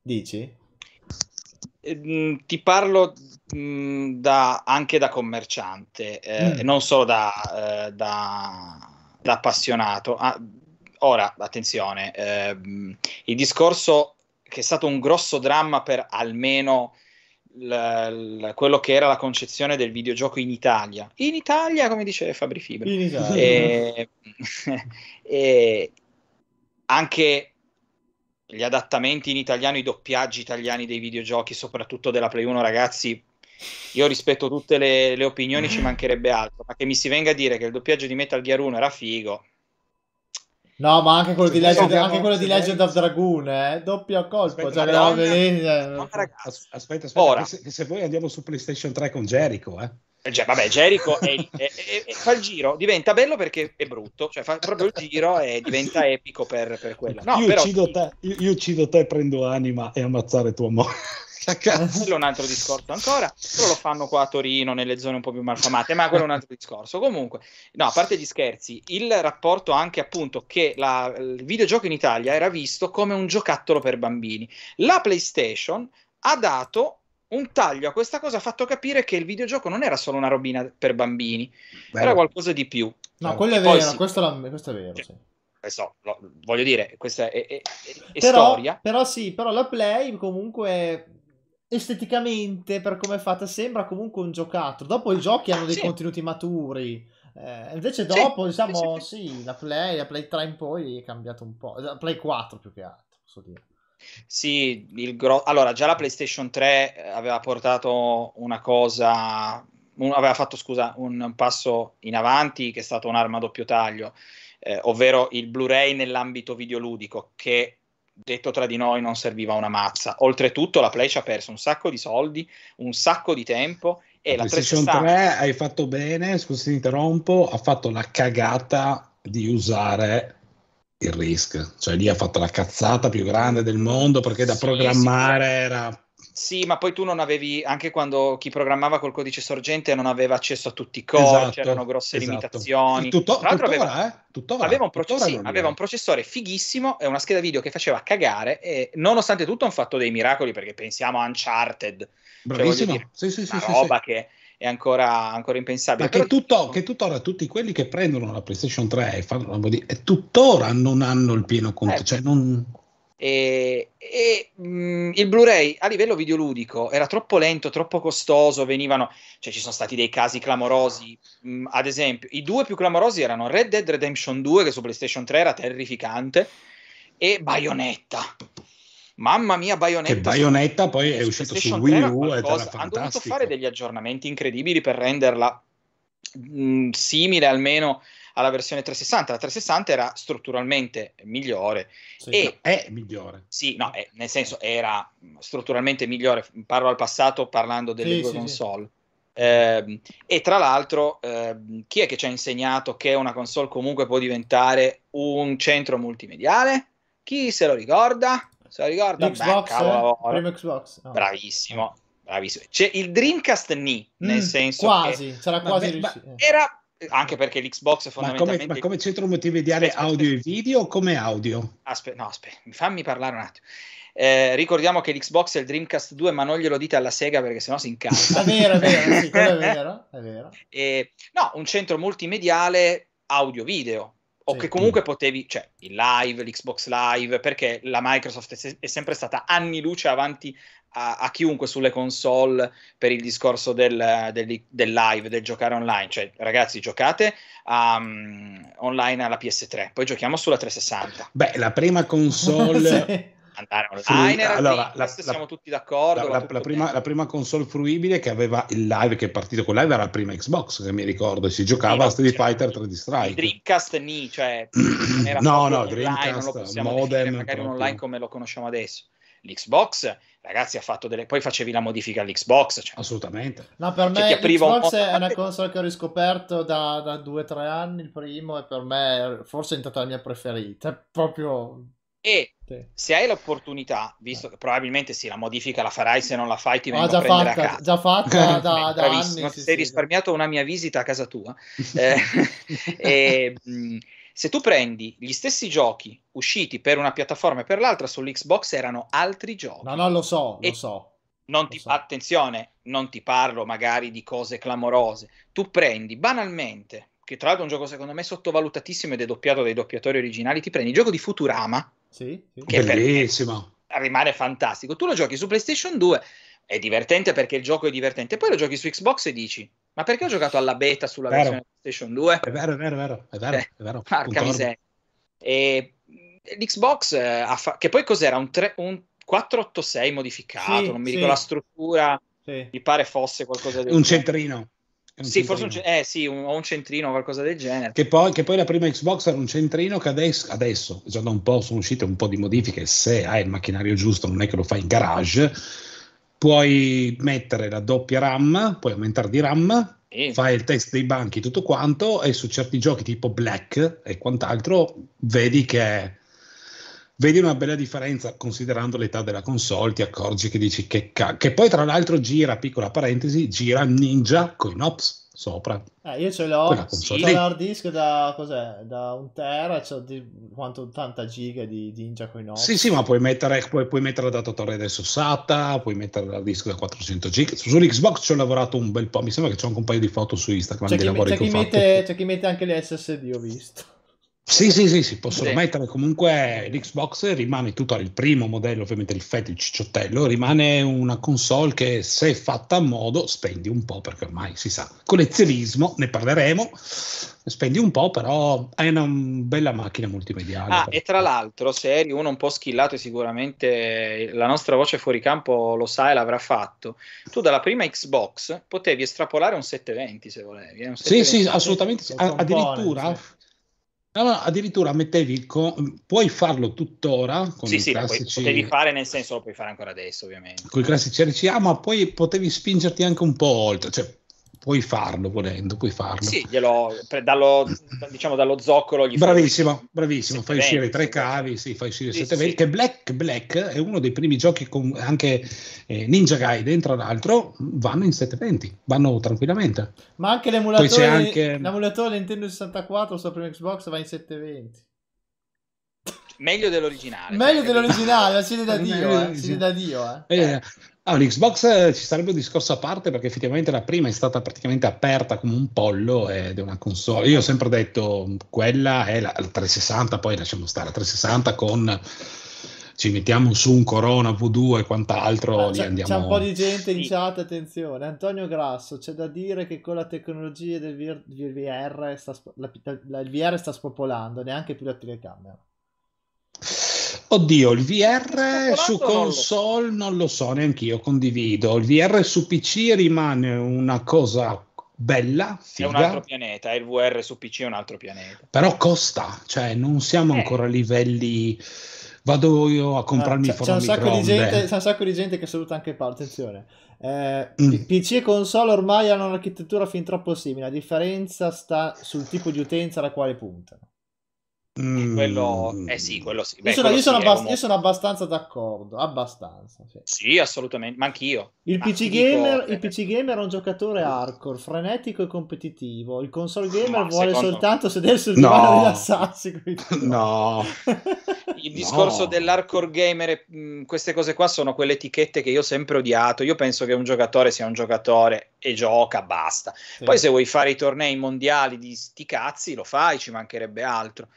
[SPEAKER 3] Dici?
[SPEAKER 1] Eh, ti parlo mh, da, anche da commerciante, eh, mm. non solo da, eh, da, da appassionato. Ah, ora, attenzione, il discorso che è stato un grosso dramma per almeno la, la, quello che era la concezione del videogioco in Italia. In Italia, come dice Fabri Fibra. In Italia. E, e anche gli adattamenti in italiano, i doppiaggi italiani dei videogiochi, soprattutto della Play 1, ragazzi. Io rispetto tutte le, le opinioni, ci mancherebbe altro, ma che mi si venga a dire che il doppiaggio di Metal Gear 1 era figo,
[SPEAKER 3] No, ma anche quello, di Legend, anche quello di Legend, of Dragoon, eh? doppio colpo. Aspetta, cioè,
[SPEAKER 2] vedere... Eh. ragazzi, aspetta, aspetta Ora. Che, se, voi andiamo su PlayStation 3 con Jericho, eh?
[SPEAKER 1] Cioè, vabbè, Jericho è, è, è, fa il giro, diventa bello perché è brutto, cioè fa proprio il giro e diventa epico per, per quello. No,
[SPEAKER 2] io,
[SPEAKER 1] però,
[SPEAKER 2] uccido te, io, io uccido te, prendo anima e ammazzare tua moglie.
[SPEAKER 1] quello è un altro discorso ancora, però lo fanno qua a Torino, nelle zone un po' più malfamate, ma quello è un altro discorso. Comunque, no, a parte gli scherzi, il rapporto anche appunto che la, il videogioco in Italia era visto come un giocattolo per bambini. La PlayStation ha dato un taglio a questa cosa, ha fatto capire che il videogioco non era solo una robina per bambini, Beh. era qualcosa di più.
[SPEAKER 3] No, quello è vero, si... questo, la... questo, è vero, cioè, sì.
[SPEAKER 1] So, lo, voglio dire, questa è, è, è
[SPEAKER 3] però,
[SPEAKER 1] storia.
[SPEAKER 3] Però sì, però la Play comunque esteticamente, per come è fatta, sembra comunque un giocattolo. Dopo i giochi hanno dei sì. contenuti maturi. Eh, invece dopo, sì, diciamo, sì, sì, la Play, la Play 3 in poi è cambiato un po'. La Play 4 più che altro, posso dire.
[SPEAKER 1] Sì, il gro- allora già la PlayStation 3 eh, aveva portato una cosa, un, aveva fatto scusa, un passo in avanti che è stato un'arma a doppio taglio, eh, ovvero il Blu-ray nell'ambito videoludico, che detto tra di noi, non serviva una mazza. Oltretutto, la Play ci ha perso un sacco di soldi, un sacco di tempo. E la, la
[SPEAKER 2] PlayStation 3 hai fatto bene, scusa se interrompo, ha fatto la cagata di usare il RISC, cioè lì ha fatto la cazzata più grande del mondo perché da sì, programmare sì. era
[SPEAKER 1] sì, ma poi tu non avevi, anche quando chi programmava col codice sorgente non aveva accesso a tutti i codi, esatto, c'erano grosse esatto. limitazioni.
[SPEAKER 2] Tutto,
[SPEAKER 1] Tra l'altro
[SPEAKER 2] tuttora,
[SPEAKER 1] aveva,
[SPEAKER 2] eh? tuttora,
[SPEAKER 1] aveva, un proce- sì, aveva un processore fighissimo e una scheda video che faceva cagare e nonostante tutto hanno fatto dei miracoli perché pensiamo a Uncharted. Cioè,
[SPEAKER 2] Bravissimo, cioè, dire, sì, sì, sì,
[SPEAKER 1] roba che è ancora, ancora impensabile.
[SPEAKER 2] Ma che, tutto, che, tuttora tutti quelli che prendono la PlayStation 3 e fanno la e tuttora non hanno il pieno conto, eh. cioè non
[SPEAKER 1] e, e mh, mm, il Blu-ray a livello videoludico era troppo lento, troppo costoso. Venivano, cioè, ci sono stati dei casi clamorosi. Mh, mm, ad esempio, i due più clamorosi erano Red Dead Redemption 2, che su PlayStation 3 era terrificante, e Bayonetta. Mamma mia, Bayonetta.
[SPEAKER 2] Che Bayonetta su, poi è uscito su Wii U ed era
[SPEAKER 1] Hanno dovuto fare degli aggiornamenti incredibili per renderla mh, mm, simile almeno alla versione 360. La 360 era strutturalmente migliore.
[SPEAKER 2] Sì, e, è migliore.
[SPEAKER 1] Sì, no, è, nel senso era strutturalmente migliore. Parlo al passato parlando delle sì, due sì, console. Eh, e tra l'altro, eh, chi è che ci ha insegnato che una console comunque può diventare un centro multimediale? Chi se lo ricorda? Se lo ricorda?
[SPEAKER 3] Xbox, Beh, eh? Xbox.
[SPEAKER 1] No. Bravissimo. Bravissimo. C'è il Dreamcast ni, nel mm, senso
[SPEAKER 3] quasi,
[SPEAKER 1] che,
[SPEAKER 3] c'era quasi riuscito.
[SPEAKER 1] Era anche perché l'Xbox è
[SPEAKER 2] fondamentalmente... Ma come, ma come centro multimediale aspetta, audio aspetta. e video o come audio?
[SPEAKER 1] Aspetta, no, aspetta, fammi parlare un attimo. Eh, ricordiamo che l'Xbox è il Dreamcast 2, ma non glielo dite alla Sega perché sennò si incanta.
[SPEAKER 3] è vero, è vero, sì, è vero, è vero.
[SPEAKER 1] E, no, un centro multimediale audio-video. o sì. che comunque potevi, cioè il live, l'Xbox Live, perché la Microsoft è, è sempre stata anni luce avanti a, a, chiunque sulle console per il discorso del, del, del, live, del giocare online. Cioè, ragazzi, giocate um, online alla PS3, poi giochiamo sulla 360.
[SPEAKER 2] Beh, la prima console...
[SPEAKER 1] sì andare online. Sì, allora, la, siamo la, tutti d'accordo.
[SPEAKER 2] La, la, prima, la, prima, console fruibile che aveva il live, che è partito con live, era la prima Xbox, che mi ricordo, si giocava a Street Fighter 3D Strike.
[SPEAKER 1] Dreamcast ni, cioè
[SPEAKER 2] no, no, Dreamcast,
[SPEAKER 1] modem, magari proprio. online come lo conosciamo adesso. L'Xbox, ragazzi, ha fatto delle. Poi facevi la modifica all'Xbox. Cioè,
[SPEAKER 2] Assolutamente.
[SPEAKER 3] No, per me l'Xbox un... è una console che ho riscoperto da, da due o tre anni. Il primo, e per me forse è diventata la mia preferita. Proprio
[SPEAKER 1] e sì. se hai l'opportunità, visto che probabilmente sì, la modifica la farai, se non la fai ti vengo ah, a prendere fatta, a casa.
[SPEAKER 3] Già fatta da, da anni. Sì,
[SPEAKER 1] sei sì, risparmiato una mia visita a casa tua. eh, e, mh, se tu prendi gli stessi giochi usciti per una piattaforma e per l'altra sull'Xbox erano altri giochi.
[SPEAKER 3] No, no, lo so, lo so.
[SPEAKER 1] Non ti, so. Attenzione, non ti parlo magari di cose clamorose. Tu prendi banalmente, che tra l'altro è un gioco secondo me sottovalutatissimo ed è doppiato dai doppiatori originali, ti prendi il gioco di Futurama,
[SPEAKER 3] sì, sì.
[SPEAKER 2] Che bellissimo.
[SPEAKER 1] Rimane fantastico. Tu lo giochi su PlayStation 2, è divertente perché il gioco è divertente, poi lo giochi su Xbox e dici, ma perché ho giocato alla beta sulla vero. versione PlayStation 2?
[SPEAKER 2] È vero, è vero, è vero, è vero. Eh, è vero.
[SPEAKER 1] Porca miseria. E l'Xbox, eh, fa- che poi cos'era? Un, tre- un 486 modificato, sì, non mi ricordo la struttura, mi pare fosse qualcosa del
[SPEAKER 2] Un centrino.
[SPEAKER 1] Sì, forse un, eh, sì, un, un centrino o qualcosa del genere.
[SPEAKER 2] Che poi, che poi, la prima Xbox era un centrino che adesso, adesso, già da un po' sono uscite un po' di modifiche, se hai il macchinario giusto, non è che lo fai in garage, puoi mettere la doppia RAM, puoi aumentare di RAM, sì. fai il test dei banchi, tutto quanto, e su certi giochi tipo Black e quant'altro vedi che vedi una bella differenza considerando l'età della console, ti accorgi che dici che, ca- che poi tra l'altro gira, piccola parentesi, gira Ninja con i Nops sopra.
[SPEAKER 3] Eh, io ce l'ho, sì. ho l'hard disk da, cos'è, da un tera, c'ho di, quanto 80 giga di, di Ninja Nops.
[SPEAKER 2] Sì, sì, ma puoi mettere, puoi, puoi mettere la datatore adesso SATA, puoi mettere l'hard disk da 400 giga. Sull'Xbox ci ho lavorato un bel po', mi sembra che c'è anche un paio di foto su Instagram
[SPEAKER 3] c'è chi, c'è chi mette. C'è chi mette anche le SSD, ho visto.
[SPEAKER 2] Sì, sì, sì, si possono sì. mettere. Comunque l'Xbox rimane tutto il primo modello, ovviamente il FET, il cicciottello, rimane una console che se fatta a modo spendi un po', perché ormai si sa, collezionismo, ne parleremo, spendi un po', però è una bella macchina multimediale.
[SPEAKER 1] Ah, e tra l'altro, se eri uno un po' schillato e sicuramente la nostra voce fuori campo lo sa e l'avrà fatto, tu dalla prima Xbox potevi estrapolare un 720 se volevi. Eh? 720.
[SPEAKER 2] Sì, sì, assolutamente. Sì. Addirittura... No, no, addirittura mettevi, con, puoi farlo tuttora con
[SPEAKER 1] sì,
[SPEAKER 2] i
[SPEAKER 1] sì,
[SPEAKER 2] classici...
[SPEAKER 1] potevi fare nel senso lo puoi fare ancora adesso ovviamente.
[SPEAKER 2] Con i classici RCA, ma poi potevi spingerti anche un po' oltre, cioè puoi farlo volendo, puoi farlo.
[SPEAKER 1] Sì, glielo, dallo, diciamo dallo zoccolo. Gli
[SPEAKER 2] bravissimo, fai, bravissimo, fai uscire i tre cavi, sì, fai uscire sì, 720, sì. che Black, Black è uno dei primi giochi con anche eh, Ninja Gaiden, tra l'altro, vanno in 720, vanno tranquillamente.
[SPEAKER 3] Ma anche l'emulatore, anche... l'emulatore Nintendo 64 sulla prima Xbox va in 720.
[SPEAKER 1] Meglio dell'originale.
[SPEAKER 3] Meglio dell'originale, siete da Dio, eh, siete da Dio. Eh.
[SPEAKER 2] Eh, Ah, l'Xbox eh, ci sarebbe un discorso a parte perché effettivamente la prima è stata praticamente aperta come un pollo ed è una console. Io ho sempre detto quella è la, la 360, poi lasciamo stare la 360 con ci mettiamo su un Corona V2 e quant'altro. Ah, c'è, andiamo...
[SPEAKER 3] c'è, un po' di gente in chat, attenzione. Antonio Grasso, c'è da dire che con la tecnologia del VR, sta, la, la, il VR sta spopolando, neanche più la telecamera.
[SPEAKER 2] Oddio, il VR su console non lo, non lo so, neanche io condivido. Il VR su PC rimane una cosa bella, figa.
[SPEAKER 1] È un altro pianeta, il VR su PC è un altro pianeta.
[SPEAKER 2] Però costa, cioè non siamo eh. ancora a livelli... Vado io a comprarmi ah, c'è, c'è, un
[SPEAKER 3] sacco di gente, c'è un sacco di gente che saluta anche Paolo, attenzione. Eh, mm. PC e console ormai hanno un'architettura fin troppo simile, la differenza sta sul tipo di utenza alla quale puntano.
[SPEAKER 1] Mm. Quello, eh sì, quello sì.
[SPEAKER 3] Beh, io, sono, io, sono sì, abbast- io, sono, abbastanza d'accordo, abbastanza. Sì,
[SPEAKER 1] sì assolutamente, ma anch'io.
[SPEAKER 3] Il, PC gamer, dico... il PC gamer è un giocatore hardcore, frenetico e competitivo. Il console gamer no, vuole secondo... soltanto sedersi sul divano no. e rilassarsi.
[SPEAKER 2] No.
[SPEAKER 1] il discorso no. dell'hardcore gamer, mh, queste cose qua sono quelle etichette che io ho sempre odiato. Io penso che un giocatore sia un giocatore e gioca, basta. Sì. Poi se vuoi fare i tornei mondiali di sti cazzi, lo fai, ci mancherebbe altro.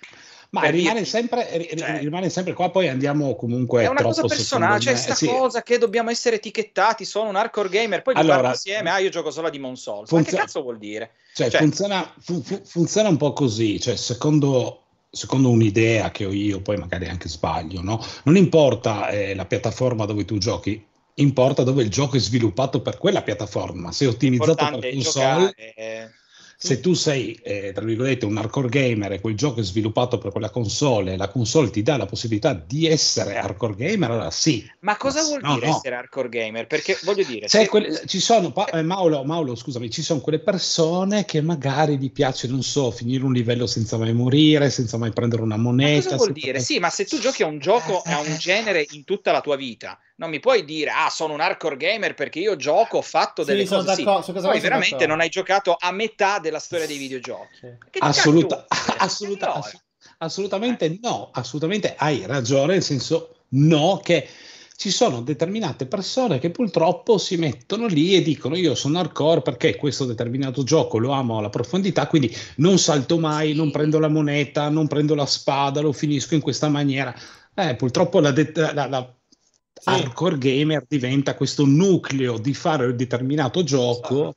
[SPEAKER 2] Ma rimane sempre, cioè, rimane sempre, qua, poi andiamo comunque.
[SPEAKER 1] È una cosa personale, c'è questa sì. cosa che dobbiamo essere etichettati, sono un hardcore gamer, poi allora, insieme, ah io gioco solo a Demon Souls. Funziona, Ma che cazzo vuol dire?
[SPEAKER 2] Cioè, cioè funziona, fu, fu, funziona, un po' così, cioè secondo, secondo, un'idea che ho io, poi magari anche sbaglio, no? non importa eh, la piattaforma dove tu giochi, importa dove il gioco è sviluppato per quella piattaforma, se è ottimizzato per console... Giocare, se tu sei, eh, tra virgolette, un hardcore gamer e quel gioco è sviluppato per quella console e la console ti dà la possibilità di essere hardcore gamer, allora sì.
[SPEAKER 1] Ma cosa ma, vuol no, dire no. essere hardcore gamer? Perché voglio dire...
[SPEAKER 2] Se... Quelle, ci sono, eh, Mauro, Mauro, scusami, ci sono quelle persone che magari gli piace, non so, finire un livello senza mai morire, senza mai prendere una moneta.
[SPEAKER 1] Ma cosa vuol dire? Mai... Sì, ma se tu giochi a un gioco, a un genere in tutta la tua vita, non mi puoi dire ah sono un hardcore gamer perché io gioco, ho fatto delle sì, cose sì. poi veramente d'accordo. non hai giocato a metà della storia dei videogiochi sì.
[SPEAKER 2] Assoluta, assoluta, ass- assolutamente no assolutamente hai ragione nel senso no che ci sono determinate persone che purtroppo si mettono lì e dicono io sono hardcore perché questo determinato gioco lo amo alla profondità, quindi non salto mai, non prendo la moneta, non prendo la spada, lo finisco in questa maniera. Eh, purtroppo la, de- la, la sì. hardcore gamer diventa questo nucleo di fare un determinato gioco.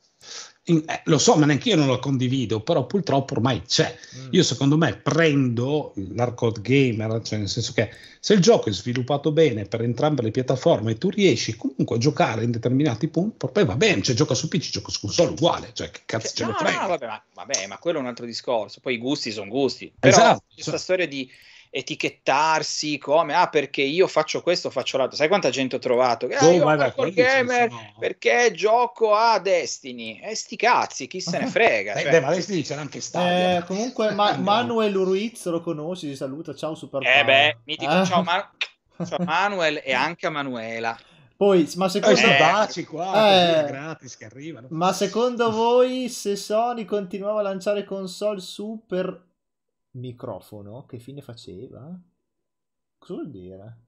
[SPEAKER 2] In, eh, lo so, ma neanche io non lo condivido, però purtroppo ormai c'è. Mm. Io secondo me prendo l'hardcore gamer, cioè nel senso che se il gioco è sviluppato bene per entrambe le piattaforme e tu riesci comunque a giocare in determinati punti, poi va bene, cioè gioca su PC, gioca su console uguale, cioè che cazzo cioè, ce no, ne frega.
[SPEAKER 1] No, vabbè ma, vabbè, ma quello è un altro discorso, poi i gusti sono gusti. Però esatto, questa cioè. storia di etichettarsi come ah perché io faccio questo faccio l'altro. Sai quanta gente ho trovato che ah, oh, io guarda, gamer sono... perché gioco a Destiny. E sti cazzi chi se ne frega
[SPEAKER 2] cioè. beh, ma Destiny c'era anche Stadia
[SPEAKER 3] eh, comunque ma- Manuel Ruiz lo conosci ti saluta ciao super
[SPEAKER 1] eh beh mitico ah. ciao, Ma- ciao Manuel e anche a Manuela.
[SPEAKER 3] Poi, ma secondo,
[SPEAKER 2] eh, baci qua, eh, gratis che arrivano.
[SPEAKER 3] ma secondo voi se Sony continuava a lanciare console super microfono, che fine faceva? Cosa vuol dire?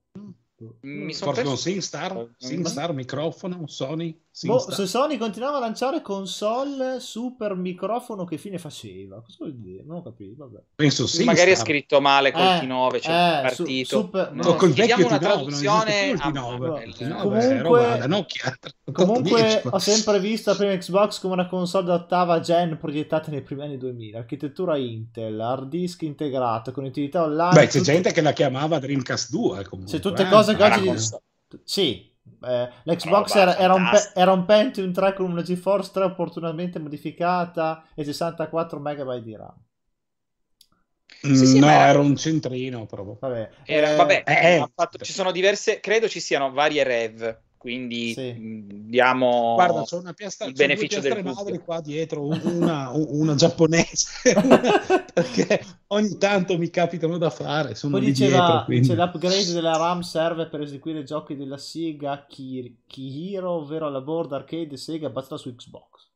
[SPEAKER 2] Mi sono Forse perso... SingStar, SingStar, microfono, Sony.
[SPEAKER 3] Boh, se Sony continuava a lanciare console super microfono, che fine faceva? Cosa vuol dire? Non ho capito. Vabbè.
[SPEAKER 2] Penso
[SPEAKER 1] sì. Magari è scritto male col eh, T9, cioè eh, partito. Su, super...
[SPEAKER 2] no, no, col vecchio una T9, traduzione a... T9,
[SPEAKER 3] comunque, Nokia, comunque ho sempre visto la prima Xbox come una console d'ottava gen proiettata nei primi anni 2000. Architettura Intel, hard disk integrato, connettività online.
[SPEAKER 2] Beh, c'è tutte... gente che la chiamava Dreamcast 2. Comunque,
[SPEAKER 3] Se tutte eh? cose che oggi. Sì, eh, L'Xbox era, era, un, era, un, Pentium 3 con una GeForce 3 opportunamente modificata e 64 MB di RAM.
[SPEAKER 2] Sì, sì, no, era... era... un centrino proprio.
[SPEAKER 1] Vabbè, era, eh, vabbè eh, fatto, ci sono diverse, credo ci siano varie rev quindi sì. diamo
[SPEAKER 2] Guarda, c'è una piastra, il beneficio del madri qua dietro, una, una giapponese, una, perché ogni tanto mi capitano da fare, sono Poi diceva, dietro, quindi.
[SPEAKER 3] dice l'upgrade della RAM serve per eseguire giochi della Sega Kihiro, ovvero la board arcade Sega basata su Xbox.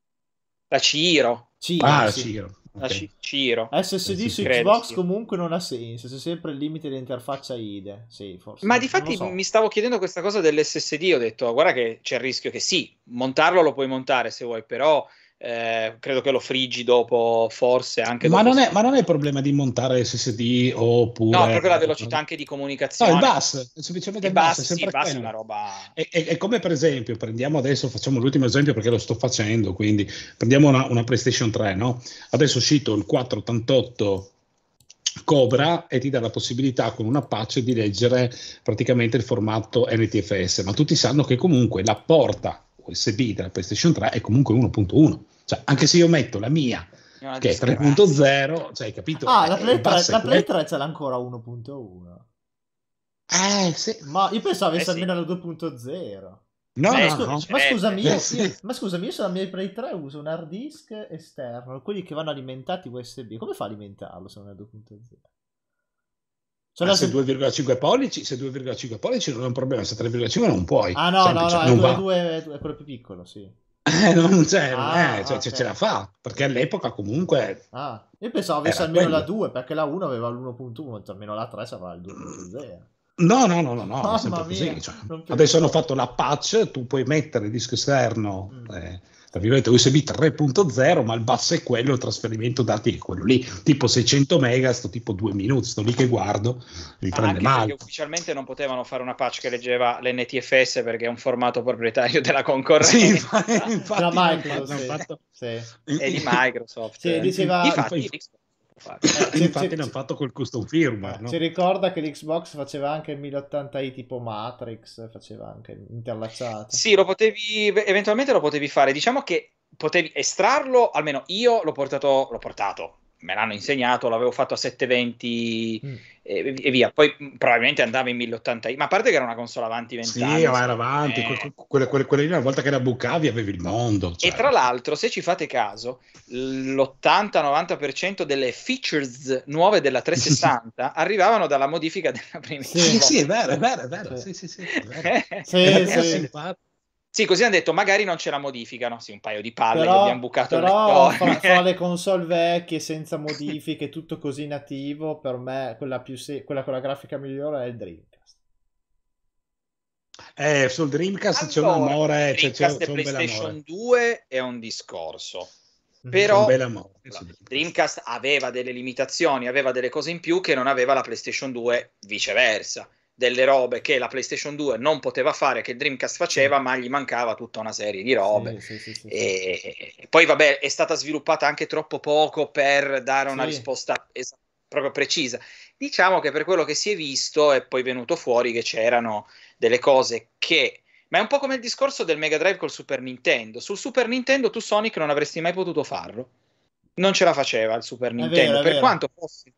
[SPEAKER 1] La Ciro.
[SPEAKER 3] Ciro
[SPEAKER 2] ah, sì. Ciro.
[SPEAKER 1] Okay. Ciro.
[SPEAKER 3] SSD su Xbox comunque non ha senso, c'è sempre il limite dell'interfaccia IDE. Sì, forse.
[SPEAKER 1] Ma di fatti so. mi stavo chiedendo questa cosa dell'SSD, ho detto guarda che c'è il rischio che sì, montarlo lo puoi montare se vuoi, però eh, credo che lo friggi dopo, forse anche
[SPEAKER 2] ma
[SPEAKER 1] dopo.
[SPEAKER 2] Non è, ma non è il problema di montare SSD oppure.
[SPEAKER 1] No, proprio la velocità anche di comunicazione.
[SPEAKER 2] No, il bus, semplicemente il,
[SPEAKER 1] bus. bus, sì, il bus è una roba.
[SPEAKER 2] È, è, è, come per esempio, prendiamo adesso, facciamo l'ultimo esempio perché lo sto facendo, quindi prendiamo una, una PlayStation 3, no? Adesso è uscito il 488 Cobra e ti dà la possibilità con una patch di leggere praticamente il formato NTFS, ma tutti sanno che comunque la porta USB della PlayStation 3 è comunque 1.1. Cioè, anche se io metto la mia che è 3.0, cioè, capito?
[SPEAKER 3] Ah, la Play 3, la Play 3 ce l'ha ancora 1.1.
[SPEAKER 2] Eh, sì.
[SPEAKER 3] Ma io pensavo avesse eh, almeno la 2.0.
[SPEAKER 2] No,
[SPEAKER 3] ma,
[SPEAKER 2] no, scu- no.
[SPEAKER 3] ma scusami, io, io, ma scusami, io sulla mia Play 3 uso un hard disk esterno, quelli che vanno alimentati USB. Come fa a alimentarlo se non è 2.0?
[SPEAKER 2] Cioè, se 2,5 pollici, se 2,5 pollici non è un problema, se 3,5 non puoi.
[SPEAKER 3] Ah no, no, no, è, due, è, due, è quello più piccolo, sì.
[SPEAKER 2] Eh, non c'è, ah, eh, cioè, okay. ce la fa, perché all'epoca comunque...
[SPEAKER 3] Ah, io pensavo avesse almeno quello. la 2, perché la 1 aveva l'1.1, almeno la 3 sarà il 2.0.
[SPEAKER 2] No, no, no, no, no, oh, così. Cioè, adesso hanno fatto la patch, tu puoi mettere il disco esterno mm. eh, tra virgolette USB 3.0 ma il basso è quello il trasferimento dati è quello lì. Tipo 600 mega sto tipo due minuti sto lì che guardo mi ah, prende male.
[SPEAKER 1] ufficialmente non potevano fare una patch che leggeva l'NTFS perché è un formato proprietario della concorrenza.
[SPEAKER 2] Sì, infatti, infatti,
[SPEAKER 3] Microsoft, sì.
[SPEAKER 1] Fatto... Sì. è di Microsoft.
[SPEAKER 3] Sì, diceva...
[SPEAKER 1] infatti,
[SPEAKER 2] eh, infatti l'hanno fatto col custom firmware. No?
[SPEAKER 3] Ci ricorda che l'Xbox faceva anche il 1080i tipo Matrix, faceva anche interlacciato.
[SPEAKER 1] Sì, lo potevi, eventualmente lo potevi fare. Diciamo che potevi estrarlo, almeno io l'ho portato, l'ho portato me l'hanno insegnato, l'avevo fatto a 720 mm. e, e, via. Poi probabilmente andava in 1080i, ma a parte che era una console avanti 20
[SPEAKER 2] sì,
[SPEAKER 1] anni.
[SPEAKER 2] Sì, era avanti, eh... quelle, quelle, quelle lì una volta che la bucavi avevi il mondo.
[SPEAKER 1] Cioè. E tra l'altro, se ci fate caso, l'80-90% delle features nuove della 360 arrivavano dalla modifica della prima.
[SPEAKER 2] Sì, sì, è vero, è vero, è vero. Sì, sì, sì. È vero.
[SPEAKER 3] sì, sì.
[SPEAKER 1] Sì, così hanno detto magari non ce la modificano. Sì, un paio di palle
[SPEAKER 3] però,
[SPEAKER 1] che abbiamo bucato
[SPEAKER 3] Però fra, fra, le console vecchie senza modifiche, tutto così nativo, per me quella, più se- quella con la grafica migliore è il Dreamcast.
[SPEAKER 2] Eh, sul Dreamcast allora, c'è un amore.
[SPEAKER 1] Dreamcast c'è, c'è, c'è PlayStation 2 è un discorso. Mhm. Però Dreamcast aveva delle limitazioni, aveva delle cose in più che non aveva la PlayStation 2, viceversa delle robe che la PlayStation 2 non poteva fare, che il Dreamcast faceva, ma gli mancava tutta una serie di robe. Sì, sì, sì, e, e, poi, vabbè, è stata sviluppata anche troppo poco per dare una risposta es- proprio precisa. Diciamo che per quello che si è visto è poi venuto fuori che c'erano delle cose che. Ma è un po' come il discorso del Mega Drive col Super Nintendo. Sul Super Nintendo tu Sonic non avresti mai potuto farlo. Non ce la faceva il Super Nintendo, vero, per quanto fosse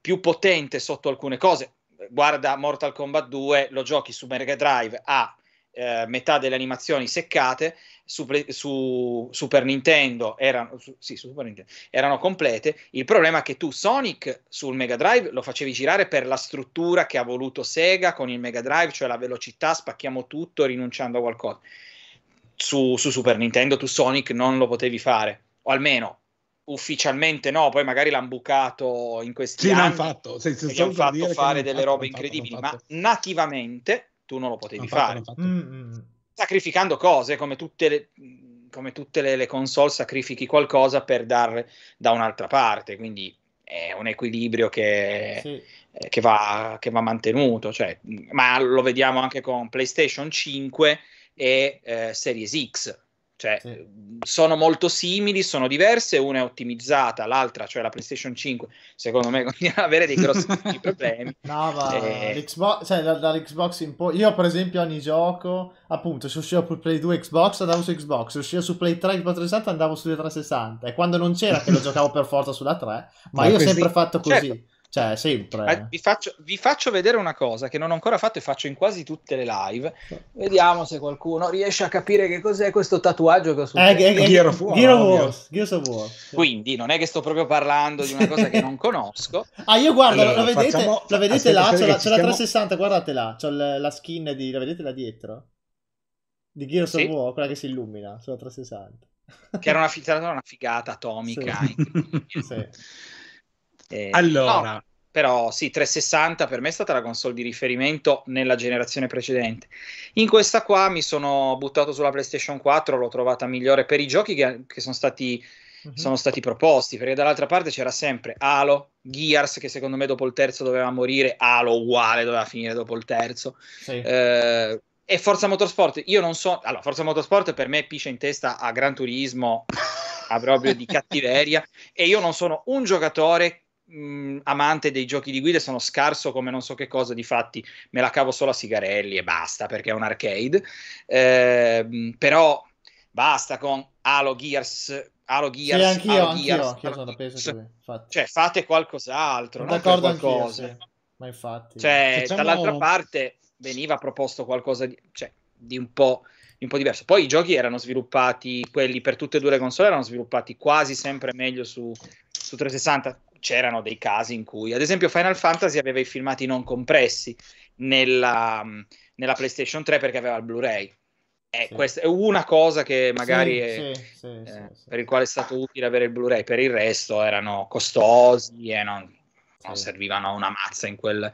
[SPEAKER 1] più potente sotto alcune cose guarda Mortal Kombat 2, lo giochi su Mega Drive a eh, metà delle animazioni seccate, su, su Super Nintendo erano, su, sì, su Super Nintendo erano complete. Il problema è che tu Sonic sul Mega Drive lo facevi girare per la struttura che ha voluto Sega con il Mega Drive, cioè la velocità, spacchiamo tutto rinunciando a qualcosa. Su, su Super Nintendo tu Sonic non lo potevi fare, o almeno ufficialmente no, poi magari l'hanno bucato in questi
[SPEAKER 2] sì,
[SPEAKER 1] anni.
[SPEAKER 2] L'hanno fatto, sì,
[SPEAKER 1] sì, hanno fatto fare delle fatto, robe incredibili, fatto, ma nativamente tu non lo potevi fare. Mm-hmm. Sacrificando cose come tutte le come tutte le, le, console sacrifichi qualcosa per dare da un'altra parte, quindi è un equilibrio che, sì. eh, che, va, che va, mantenuto, cioè, ma lo vediamo anche con PlayStation 5 e eh, Series X, cioè, sì. sono molto simili, sono diverse, una è ottimizzata, l'altra, cioè la PlayStation 5, secondo me continua ad avere dei grossi problemi.
[SPEAKER 3] No, ma e... l'Xbox, cioè, dall'Xbox in poi, io per esempio ogni gioco, appunto, se usciva su Play 2 Xbox andavo su Xbox, se usciva su Play 3 Xbox 360 andavo sulle 360 e quando non c'era che lo giocavo per forza sulla 3, ma, ma io ho sempre fatto così. Certo cioè, sempre.
[SPEAKER 1] Vi faccio, vi faccio, vedere una cosa che non ho ancora fatto e faccio in quasi tutte le live. Vediamo se qualcuno riesce a capire che cos'è questo tatuaggio che ho sul
[SPEAKER 3] eh, che, che, Gear of War. Gear of War. Gear of War.
[SPEAKER 1] Quindi non è che sto proprio parlando di una cosa che non conosco.
[SPEAKER 3] Ah, io guardo, allora, la vedete, facciamo... la vedete Aspetta, là? C'è la, c'è la 360, guardate là. C'è la, la skin di... La vedete là dietro? Di Gears sì. of War, quella che si illumina sulla 360.
[SPEAKER 1] Che era una, una figata atomica.
[SPEAKER 2] Sì. sì. Eh, allora, no,
[SPEAKER 1] però sì, 360 per me è stata la console di riferimento nella generazione precedente. In questa qua mi sono buttato sulla PlayStation 4, l'ho trovata migliore per i giochi che, che sono, stati, uh-huh. sono stati proposti, perché dall'altra parte c'era sempre Halo, Gears che secondo me dopo il terzo doveva morire, Halo uguale doveva finire dopo il terzo. Sì. Eh, e Forza Motorsport, io non so, allora Forza Motorsport per me piscia in testa a Gran Turismo, a proprio di cattiveria, e io non sono un giocatore mh, amante dei giochi di guida, sono scarso come non so che cosa, difatti me la cavo solo a sigarelli e basta perché è un arcade, eh, però basta con Halo Gears Halo Gears,
[SPEAKER 3] sì, anch'io, Halo anch'io, Gears, anch'io sono peso
[SPEAKER 1] cioè fate qualcos'altro,
[SPEAKER 3] non d'accordo qualcosa. Sì. Ma infatti,
[SPEAKER 1] cioè, facciamo... dall'altra parte veniva proposto qualcosa di, cioè, di un po' un po' diverso. Poi i giochi erano sviluppati, quelli per tutte e due le console erano sviluppati quasi sempre meglio su, su 360. C'erano dei casi in cui, ad esempio, Final Fantasy aveva i filmati non compressi nella, nella PlayStation 3 perché aveva il Blu-ray. Eh, sì. Questa è una cosa che magari sì, è, sì, eh, per il quale è stato utile avere il Blu-ray, per il resto erano costosi e non, non servivano a una mazza in, quel,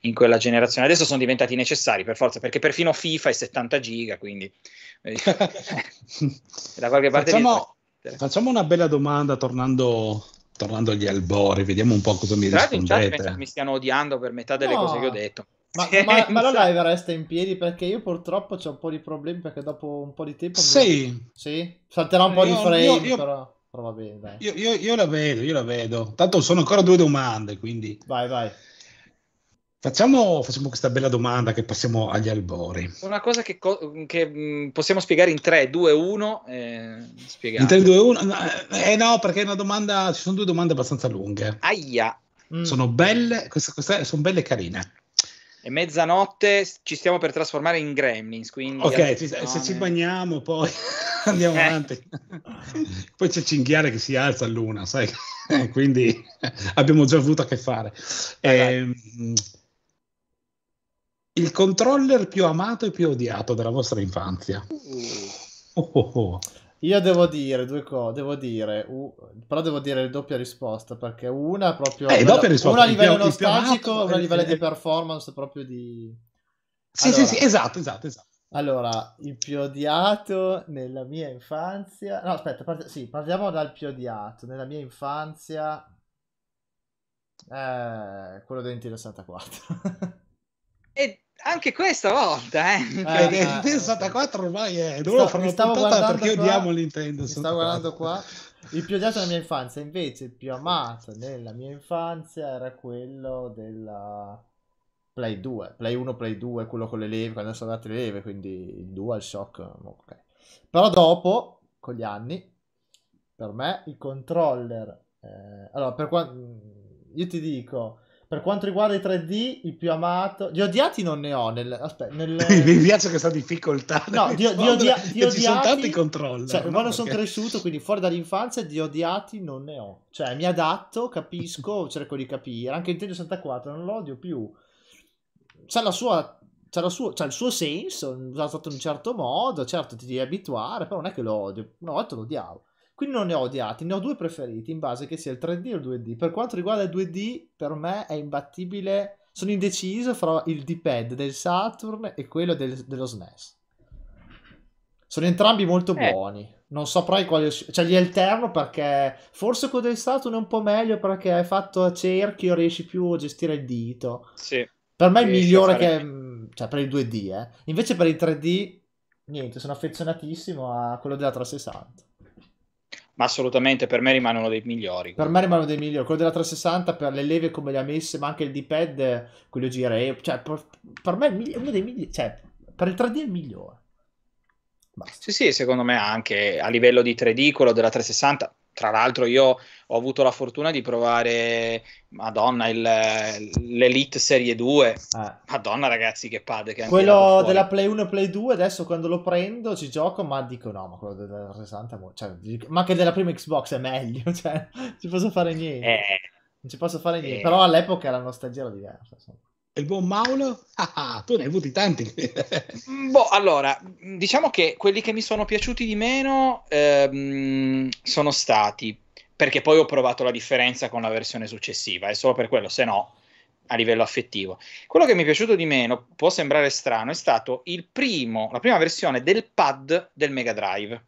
[SPEAKER 1] in, quella generazione. Adesso sono diventati necessari per forza, perché perfino FIFA è 70 giga, quindi
[SPEAKER 2] da qualche parte facciamo, facciamo una bella domanda tornando tornando agli albori, vediamo un po' cosa mi Tra rispondete.
[SPEAKER 1] Penso che mi stiano odiando per metà delle no. cose che ho detto.
[SPEAKER 3] Ma, ma, ma la live resta in piedi perché io purtroppo ho un po' di problemi perché dopo un po' di tempo...
[SPEAKER 2] Sì.
[SPEAKER 3] Mi... Sì? Salterà un po' io, di frame, io, io, però... però va bene, dai.
[SPEAKER 2] Io, io, la vedo, io la vedo. Tanto sono ancora due domande, quindi...
[SPEAKER 3] Vai, vai.
[SPEAKER 2] Facciamo, facciamo, questa bella domanda che passiamo agli albori.
[SPEAKER 1] Una cosa che, che mm, possiamo spiegare in 3, 2, 1. Eh,
[SPEAKER 2] in 3, 2, 1? Eh no, perché è una domanda, ci sono due domande abbastanza lunghe.
[SPEAKER 1] Aia.
[SPEAKER 2] Mm. Sono belle, queste, queste sono belle e carine.
[SPEAKER 1] È mezzanotte, ci stiamo per trasformare in gremlins, quindi...
[SPEAKER 2] Ok, ci, se ci bagniamo poi andiamo eh. avanti. poi c'è Cinghiare che si alza a luna, sai? quindi abbiamo già avuto a che fare. Eh, il controller più amato e più odiato della vostra infanzia?
[SPEAKER 3] Uh. Oh, oh, oh. Io devo dire due cose, devo dire, uh, però devo dire le doppia risposta perché una proprio
[SPEAKER 2] eh,
[SPEAKER 3] doppia
[SPEAKER 2] risposta,
[SPEAKER 3] una a livello più, nostalgico, amato, una a livello di performance proprio di
[SPEAKER 2] Sì, allora, sì, sì, esatto, esatto, esatto.
[SPEAKER 3] Allora, il più odiato nella mia infanzia. No, aspetta, part... sì, partiamo dal più odiato. Nella mia infanzia eh, quello del Nintendo 64.
[SPEAKER 1] e anche questa volta, eh.
[SPEAKER 2] eh, eh Nintendo 64 ormai è. Dovevo fare una puntata perché qua, odiamo Nintendo.
[SPEAKER 3] Sto guardando qua. Il più odiato nella mia infanzia, invece, il più amato nella mia infanzia era quello della Play 2. Play 1, Play 2, quello con le leve, quando sono andate le leve, quindi il DualShock. Ok. Però dopo, con gli anni, per me il controller. Eh, allora, per quanto. Io ti dico per quanto riguarda i 3D, il più amato. Di odiati non ne ho. Nel... Aspetta, nel...
[SPEAKER 2] Mi piace questa difficoltà.
[SPEAKER 3] No, di, di, odia... di odiati.
[SPEAKER 2] Ci sono tanti controlli.
[SPEAKER 3] Cioè, no? quando Perché... sono cresciuto, quindi fuori dall'infanzia, di odiati non ne ho. Cioè, mi adatto, capisco, cerco di capire. Anche Nintendo 64 non lo odio più. C'ha la sua. C'ha, la sua, c'ha il suo senso, usato in un certo modo, certo ti devi abituare, però non è che lo odio, una volta lo odiavo. Quindi non ne ho odiati, ne ho due preferiti in base che sia il 3D o il 2D. Per quanto riguarda il 2D, per me è imbattibile. Sono indeciso fra il D-pad del Saturn e quello del, dello SNES. Sono entrambi molto eh. buoni. Non saprei quale. Cioè, li alterno perché forse quello del Saturn è un po' meglio perché è fatto a cerchio, riesci più a gestire il dito.
[SPEAKER 1] Sì.
[SPEAKER 3] Per me è il migliore fare... che. Cioè, per il 2D, eh. Invece per il 3D, niente, sono affezionatissimo a quello della 360
[SPEAKER 1] ma assolutamente per me rimane uno dei migliori.
[SPEAKER 3] Per me rimane uno dei migliori. Quello della 360 per le leve come le ha messe, ma anche il D-pad, quello gira. Cioè, per, per me è uno dei migliori. Cioè, per il 3D è il migliore.
[SPEAKER 1] Basta. Sì, sì, secondo me anche a livello di 3D quello della 360 tra l'altro io ho avuto la fortuna di provare Madonna il, l'Elite Serie 2 ah. Madonna ragazzi che pad che
[SPEAKER 3] quello della Play 1 e Play 2 adesso quando lo prendo ci gioco ma dico no ma quello della 60 cioè, ma anche della prima Xbox è meglio cioè non ci posso fare niente eh, non ci posso fare niente eh. però all'epoca la nostalgia era diversa insomma.
[SPEAKER 2] E il buon Maulo? Ah, tu ne hai avuti tanti.
[SPEAKER 1] boh, allora, diciamo che quelli che mi sono piaciuti di meno ehm, sono stati, perché poi ho provato la differenza con la versione successiva, è solo per quello, se no, a livello affettivo. Quello che mi è piaciuto di meno, può sembrare strano, è stato il primo, la prima versione del pad del Mega Drive.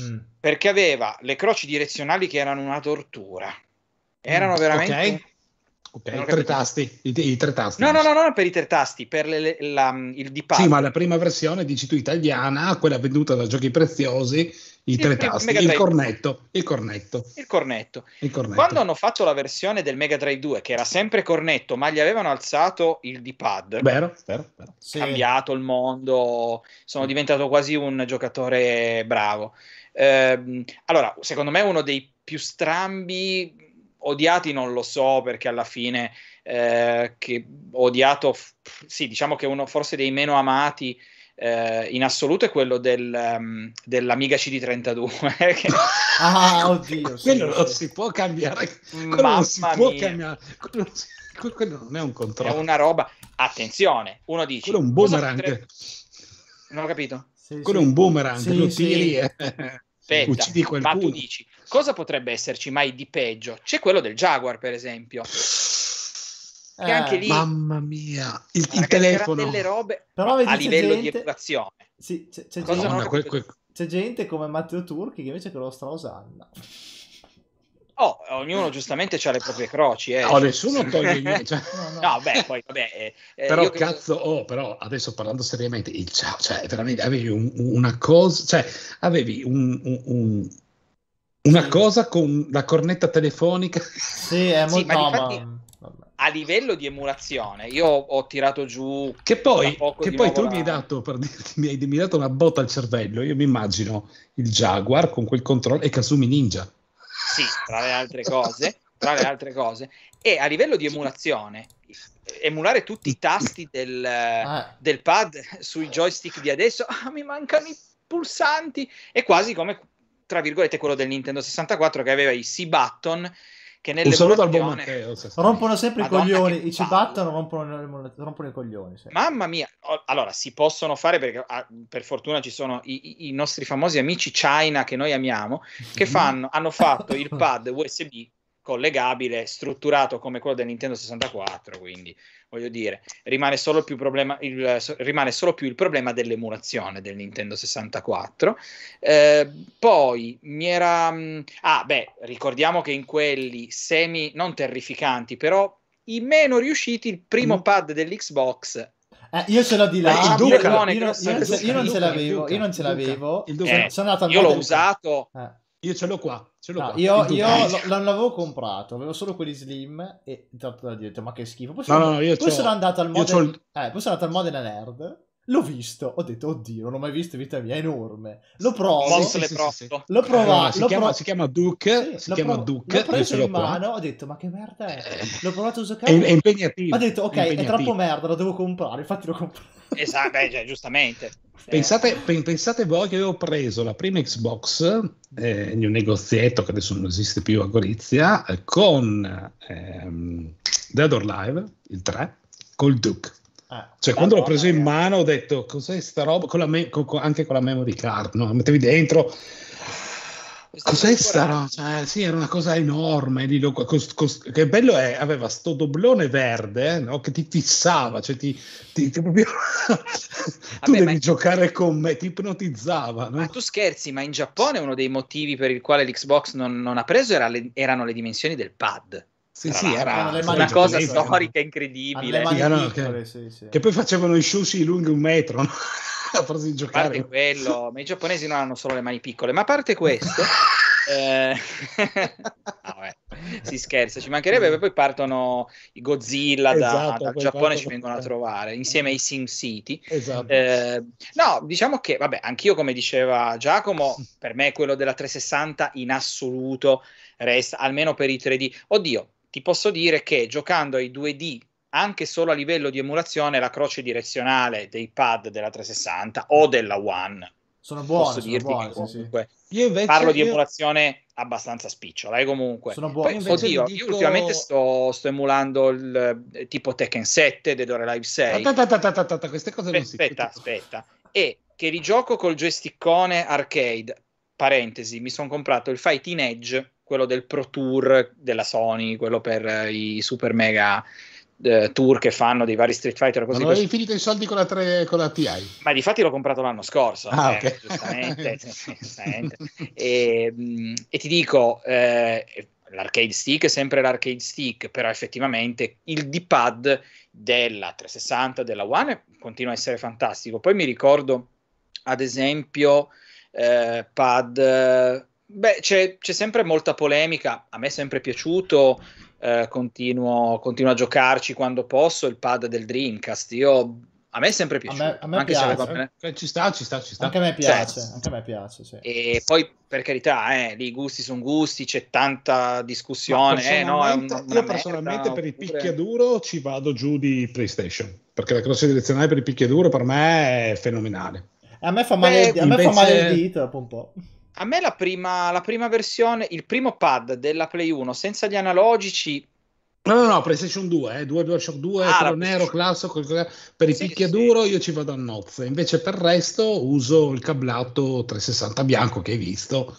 [SPEAKER 1] Mm. Perché aveva le croci direzionali che erano una tortura. Erano mm, veramente... Okay
[SPEAKER 2] Ok, i tre, tasti, i, i tre tasti.
[SPEAKER 1] No, no, no, no, per i tre tasti, per le, la, il D-pad.
[SPEAKER 2] Sì, ma la prima versione, dici tu, italiana, quella venduta da Giochi Preziosi, i il tre tasti, il cornetto, il cornetto.
[SPEAKER 1] Il cornetto. Il cornetto. Quando hanno fatto la versione del Mega Drive 2, che era sempre cornetto, ma gli avevano alzato il D-pad.
[SPEAKER 2] Vero, vero, vero.
[SPEAKER 1] Sì. Cambiato il mondo, sono diventato quasi un giocatore bravo. Eh, allora, secondo me uno dei più strambi odiati non lo so perché alla fine eh, che odiato, sì, diciamo che uno forse dei meno amati eh, in assoluto è quello del, um, dell'Amiga CD32.
[SPEAKER 3] che... ah, oddio,
[SPEAKER 2] sì, quello non si può cambiare. Quello non si può mia. cambiare. Quello, quello non è un controllo.
[SPEAKER 1] È una roba. Attenzione, uno dice.
[SPEAKER 2] Quello è un boomerang.
[SPEAKER 1] Non ho capito.
[SPEAKER 2] Sì, quello sì. è un boomerang, sì, lo tiri e
[SPEAKER 1] Aspetta, uccidi qualcuno. Ma tu dici, cosa potrebbe esserci mai di peggio? C'è quello del Jaguar, per esempio.
[SPEAKER 2] Che eh, anche lì... Mamma mia, il, il telefono.
[SPEAKER 1] Delle robe Però a livello gente... di educazione.
[SPEAKER 3] Sì, c'è, c'è, gente... No, quel, quel... c'è, gente, come Matteo Turchi che invece che lo sta usando.
[SPEAKER 1] Oh, ognuno giustamente ha le proprie croci. Eh.
[SPEAKER 2] No, nessuno toglie niente. Cioè...
[SPEAKER 1] no, no. no, beh, poi, vabbè. Eh,
[SPEAKER 2] eh però, cazzo, credo... oh, però, adesso parlando seriamente, il ciao, cioè, veramente avevi un, una cosa, cioè, avevi un, un, una sì. cosa con la cornetta telefonica.
[SPEAKER 3] Sì, è molto... Sì, ma infatti,
[SPEAKER 1] a livello di emulazione, io ho tirato giù.
[SPEAKER 2] Che poi, che poi tu la... mi hai dato per dirti, mi hai, mi hai dato una botta al cervello. Io mi immagino il Jaguar con quel controllo e Kazumi Ninja.
[SPEAKER 1] Sì, tra le altre cose, tra le altre cose. E a livello di emulazione, emulare tutti i tasti del, ah. del pad sui joystick di adesso, ah, mi mancano i pulsanti, è quasi come, tra virgolette, quello del Nintendo 64 che aveva i C-button che nelle
[SPEAKER 2] un saluto al buon Matteo
[SPEAKER 3] rompono sempre Madonna i coglioni i cibattano rompono, rompono i coglioni sì.
[SPEAKER 1] mamma mia allora si possono fare perché ah, per fortuna ci sono i, i, nostri famosi amici China che noi amiamo che fanno, hanno fatto il pad USB collegabile strutturato come quello del Nintendo 64 quindi voglio dire, rimane solo, più problema, il, rimane solo più il problema dell'emulazione del Nintendo 64. Eh, poi mi era... Mm, ah, beh, ricordiamo che in quelli semi, non terrificanti, però i meno riusciti, il primo mm. pad dell'Xbox
[SPEAKER 3] eh, io ce l'ho di là. Io, io, io, io, non ce l'avevo. Io non ce l'avevo.
[SPEAKER 1] Eh, sono andato al io l'ho usato. Eh.
[SPEAKER 2] Io ce l'ho qua. Ce l'ho
[SPEAKER 3] no, qua. Io, io lo, non l'avevo comprato, avevo solo quelli slim e tanto da dire, ma che schifo. Poi sono, no, no, poi sono andato al Modena, eh, poi sono andato al Modena Nerd. L'ho visto, ho detto, oddio, non l'ho mai visto in vita mia, è enorme. Lo provo.
[SPEAKER 1] Sì, sì, sì,
[SPEAKER 3] L'ho provato.
[SPEAKER 2] si, chiama, si, chiama, Duke. si chiama
[SPEAKER 3] prov-
[SPEAKER 2] Duke.
[SPEAKER 3] L'ho preso in mano, ho detto, ma che merda è? L'ho provato a giocare.
[SPEAKER 2] È, è impegnativo.
[SPEAKER 3] Ho detto, ok, è, è, troppo merda, lo devo comprare. Infatti l'ho comprato.
[SPEAKER 1] Esatto, beh, cioè, giustamente.
[SPEAKER 2] Pensate, pensate, voi che avevo preso la prima Xbox eh, in un negozietto che adesso non esiste più a Gorizia eh, con ehm, Dead or Live, il 3, col Duke. Ah, cioè, quando l'ho preso in mano ho detto cos'è sta roba, con me- con, anche con la memory card, no? mettevi dentro Cos'è sta roba? Cioè, sì, era una cosa enorme. Lì, lo, cos, cos, che bello è, aveva sto doblone verde no? che ti fissava, cioè ti, ti, ti proprio... tu Vabbè, devi giocare con me, ti ipnotizzava. No?
[SPEAKER 1] Ma tu scherzi, ma in Giappone uno dei motivi per il quale l'Xbox non, non ha preso era le, erano le dimensioni del pad.
[SPEAKER 2] Sì, sì, era
[SPEAKER 1] una cosa storica incredibile.
[SPEAKER 2] Che, sì, sì. che, poi facevano i sushi lunghi un metro. No? a farsi giocare.
[SPEAKER 1] A parte quello, ma i giapponesi non hanno solo le mani piccole, ma a parte questo, eh... no, si scherza, ci mancherebbe, poi partono i Godzilla esatto, da, dal Giappone ci vengono a trovare insieme ai Sim City.
[SPEAKER 2] Esatto.
[SPEAKER 1] Eh, no, diciamo che, vabbè, anch'io come diceva Giacomo, per me quello della 360 in assoluto resta, almeno per i 3D. Oddio, ti posso dire che giocando ai 2D anche solo a livello di emulazione la croce direzionale dei pad della 360 o della One.
[SPEAKER 3] Sono buone, sono buone comunque,
[SPEAKER 1] sì, sì. Io invece, parlo di emulazione io... abbastanza spicciola, eh, comunque.
[SPEAKER 3] Sono buone.
[SPEAKER 1] Poi, oddio, dico... io ultimamente sto, sto, emulando il eh, tipo Tekken 7, Dead or Alive 6.
[SPEAKER 2] Aspetta, queste cose non
[SPEAKER 1] aspetta, si Aspetta, E che rigioco col joystickone arcade, parentesi, mi sono comprato il Fighting Edge, quello del Pro Tour della Sony, quello per eh, i super mega eh, tour che fanno dei vari Street Fighter così.
[SPEAKER 2] Non avevi finito i soldi con la, 3, con la TI?
[SPEAKER 1] Ma di fatti l'ho comprato l'anno scorso,
[SPEAKER 2] ah, eh, okay.
[SPEAKER 1] giustamente. giustamente. E, mm, e, ti dico, eh, l'arcade stick è sempre l'arcade stick, però effettivamente il D-pad della 360, della One continua a essere fantastico. Poi mi ricordo, ad esempio, eh, pad... Beh, c'è, c'è sempre molta polemica, a me è sempre piaciuto eh, continuo, continuo, a giocarci quando posso il pad del Dreamcast. Io, a me è sempre piaciuto. A me,
[SPEAKER 3] a me anche piace.
[SPEAKER 2] Se ci sta, ci sta, ci sta.
[SPEAKER 3] Anche a me piace. Sì. Anche a me piace sì.
[SPEAKER 1] E poi, per carità, eh, i gusti sono gusti, c'è tanta discussione. Eh, no,
[SPEAKER 2] un, io personalmente per il picchiaduro ci vado giù di PlayStation, perché la croce direzionale per il picchiaduro per me è fenomenale.
[SPEAKER 3] A me fa male, Beh, a me invece... fa male il dito dopo un po'.
[SPEAKER 1] A me la prima, la prima versione, il primo pad della Play 1 senza gli analogici
[SPEAKER 2] No, no, no, PlayStation 2, eh, 2 DualShock 2, ah, quello nero classico, per i sì, picchiaduro sì. io ci vado a nozze, invece per il resto uso il cablato 360 bianco che hai visto,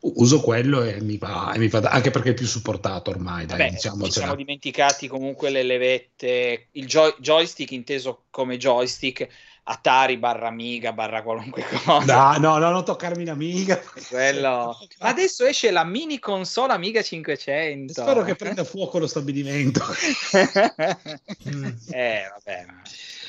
[SPEAKER 2] uso quello e mi va, e mi va anche perché è più supportato ormai. Dai,
[SPEAKER 1] Beh, diciamo, ci siamo dimenticati comunque le levette, il joy- joystick inteso come joystick Atari barra Amiga barra qualunque cosa.
[SPEAKER 2] No, no, no, non toccarmi l'Amiga.
[SPEAKER 1] Quello... Ma adesso esce la mini console Amiga 500.
[SPEAKER 2] Spero che prenda fuoco lo stabilimento.
[SPEAKER 1] eh, vabbè.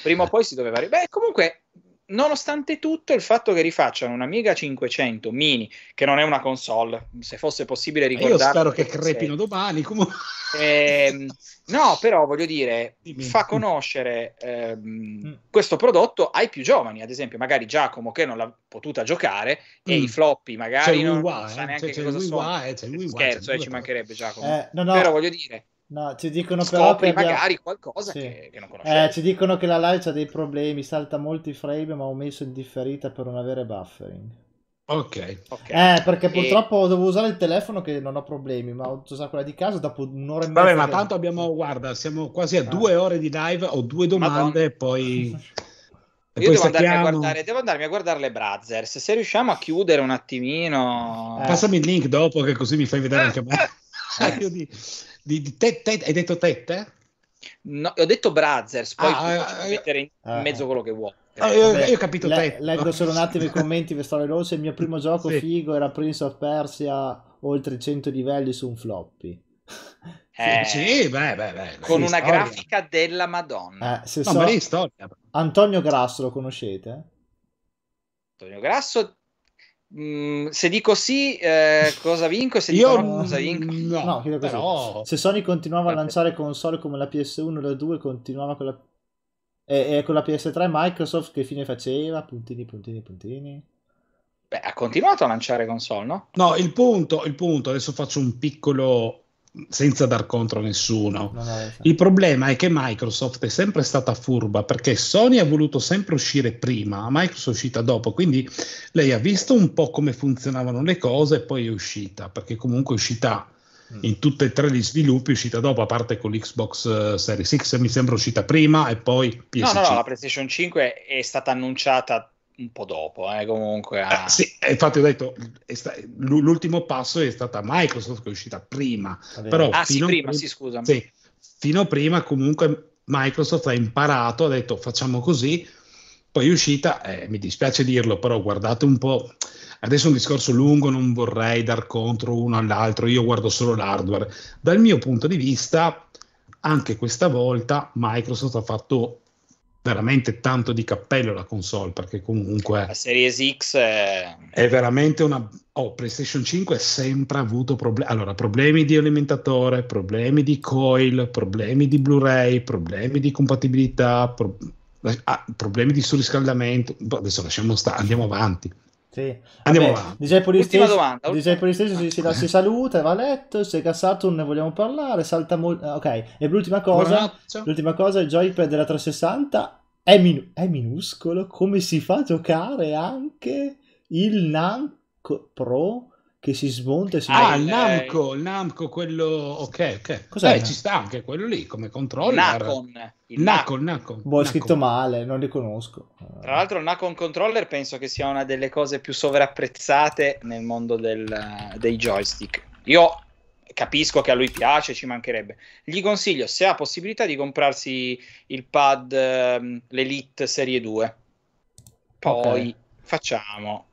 [SPEAKER 1] Prima o poi si doveva... Beh, comunque, nonostante tutto, il fatto che rifacciano un Amiga 500 mini, che non è una console, se fosse possibile ricordare...
[SPEAKER 2] Io spero che crepino domani, comunque...
[SPEAKER 1] Eh, no, però voglio dire, Dimmi. fa conoscere ehm, mm. questo prodotto ai più giovani, ad esempio, magari Giacomo che non l'ha potuta giocare mm. e i floppy magari non, non sa neanche che cosa sono. Scherzo, eh, ci mancherebbe Giacomo. Eh, no, no. Però voglio dire,
[SPEAKER 3] No, ci dicono però
[SPEAKER 1] che abbia... magari qualcosa sì. che, che, non conoscevo.
[SPEAKER 3] Eh, ci dicono che la live ha dei problemi, salta molti frame, ma ho messo in differita per non avere buffering.
[SPEAKER 2] Ok.
[SPEAKER 3] okay. Eh, perché e... purtroppo devo usare il telefono che non ho problemi, ma ho usato quella di casa dopo un'ora e mezza.
[SPEAKER 2] Vabbè, ma che... tanto abbiamo, guarda, siamo quasi a ah. due ore di live, ho due domande e poi...
[SPEAKER 1] E Io devo, andarmi a guardare, devo andarmi a guardare le Brothers. Se riusciamo a chiudere un attimino...
[SPEAKER 2] Eh. Passami il link dopo che così mi fai vedere anche a me. Di di, di te, te, hai detto Tette?
[SPEAKER 1] No, ho detto Brothers, poi ah, eh, mettere in eh, mezzo quello che vuoi.
[SPEAKER 2] Ah, io, io, ho capito le, te.
[SPEAKER 3] Leggo solo un attimo i commenti per stare veloce. Il mio primo gioco sì. figo era Prince of Persia, oltre 100 livelli su un floppy.
[SPEAKER 1] Eh, sì, beh, beh, beh, con una storia. grafica della Madonna.
[SPEAKER 3] Eh, se no, so... storia. Antonio Grasso lo conoscete?
[SPEAKER 1] Antonio Grasso Mm, se dico sì, eh, cosa vinco? Se dico Io no, cosa vinco?
[SPEAKER 3] No, no però... Se Sony continuava a lanciare console come la PS1 e la 2, continuava con la... E, e con la PS3 Microsoft che fine faceva? Puntini, puntini, puntini.
[SPEAKER 1] Beh, ha continuato a lanciare console, no?
[SPEAKER 2] No, il punto, il punto adesso faccio un piccolo senza dar contro a nessuno. Il problema è che Microsoft è sempre stata furba perché Sony ha voluto sempre uscire prima, Microsoft è uscita dopo, quindi lei ha visto un po' come funzionavano le cose e poi è uscita, perché comunque è uscita mm. in tutti e tre gli sviluppi, è uscita dopo, a parte con l'Xbox uh, Series X mi sembra uscita prima e poi
[SPEAKER 1] PSC. No, no, no, la PlayStation 5 è stata annunciata un po' dopo, eh, comunque.
[SPEAKER 2] A... Eh, sì, infatti ho detto, sta... l'ultimo passo è stata Microsoft che è uscita prima. Però
[SPEAKER 1] ah sì, prima, sì, scusa.
[SPEAKER 2] Sì, fino a prima comunque Microsoft ha imparato, ha detto facciamo così, poi è uscita, eh, mi dispiace dirlo, però guardate un po', adesso è un discorso lungo, non vorrei dar contro uno all'altro, io guardo solo l'hardware. Dal mio punto di vista, anche questa volta Microsoft ha fatto veramente tanto di cappello la console perché comunque
[SPEAKER 1] la Series X è,
[SPEAKER 2] è veramente una oh, PlayStation 5 ha sempre avuto problemi allora problemi di alimentatore problemi di coil problemi di Blu-ray problemi di compatibilità pro... ah, problemi di surriscaldamento. Adesso lasciamo stare andiamo avanti
[SPEAKER 3] sì. Andiamo Vabbè, avanti. DJ Polystation, domanda. DJ Polystation si, si, si, saluta, va a letto, Sega Saturn ne vogliamo parlare, salta molto... Ok, e l'ultima cosa, l'ultima cosa, il joypad della 360 è, min- è minuscolo, come si fa a giocare anche il Namco Pro che si smonta e si
[SPEAKER 2] Ah, il Namco, il Namco, quello... Ok, ok. Cos'è? Eh, ci sta anche quello lì come controller.
[SPEAKER 1] Nacon.
[SPEAKER 2] Il Nacon, Nacon.
[SPEAKER 3] Boh, è scritto male, non li conosco.
[SPEAKER 1] Tra l'altro il Nacon Controller penso che sia una delle cose più sovrapprezzate nel mondo del, dei joystick. Io capisco che a lui piace, ci mancherebbe. Gli consiglio, se ha possibilità, di comprarsi il pad, um, l'Elite Serie 2. Poi okay. facciamo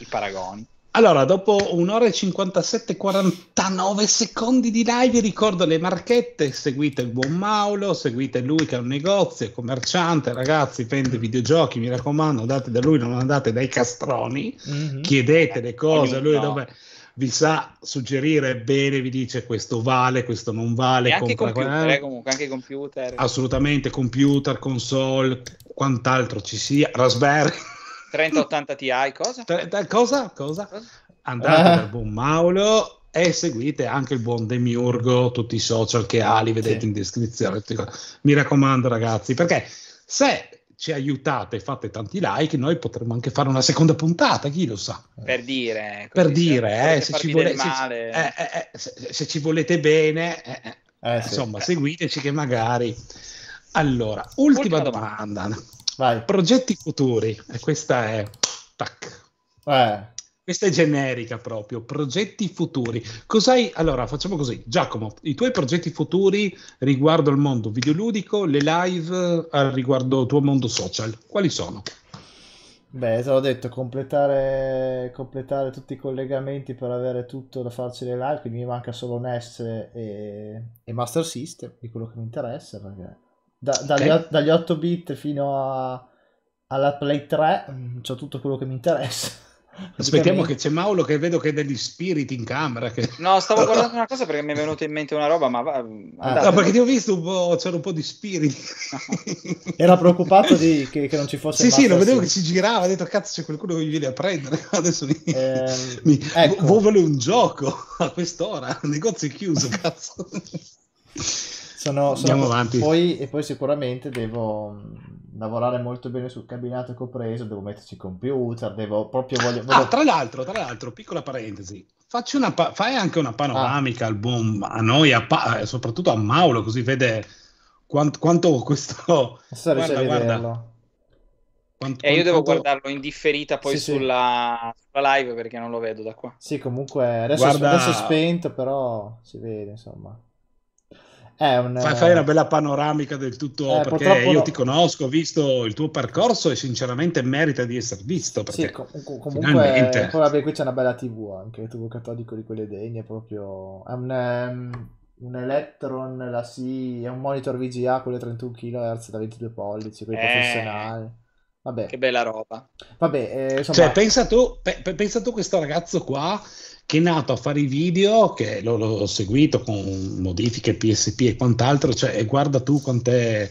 [SPEAKER 1] i paragoni.
[SPEAKER 2] Allora, dopo un'ora e 57 49 secondi di live, ricordo le marchette, seguite il buon Maulo, seguite lui che ha un negozio, è commerciante, ragazzi, vende videogiochi, mi raccomando, andate da lui, non andate dai castroni, mm-hmm. chiedete le cose, a lui dove vi sa suggerire bene, vi dice questo vale, questo non vale.
[SPEAKER 1] E anche computer, eh, comunque, anche computer.
[SPEAKER 2] Assolutamente, computer, console, quant'altro ci sia, Raspberry.
[SPEAKER 1] 3080 Ti, cosa?
[SPEAKER 2] Cosa? Cosa? Andate ah. dal buon Maulo e seguite anche il buon Demiurgo, tutti i social che ha, li vedete sì. in descrizione. Mi raccomando ragazzi, perché se ci aiutate e fate tanti like, noi potremmo anche fare una seconda puntata, chi lo sa.
[SPEAKER 1] Per dire.
[SPEAKER 2] Per dire, eh, se, ci vole- se, eh, eh, eh, se, se, ci volete bene, eh, Eh, sì. Insomma, seguiteci che magari... Allora, ultima, ultima domanda. domanda. Vai. Progetti futuri. E questa è... Tac. Eh. Questa è generica proprio, progetti futuri. Cos'hai? Allora, facciamo così. Giacomo, i tuoi progetti futuri riguardo il mondo videoludico, le live, riguardo il tuo mondo social, quali sono?
[SPEAKER 3] Beh, te l'ho detto, completare, completare, tutti i collegamenti per avere tutto da farci le live, quindi mi manca solo NES e, e Master System, di quello che mi interessa, perché da, dagli, okay. dagli 8 bit fino a, alla Play 3 mm, c'ho tutto quello che mi interessa.
[SPEAKER 2] Aspettiamo che c'è Mauro che vedo che ha degli spiriti in camera. Che...
[SPEAKER 1] No, stavo guardando una cosa perché mi è venuta in mente una roba, ma va,
[SPEAKER 2] ah, no, perché ti ho visto un po', c'era un po' di spiriti.
[SPEAKER 3] Era preoccupato di, che, che, non ci fosse.
[SPEAKER 2] Sì, sì, lo vedevo che si girava, ha detto cazzo c'è qualcuno che mi viene a prendere. Adesso mi, eh, mi ecco. vuole un gioco a quest'ora, il negozio è chiuso, cazzo.
[SPEAKER 3] Sono, sono avanti. Poi, e poi sicuramente devo mm, lavorare molto bene sul cabinato che ho preso, devo metterci il computer, devo proprio... Voglio, voglio...
[SPEAKER 2] Ah, tra l'altro, tra l'altro, piccola parentesi, facci una pa- fai anche una panoramica ah. al buon, a noi, a pa- eh, soprattutto a Mauro, così vede quanto, quanto questo...
[SPEAKER 3] Guarda, guarda.
[SPEAKER 1] Quanto, e io devo quanto... guardarlo in differita poi sì, sulla, sì. sulla, live perché non lo vedo da qua.
[SPEAKER 3] Sì, comunque adesso, guarda... adesso è spento, però si vede, insomma.
[SPEAKER 2] Un, fai, fai, una bella panoramica del tutto, eh, perché io no. ti conosco, ho visto il tuo percorso e sinceramente merita di essere visto. Perché sì, com-
[SPEAKER 3] comunque, finalmente... poi vabbè, qui c'è una bella TV anche, TV cattolico di quelle degne, proprio... È un, um, un Electron, la C, è un monitor VGA con le 31 kHz da 22 pollici, quelli eh. professionali. Vabbè.
[SPEAKER 1] Che bella roba.
[SPEAKER 3] Vabbè, eh, insomma...
[SPEAKER 2] Cioè, pensa tu, pe- pensa tu questo ragazzo qua che è nato a fare i video, che l'ho, l'ho seguito con modifiche PSP e quant'altro, cioè, e guarda tu quant'è,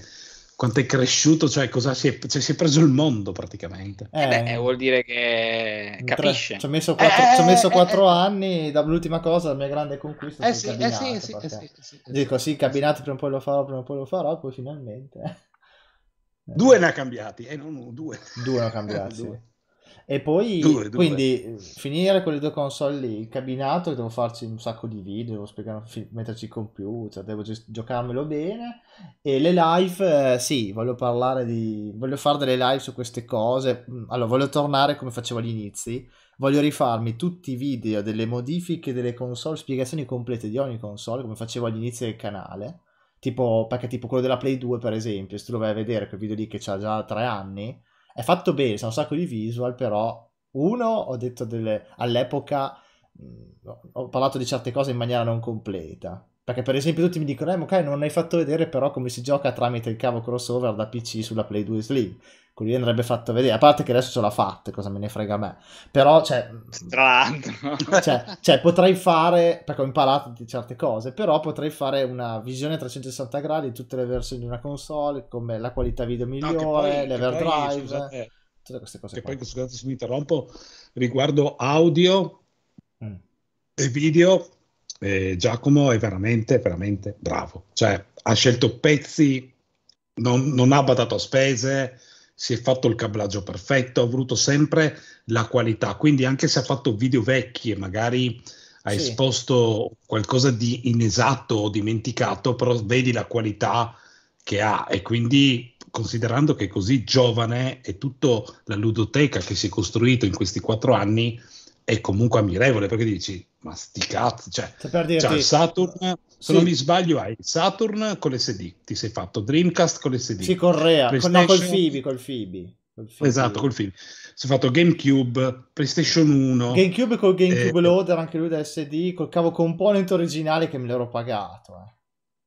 [SPEAKER 2] quanto è cresciuto, cioè cosa si è, cioè, si è preso il mondo praticamente.
[SPEAKER 1] Eh, beh, vuol dire che capisce.
[SPEAKER 3] Ci ho messo quattro, eh, messo quattro eh, anni, dall'ultima cosa, la mia grande conquista.
[SPEAKER 2] Eh sì, eh sì, sì,
[SPEAKER 3] eh sì, sì, Dico sì, cabinati prima o poi lo farò, prima o poi lo farò, poi finalmente.
[SPEAKER 2] Due ne ha cambiati, eh, non due.
[SPEAKER 3] Due ne ha cambiati, due. E poi, due, due. quindi, finire con le due console lì, il cabinato, devo farci un sacco di video, devo spiegare, metterci il computer, devo gest- giocarmelo bene. E le live, eh, sì, voglio parlare di... voglio fare delle live su queste cose. Mm, allora, voglio tornare come facevo agli inizi. Voglio rifarmi tutti i video delle modifiche delle console, spiegazioni complete di ogni console, come facevo agli inizi del canale. Tipo, perché tipo quello della Play 2, per esempio, se tu lo vai a vedere quel video lì che ha già tre anni, è fatto bene, c'è un sacco di visual, però uno, ho detto delle, all'epoca, mh, mm, ho parlato di certe cose in maniera non completa. Perché per esempio tutti mi dicono, eh, ok, non hai fatto vedere però come si gioca tramite il cavo crossover da PC sulla Play 2 Slim. Quello lì andrebbe fatto vedere, a parte che adesso ce l'ha fatta, cosa me ne frega a me. Però, cioè...
[SPEAKER 1] Tra l'altro.
[SPEAKER 3] Cioè, cioè, potrei fare, perché ho imparato di certe cose, però potrei fare una visione 360 gradi di tutte le versioni di una console, come la qualità video migliore, no, l'Everdrive, scusate, tutte queste cose.
[SPEAKER 2] Che qua. poi, scusate se mi interrompo, riguardo audio mm. e video, eh, Giacomo è veramente, veramente bravo. Cioè, ha scelto pezzi, non, non ha badato a spese, si è fatto il cablaggio perfetto, ha avuto sempre la qualità. Quindi anche se ha fatto video vecchi e magari ha sì. esposto qualcosa di inesatto o dimenticato, però vedi la qualità che ha e quindi considerando che così giovane e tutta la ludoteca che si è costruito in questi quattro anni è comunque ammirevole perché dici ma sti cazzi cioè, cioè il Saturn se sì. non mi sbaglio hai Saturn con l'SD ti sei fatto Dreamcast con l'SD
[SPEAKER 3] sì con Rea no, col Fibi col Fibi
[SPEAKER 2] Esatto, col film. Si è fatto GameCube, PlayStation 1.
[SPEAKER 3] GameCube col GameCube eh, Loader, anche lui da SD, col cavo component originale che me l'ero pagato. Eh.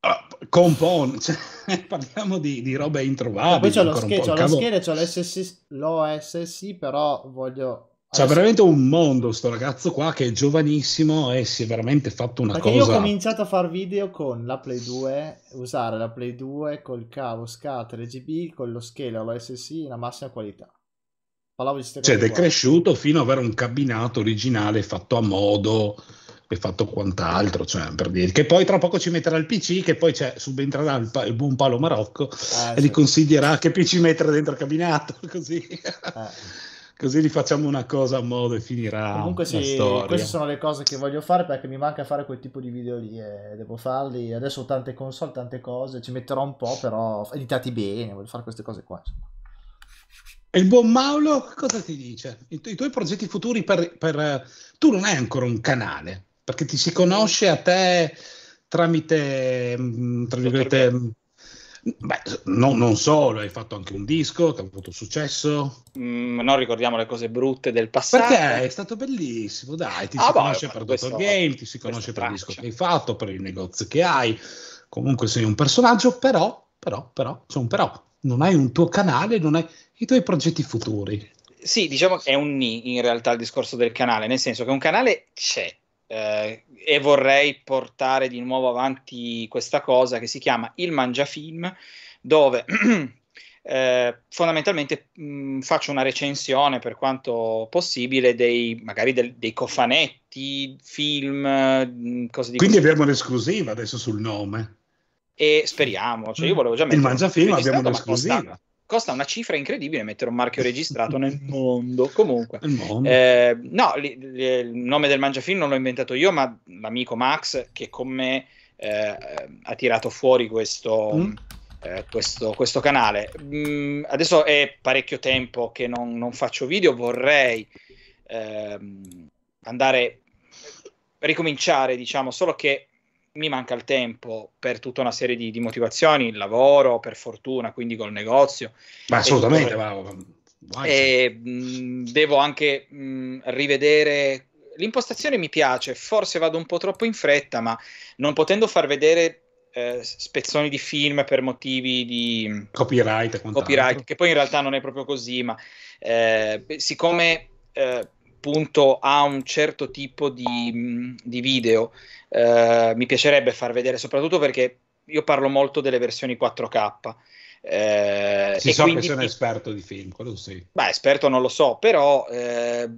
[SPEAKER 2] Uh, component, cioè, parliamo di, di robe introvabili.
[SPEAKER 3] poi c'ho lo, sch- c'ho lo scheda, c'ho l'SSC, l'OSC, però voglio
[SPEAKER 2] c'è veramente un mondo sto ragazzo qua che è giovanissimo e si è veramente fatto una
[SPEAKER 3] Perché
[SPEAKER 2] cosa.
[SPEAKER 3] Io ho cominciato a fare video con la Play 2, usare la Play 2 col cavo SCAT RGB, con lo scaler, l'OSC, la massima qualità.
[SPEAKER 2] Parlavo di cioè, è cresciuto fino ad avere un cabinato originale fatto a modo e fatto quant'altro, cioè, per dire che poi tra poco ci metterà il PC, che poi c'è, subentrerà il, il buon Paolo Marocco ah, e sì. gli consiglierà che PC mettere dentro il cabinato, così. Eh così rifacciamo una cosa a modo e finirà.
[SPEAKER 3] Comunque sì, queste sono le cose che voglio fare perché mi manca fare quel tipo di video lì e devo farli. Adesso ho tante console, tante cose, ci metterò un po', però editati bene, voglio fare queste cose qua. Insomma.
[SPEAKER 2] E il buon Mauro cosa ti dice? I, tu- i tuoi progetti futuri per, per... Tu non hai ancora un canale, perché ti si conosce a te tramite, mm, tra virgolette, Beh, no, non solo, hai fatto anche un disco che ha avuto successo.
[SPEAKER 1] Mm, non ricordiamo le cose brutte del passato.
[SPEAKER 2] Perché è stato bellissimo, dai, ti ah, si boh, conosce per Dottor Game, ti si conosce per il disco che hai fatto, per il negozio che hai. Comunque sei un personaggio, però, però, però, c'è un però. Non hai un tuo canale, non hai i tuoi progetti futuri.
[SPEAKER 1] Sì, diciamo che è un ni in realtà il discorso del canale, nel senso che un canale c'è, eh, e vorrei portare di nuovo avanti questa cosa che si chiama il Mangiafilm, dove eh, fondamentalmente mh, mm, faccio una recensione per quanto possibile dei magari del, dei cofanetti, film, mh,
[SPEAKER 2] mm, cose di Quindi abbiamo un'esclusiva adesso sul nome.
[SPEAKER 1] E speriamo, cioè io volevo già
[SPEAKER 2] mettere il Mangiafilm abbiamo un'esclusiva
[SPEAKER 1] costa una cifra incredibile mettere un marchio registrato nel mondo. Comunque, mondo. Eh, no, li, li, il nome del Mangiafilm non l'ho inventato io, ma l'amico Max che con me eh, ha tirato fuori questo, mm. eh, questo, questo canale. Mm, adesso è parecchio tempo che non, non faccio video, vorrei ehm, andare, ricominciare, diciamo, solo che mi manca il tempo per tutta una serie di, di motivazioni, il lavoro, per fortuna, quindi col negozio.
[SPEAKER 2] Ma assolutamente,
[SPEAKER 1] e, e mh, devo anche mh, rivedere l'impostazione mi piace, forse vado un po' troppo in fretta, ma non potendo far vedere eh, spezzoni di film per motivi di
[SPEAKER 2] copyright,
[SPEAKER 1] copyright che poi in realtà non è proprio così, ma eh, siccome eh, punto a un certo tipo di, di video eh, mi piacerebbe far vedere, soprattutto perché io parlo molto delle versioni 4K.
[SPEAKER 2] Eh, si so quindi, che un esperto di film, quello sì.
[SPEAKER 1] Beh, esperto non lo so, però eh,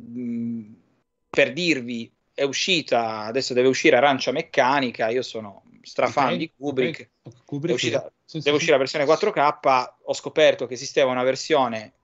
[SPEAKER 1] per dirvi, è uscita, adesso deve uscire Arancia Meccanica, io sono strafan okay, di Kubrick, okay. Kubrick uscita, sì, deve sì, uscire sì. la versione 4K, ho scoperto che esisteva una versione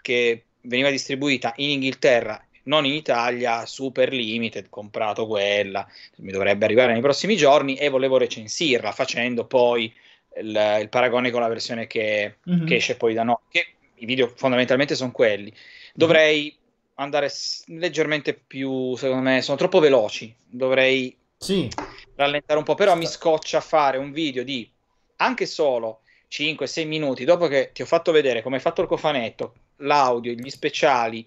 [SPEAKER 1] che veniva distribuita in Inghilterra non in Italia, super limited, comprato quella, mi dovrebbe arrivare nei prossimi giorni e volevo recensirla facendo poi il, il paragone con la versione che, mm-hmm. che, esce poi da noi, che i video fondamentalmente sono quelli. Dovrei andare leggermente più, secondo me, sono troppo veloci, dovrei
[SPEAKER 3] sì.
[SPEAKER 1] rallentare un po', però mi scoccia fare un video di anche solo 5-6 minuti dopo che ti ho fatto vedere come hai fatto il cofanetto, l'audio, gli speciali,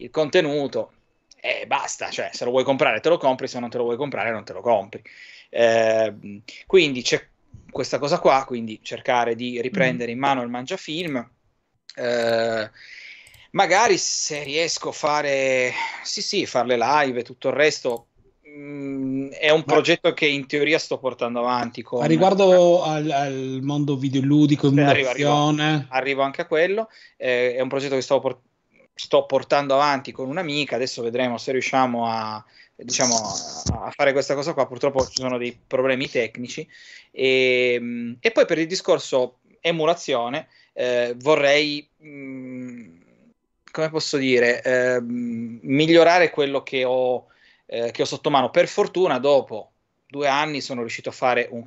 [SPEAKER 1] il contenuto e basta, cioè se lo vuoi comprare te lo compri, se non te lo vuoi comprare non te lo compri. Eh, quindi c'è questa cosa qua, quindi cercare di riprendere in mano il mangiafilm. Eh, magari se riesco a fare, sì sì, fare le live e tutto il resto, mm, è un progetto che in teoria sto portando avanti. Con...
[SPEAKER 2] A riguardo al, al mondo videoludico, emulazione...
[SPEAKER 1] Arrivo, arrivo, arrivo, anche a quello. Eh, è un progetto che sto portando sto portando avanti con un'amica, adesso vedremo se riusciamo a, diciamo, a fare questa cosa qua, purtroppo ci sono dei problemi tecnici e, e poi per il discorso emulazione eh, vorrei, mh, mm, come posso dire, eh, migliorare quello che ho, eh, che ho sotto mano. Per fortuna dopo due anni sono riuscito a fare un